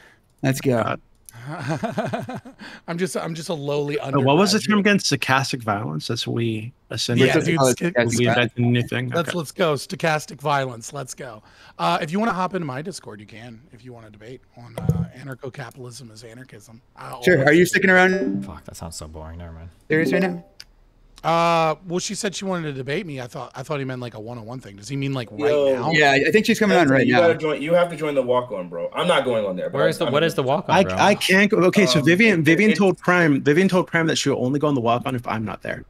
Let's go. God. I'm just I'm just a lowly under. what was the term again? Stochastic violence. That's what we ascended. Yeah, dude, it called? sk- That's we invented a new thing. Let's Okay. let's go. Stochastic violence. Let's go. Uh, if you want to hop into my Discord, you can. If you want to debate on uh, anarcho-capitalism is anarchism. I'll Sure. Are you sticking around Fuck, that sounds so boring. Never mind. serious right now? Uh, well, she said she wanted to debate me. I thought I thought he meant like a one-on-one thing. Does he mean like right Yo. now? Yeah, I I think she's coming on Anthony, right you now. Gotta join, you have to join the walk on, bro. I'm not going on there. but Where is the I'm- what the walk on, I. I can't go. Okay, so Um, Vivian Vivian it- told Prime Vivian told Prime that she'll only go on the walk on if I'm not there.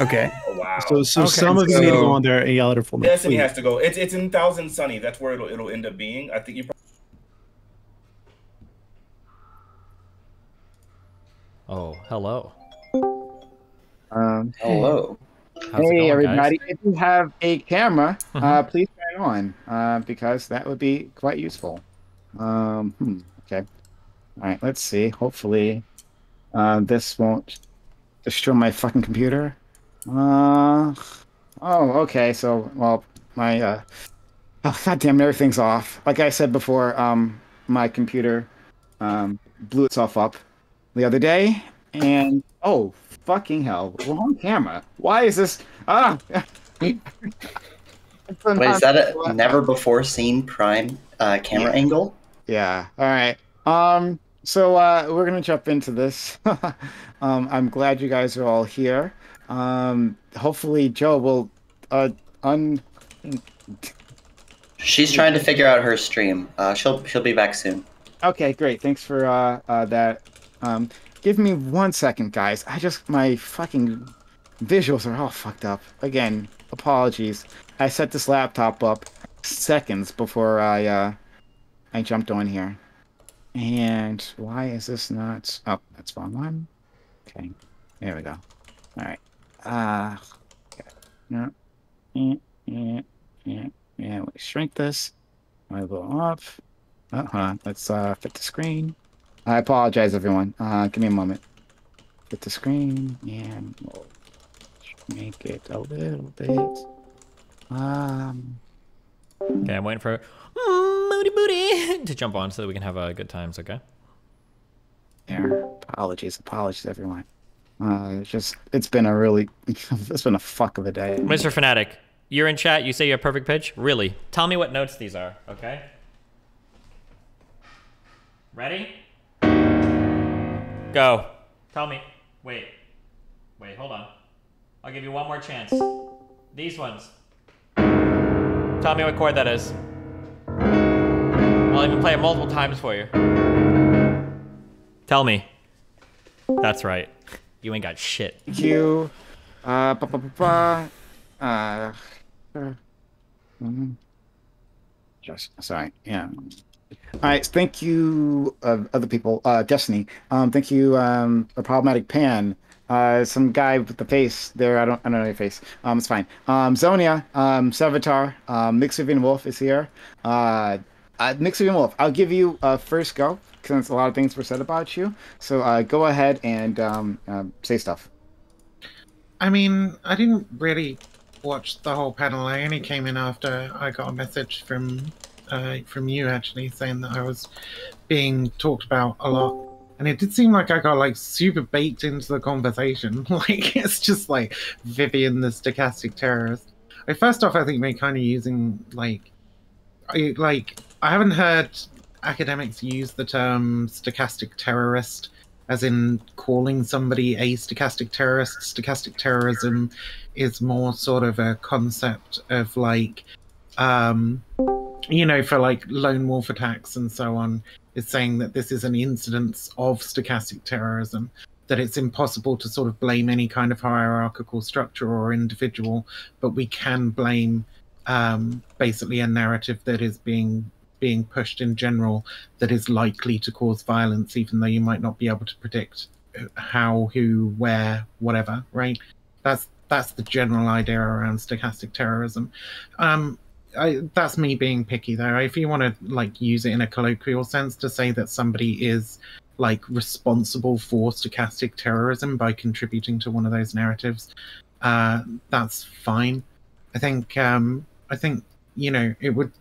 Okay. Oh, wow. So so Okay, some of you need to go on there and yell at her for me. Destiny please. has to go. It's it's in Thousand Sunny. That's where it'll it'll end up being. I think you. Oh, hello. Um, Hello. How's hey, going, everybody! guys? If you have a camera, uh, please turn it on uh, because that would be quite useful. Um, hmm, okay. All right. Let's see. Hopefully, uh, this won't destroy my fucking computer. Uh, oh, okay. So, well, my uh, oh, goddamn, everything's off. Like I said before, um, my computer um blew itself up the other day, and oh, fucking hell, wrong camera. Why is this? Ah. Wait, is that a never before seen prime uh, camera angle? Yeah. All right. Um. So uh, we're gonna jump into this. um. I'm glad you guys are all here. Um. Hopefully, Joe will uh un. She's trying to figure out her stream. Uh, she'll she'll be back soon. Okay. Great. Thanks for uh, uh that. Um. Give me one second, guys. I just my fucking visuals are all fucked up again. Apologies. I set this laptop up seconds before I uh I jumped on here. And why is this not oh that's wrong one. Okay. There we go. Alright. Uh okay. no. Yeah, yeah, yeah, yeah. We shrink this. I go off. Uh huh. Let's uh fit the screen. I apologize everyone. Uh give me a moment. Fit the screen and we'll make it a little bit. Um Okay, I'm waiting for Moody Booty to jump on so that we can have uh, good times. Okay. there. Apologies, apologies everyone. Uh it's just it's been a really it's been a fuck of a day. Mr. Fanatiq, you're in chat. You say you have perfect pitch. Really? Tell me what notes these are. Okay. Ready? Go. Tell me. Wait. Wait. Hold on. I'll give you one more chance. These ones. Tell me what chord that is. I'll even play it multiple times for you. Tell me. That's right. You ain't got shit. Thank you. Uh, ba, ba, ba, ba. Uh, uh, mhm. just sorry. Yeah. All right. Thank you, uh, other people. Uh, Destiny. Um, thank you. Um, a problematic pan. Uh, some guy with the face there. I don't. I don't know your face. Um, it's fine. Um, Zonia. Um, Savitar. Um, Mixivian Wolf is here. Uh, uh, Mixivian Wolf. I'll give you a first go since a lot of things were said about you. So uh, go ahead and um, um, say stuff. I mean, I didn't really watch the whole panel. I only came in after I got a message from uh, from you actually saying that I was being talked about a lot. And it did seem like I got like super baked into the conversation. like it's just like Vivian the stochastic terrorist. Like, first off, I think we're kind of using like, I like I haven't heard academics use the term stochastic terrorist as in calling somebody a stochastic terrorist. Stochastic terrorism is more sort of a concept of like, um, you know, for like lone wolf attacks and so on, is saying that this is an incidence of stochastic terrorism, that it's impossible to sort of blame any kind of hierarchical structure or individual, but we can blame um, basically a narrative that is being being pushed in general that is likely to cause violence, even though you might not be able to predict how, who, where, whatever. Right? That's that's the general idea around stochastic terrorism. Um, I, that's me being picky, though. If you want to like use it in a colloquial sense to say that somebody is like responsible for stochastic terrorism by contributing to one of those narratives, uh, that's fine. I think um, I think you know it would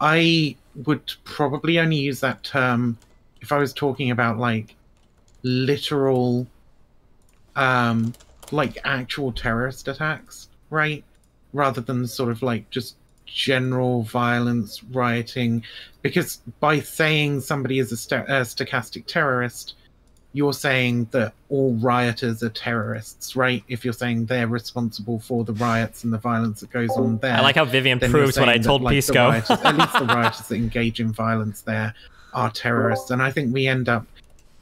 I would probably only use that term if I was talking about like literal, um, like actual terrorist attacks, right? Rather than sort of like just general violence, rioting. Because by saying somebody is a, st- a stochastic terrorist, you're saying that all rioters are terrorists, right? If you're saying they're responsible for the riots and the violence that goes on there. I like how Vivian proves what I told that, like, Pisco. rioters, at least the rioters that engage in violence there are terrorists. And I think we end up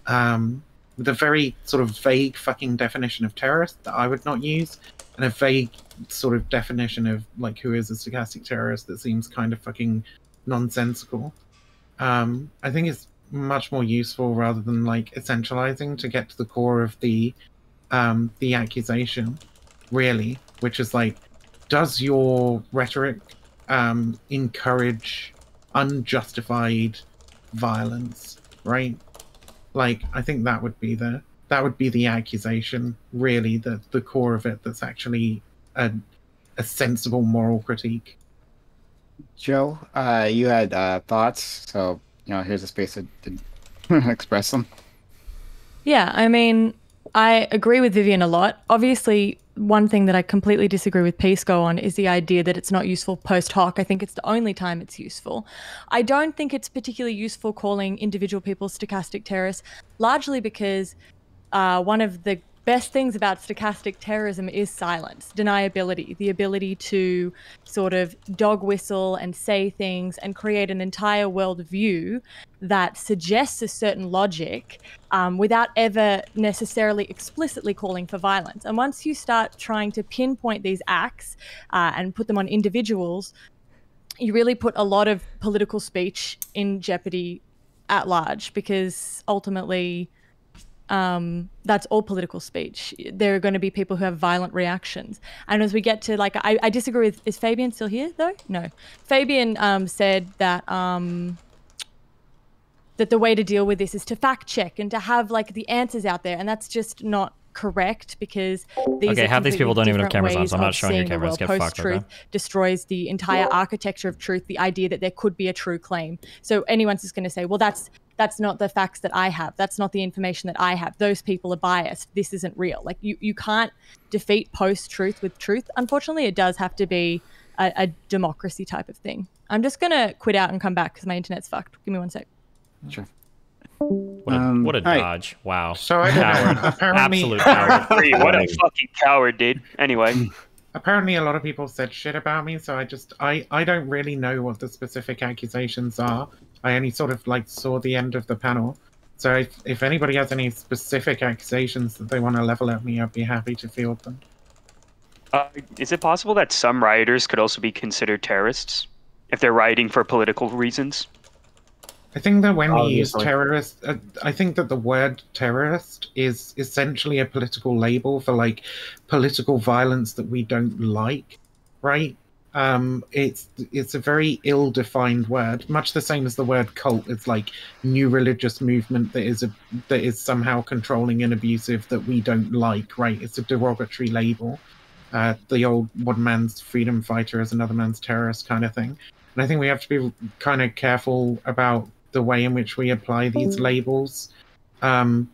um, with a very sort of vague fucking definition of terrorist that I would not use, and a vague sort of definition of like who is a stochastic terrorist that seems kind of fucking nonsensical. Um, I think it's much more useful rather than like essentializing to get to the core of the um the accusation really which is like does your rhetoric um encourage unjustified violence right like i think that would be the that would be the accusation really the the core of it that's actually a, a sensible moral critique Joe, uh, you had uh, thoughts, so you know here's a space to, to express them. Yeah, I mean, I agree with Vivian a lot. Obviously, one thing that I completely disagree with Pisco on is the idea that it's not useful post hoc. I think it's the only time it's useful. I don't think it's particularly useful calling individual people stochastic terrorists, largely because uh, one of the best things about stochastic terrorism is silence, deniability, the ability to sort of dog whistle and say things and create an entire worldview that suggests a certain logic um, without ever necessarily explicitly calling for violence. And once you start trying to pinpoint these acts uh, and put them on individuals, you really put a lot of political speech in jeopardy at large because ultimately um, that's all political speech. There are going to be people who have violent reactions. And as we get to like, I, I disagree with, is Fabian still here though? No. Fabian um, said that, um, that the way to deal with this is to fact check and to have like the answers out there. And that's just not correct because these Okay, are half these people don't even have cameras on, so I'm not showing your cameras. Get fucked, Post-truth okay? destroys the entire architecture of truth, the idea that there could be a true claim. So anyone's just going to say, well, that's that's not the facts that I have. That's not the information that I have. Those people are biased. This isn't real. Like you, you can't defeat post-truth with truth. Unfortunately, it does have to be a, a democracy type of thing. I'm just gonna quit out and come back because my internet's fucked. Give me one sec. Sure. What a, Um, what a all right. dodge. Wow. So I don't know, Coward. apparently- Absolute coward. What a fucking coward, dude. Anyway, apparently a lot of people said shit about me so i just i i don't really know what the specific accusations are i only sort of like saw the end of the panel so if, if anybody has any specific accusations that they want to level at me i'd be happy to field them uh, is it possible that some rioters could also be considered terrorists if they're rioting for political reasons? I think that when we use terrorist uh, i think that the word terrorist is essentially a political label for like political violence that we don't like right? Um it's it's a very ill-defined word much the same as the word cult. It's like new religious movement that is a that is somehow controlling and abusive that we don't like right? It's a derogatory label. Uh, the old one man's freedom fighter is another man's terrorist kind of thing. And I think we have to be kind of careful about the way in which we apply these labels, um,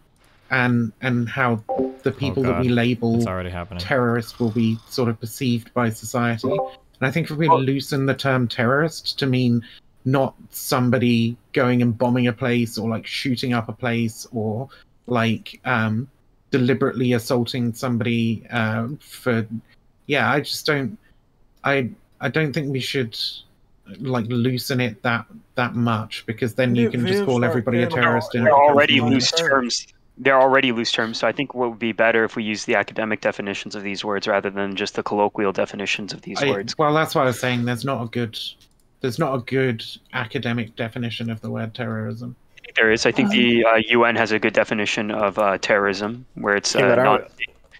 and and how the people that we label already terrorists will be sort of perceived by society. And I think if we loosen the term terrorist to mean not somebody going and bombing a place or like shooting up a place or like um, deliberately assaulting somebody uh, for, yeah, I just don't, I I don't think we should like loosen it that that much because then you can just call everybody a terrorist. They're already loose terms. They're already loose terms. So I think what would be better if we use the academic definitions of these words rather than just the colloquial definitions of these I- words. Well, that's what I was saying. There's not a good, there's not a good academic definition of the word terrorism. There is. I think the uh, UN has a good definition of uh, terrorism, where it's uh, but non,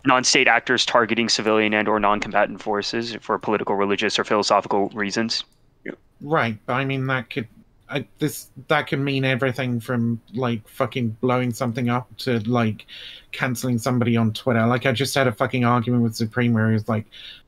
non-state actors targeting civilian and/or non-combatant forces for political, religious, or philosophical reasons. Right, but I mean that could, I, this that could mean everything from like fucking blowing something up to like canceling somebody on Twitter. Like I just had a fucking argument with Supreme where he was like,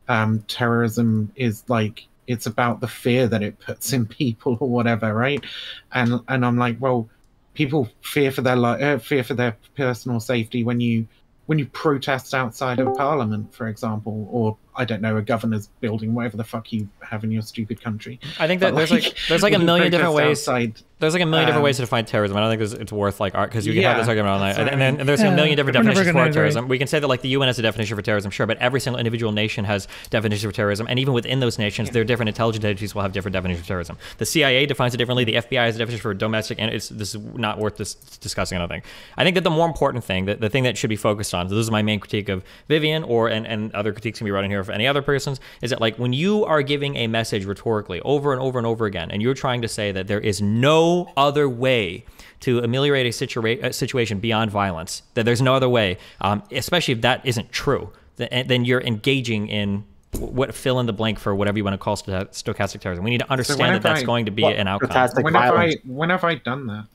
um, terrorism is like it's about the fear that it puts in people or whatever, right? And and I'm like, well, people fear for their li- uh, fear for their personal safety when you when you protest outside of parliament, for example, or I don't know, a governor's building, whatever the fuck you have in your stupid country. I think that But, there's like there's like a million different ways. outside, there's like a million different um, ways to define terrorism. I don't think there's, it's worth like art because you can have this argument all night. And, what and I then there's a million different definitions gonna for agree. terrorism. We can say that like the UN has a definition for terrorism, sure, but every single individual nation has definitions for terrorism, and even within those nations, their different intelligence agencies will have different definitions of terrorism. The CIA defines it differently. The FBI has a definition for domestic, and it's this is not worth this discussing. I don't think. I think that the more important thing, that the thing that should be focused on. So this is my main critique of Vivian, or and, and other critiques can be brought in here for any other persons, is that like when you are giving a message rhetorically over and over and over again, and you're trying to say that there is no other way to ameliorate a, situa- a situation beyond violence, that there's no other way, um, especially if that isn't true, then, then you're engaging in what fill in the blank for whatever you want to call sto- stochastic terrorism. We need to understand that that's I- going to be what- an outcome. when have I when have I done that?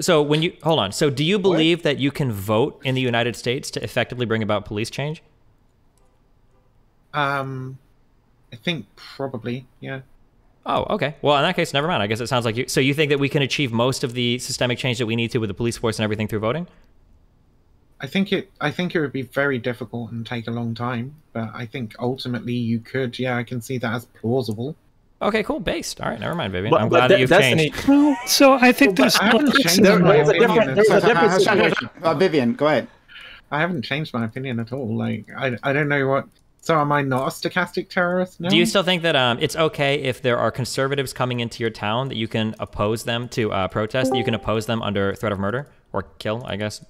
So when you hold on, so do you believe that you can vote in the United States to effectively bring about police change? Um, I think probably yeah. Oh, okay. Well, in that case, never mind. I guess it sounds like you. So you think that we can achieve most of the systemic change that we need to with the police force and everything through voting? I think it. I think it would be very difficult and take a long time, but I think ultimately you could. Yeah, I can see that as plausible. Okay, cool. Based. All right, never mind, Vivian. But- I'm glad that you've Destiny- changed. Well, so I think Well, there's I haven't no changed fixing my opinion. there's a It's- different I- I- situation. Uh, Vivian, go ahead. I haven't changed my opinion at all. Like I, I don't know what. So am I not a stochastic terrorist now? Do you still think that um, it's okay if there are conservatives coming into your town that you can oppose them to uh, protest? That you can oppose them under threat of murder or kill? I guess.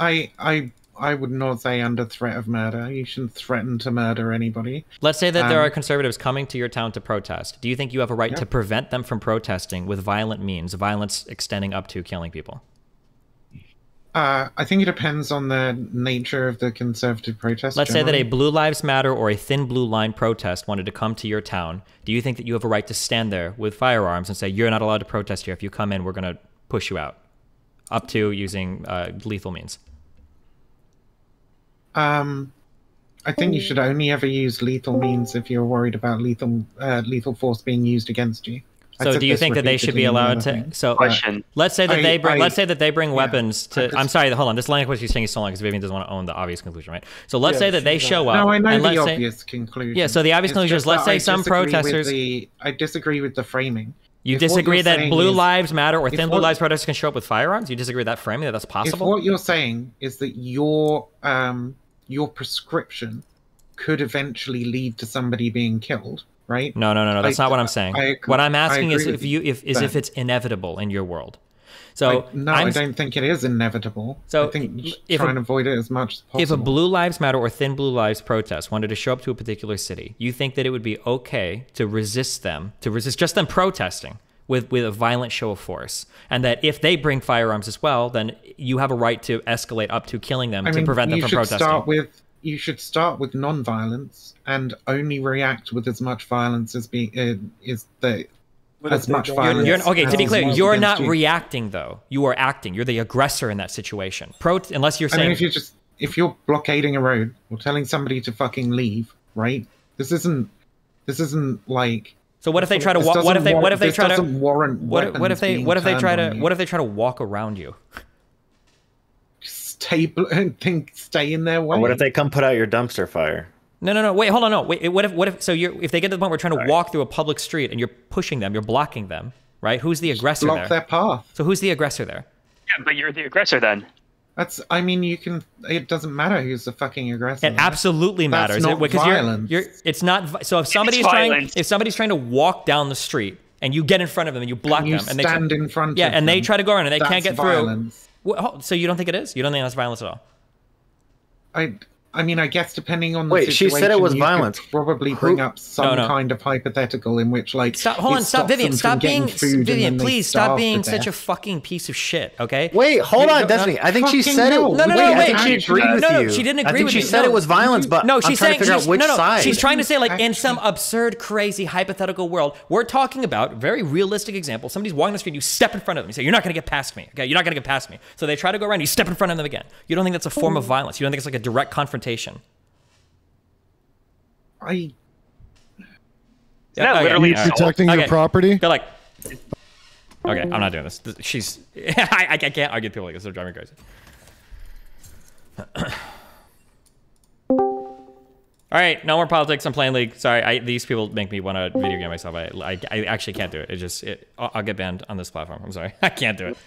I I I would not say under threat of murder. You shouldn't threaten to murder anybody. Let's say that there Um, are conservatives coming to your town to protest. Do you think you have a right to prevent them from protesting with violent means, violence extending up to killing people? Uh, I think it depends on the nature of the conservative protest. Let's say that a. Blue Lives Matter or a Thin Blue Line protest wanted to come to your town. Do you think that you have a right to stand there with firearms and say, you're not allowed to protest here? If you come in, we're going to push you out? Up to using uh, lethal means. Um, I think you should only ever use lethal means if you're worried about lethal uh, lethal force being used against you. I So do you think that they should be allowed to? So Uh, let's say that I- they bring. I- let's say that they bring weapons to. just- I'm sorry. Hold on. This language you're saying is so long because Vivian doesn't want to own the obvious conclusion, right? So let's Yeah, say that they sure. show up. No, I know and the let's say- obvious conclusion. Yeah. So the obvious conclusion is let's that say I some disagree with protesters. the- I disagree with the framing. You If disagree that Blue is- Lives Matter or if Thin Blue what- Lives protesters can show up with firearms? You disagree with that framing that that's If possible? what you're saying is that your um your prescription could eventually lead to somebody being killed, right? No, no, no, no. That's I- not what I'm saying. I- what I'm asking is if you if is that. if it's inevitable in your world. So I, no, I'm I don't think it is inevitable. So I think if try a- and avoid it as much as possible. If a Blue Lives Matter or Thin Blue Lives protest wanted to show up to a particular city, you think that it would be okay to resist them, to resist just them protesting with, with a violent show of force, and that if they bring firearms as well, then you have a right to escalate up to killing them I to mean, prevent them you from should protesting. start with you should start with non-violence and only react with as much violence as be uh, is the as much violence. You're, okay, to be clear, you're not you. reacting though. You are acting. You're the aggressor in that situation. Pro- unless you're saying. I saying mean, if you're just if you're blockading a road or telling somebody to fucking leave, right? This isn't. This isn't like. So what if they try to walk? What if they? What if they try to? warrant What, if- what if they? What if they try to? What if they try to walk around you? Stay, bl- think, stay in their way. Or what if they come put out your dumpster fire? No, no, no. Wait, hold on. No, wait. What if? What if? So you're if they get to the point where you're trying to walk through a public street and you're pushing them, you're blocking them, right? Who's the aggressor block there? their path? So who's the aggressor there? Yeah, but you're the aggressor then. That's. I mean, you can. It doesn't matter who's the fucking aggressor. It absolutely That's matters not because violence. you're, you're. It's not. So if somebody's trying, if somebody's trying to walk down the street and you get in front of them and you block And you them and they stand they in front yeah, of and they try to go around and they can't That's get through. violence. Well, hold- so you don't think it is? You don't think that's violence at all? I. I mean, I guess depending on the Wait, she situation, said it was you could violence. Probably bring Who- up some No, no. kind of hypothetical in which, like, Stop. Hold on. Stop, Vivian. Stop getting being food Vivian. Please stop being to such a fucking piece of shit. Okay. Wait, hold You on, Destiny. I think she Fucking said it. no. No, no, wait, no, I think she agreed with no, no, you. she didn't I agree think with she you. said it was violence, but No, she's trying saying to figure she's, out which no, no, side. she's trying to say like in some absurd, crazy, hypothetical world, we're talking about very realistic example. Somebody's walking the street, you step in front of them, you say, "You're not going to get past me." Okay, you're not going to get past me. So they try to go around, you step in front of them again. You don't think that's a form of violence? You don't think it's like a direct confrontation? I. not okay, literally all right. protecting your Okay. property. They're like, okay, I'm mm. not doing this. This- She's, I, I can't argue with people like this. They're driving me crazy. All right, no more politics. I'm playing League. Sorry, I, these people make me want to video game myself. I, I, I actually can't do it. It just, it, I'll, I'll get banned on this platform. I'm sorry, I can't do it.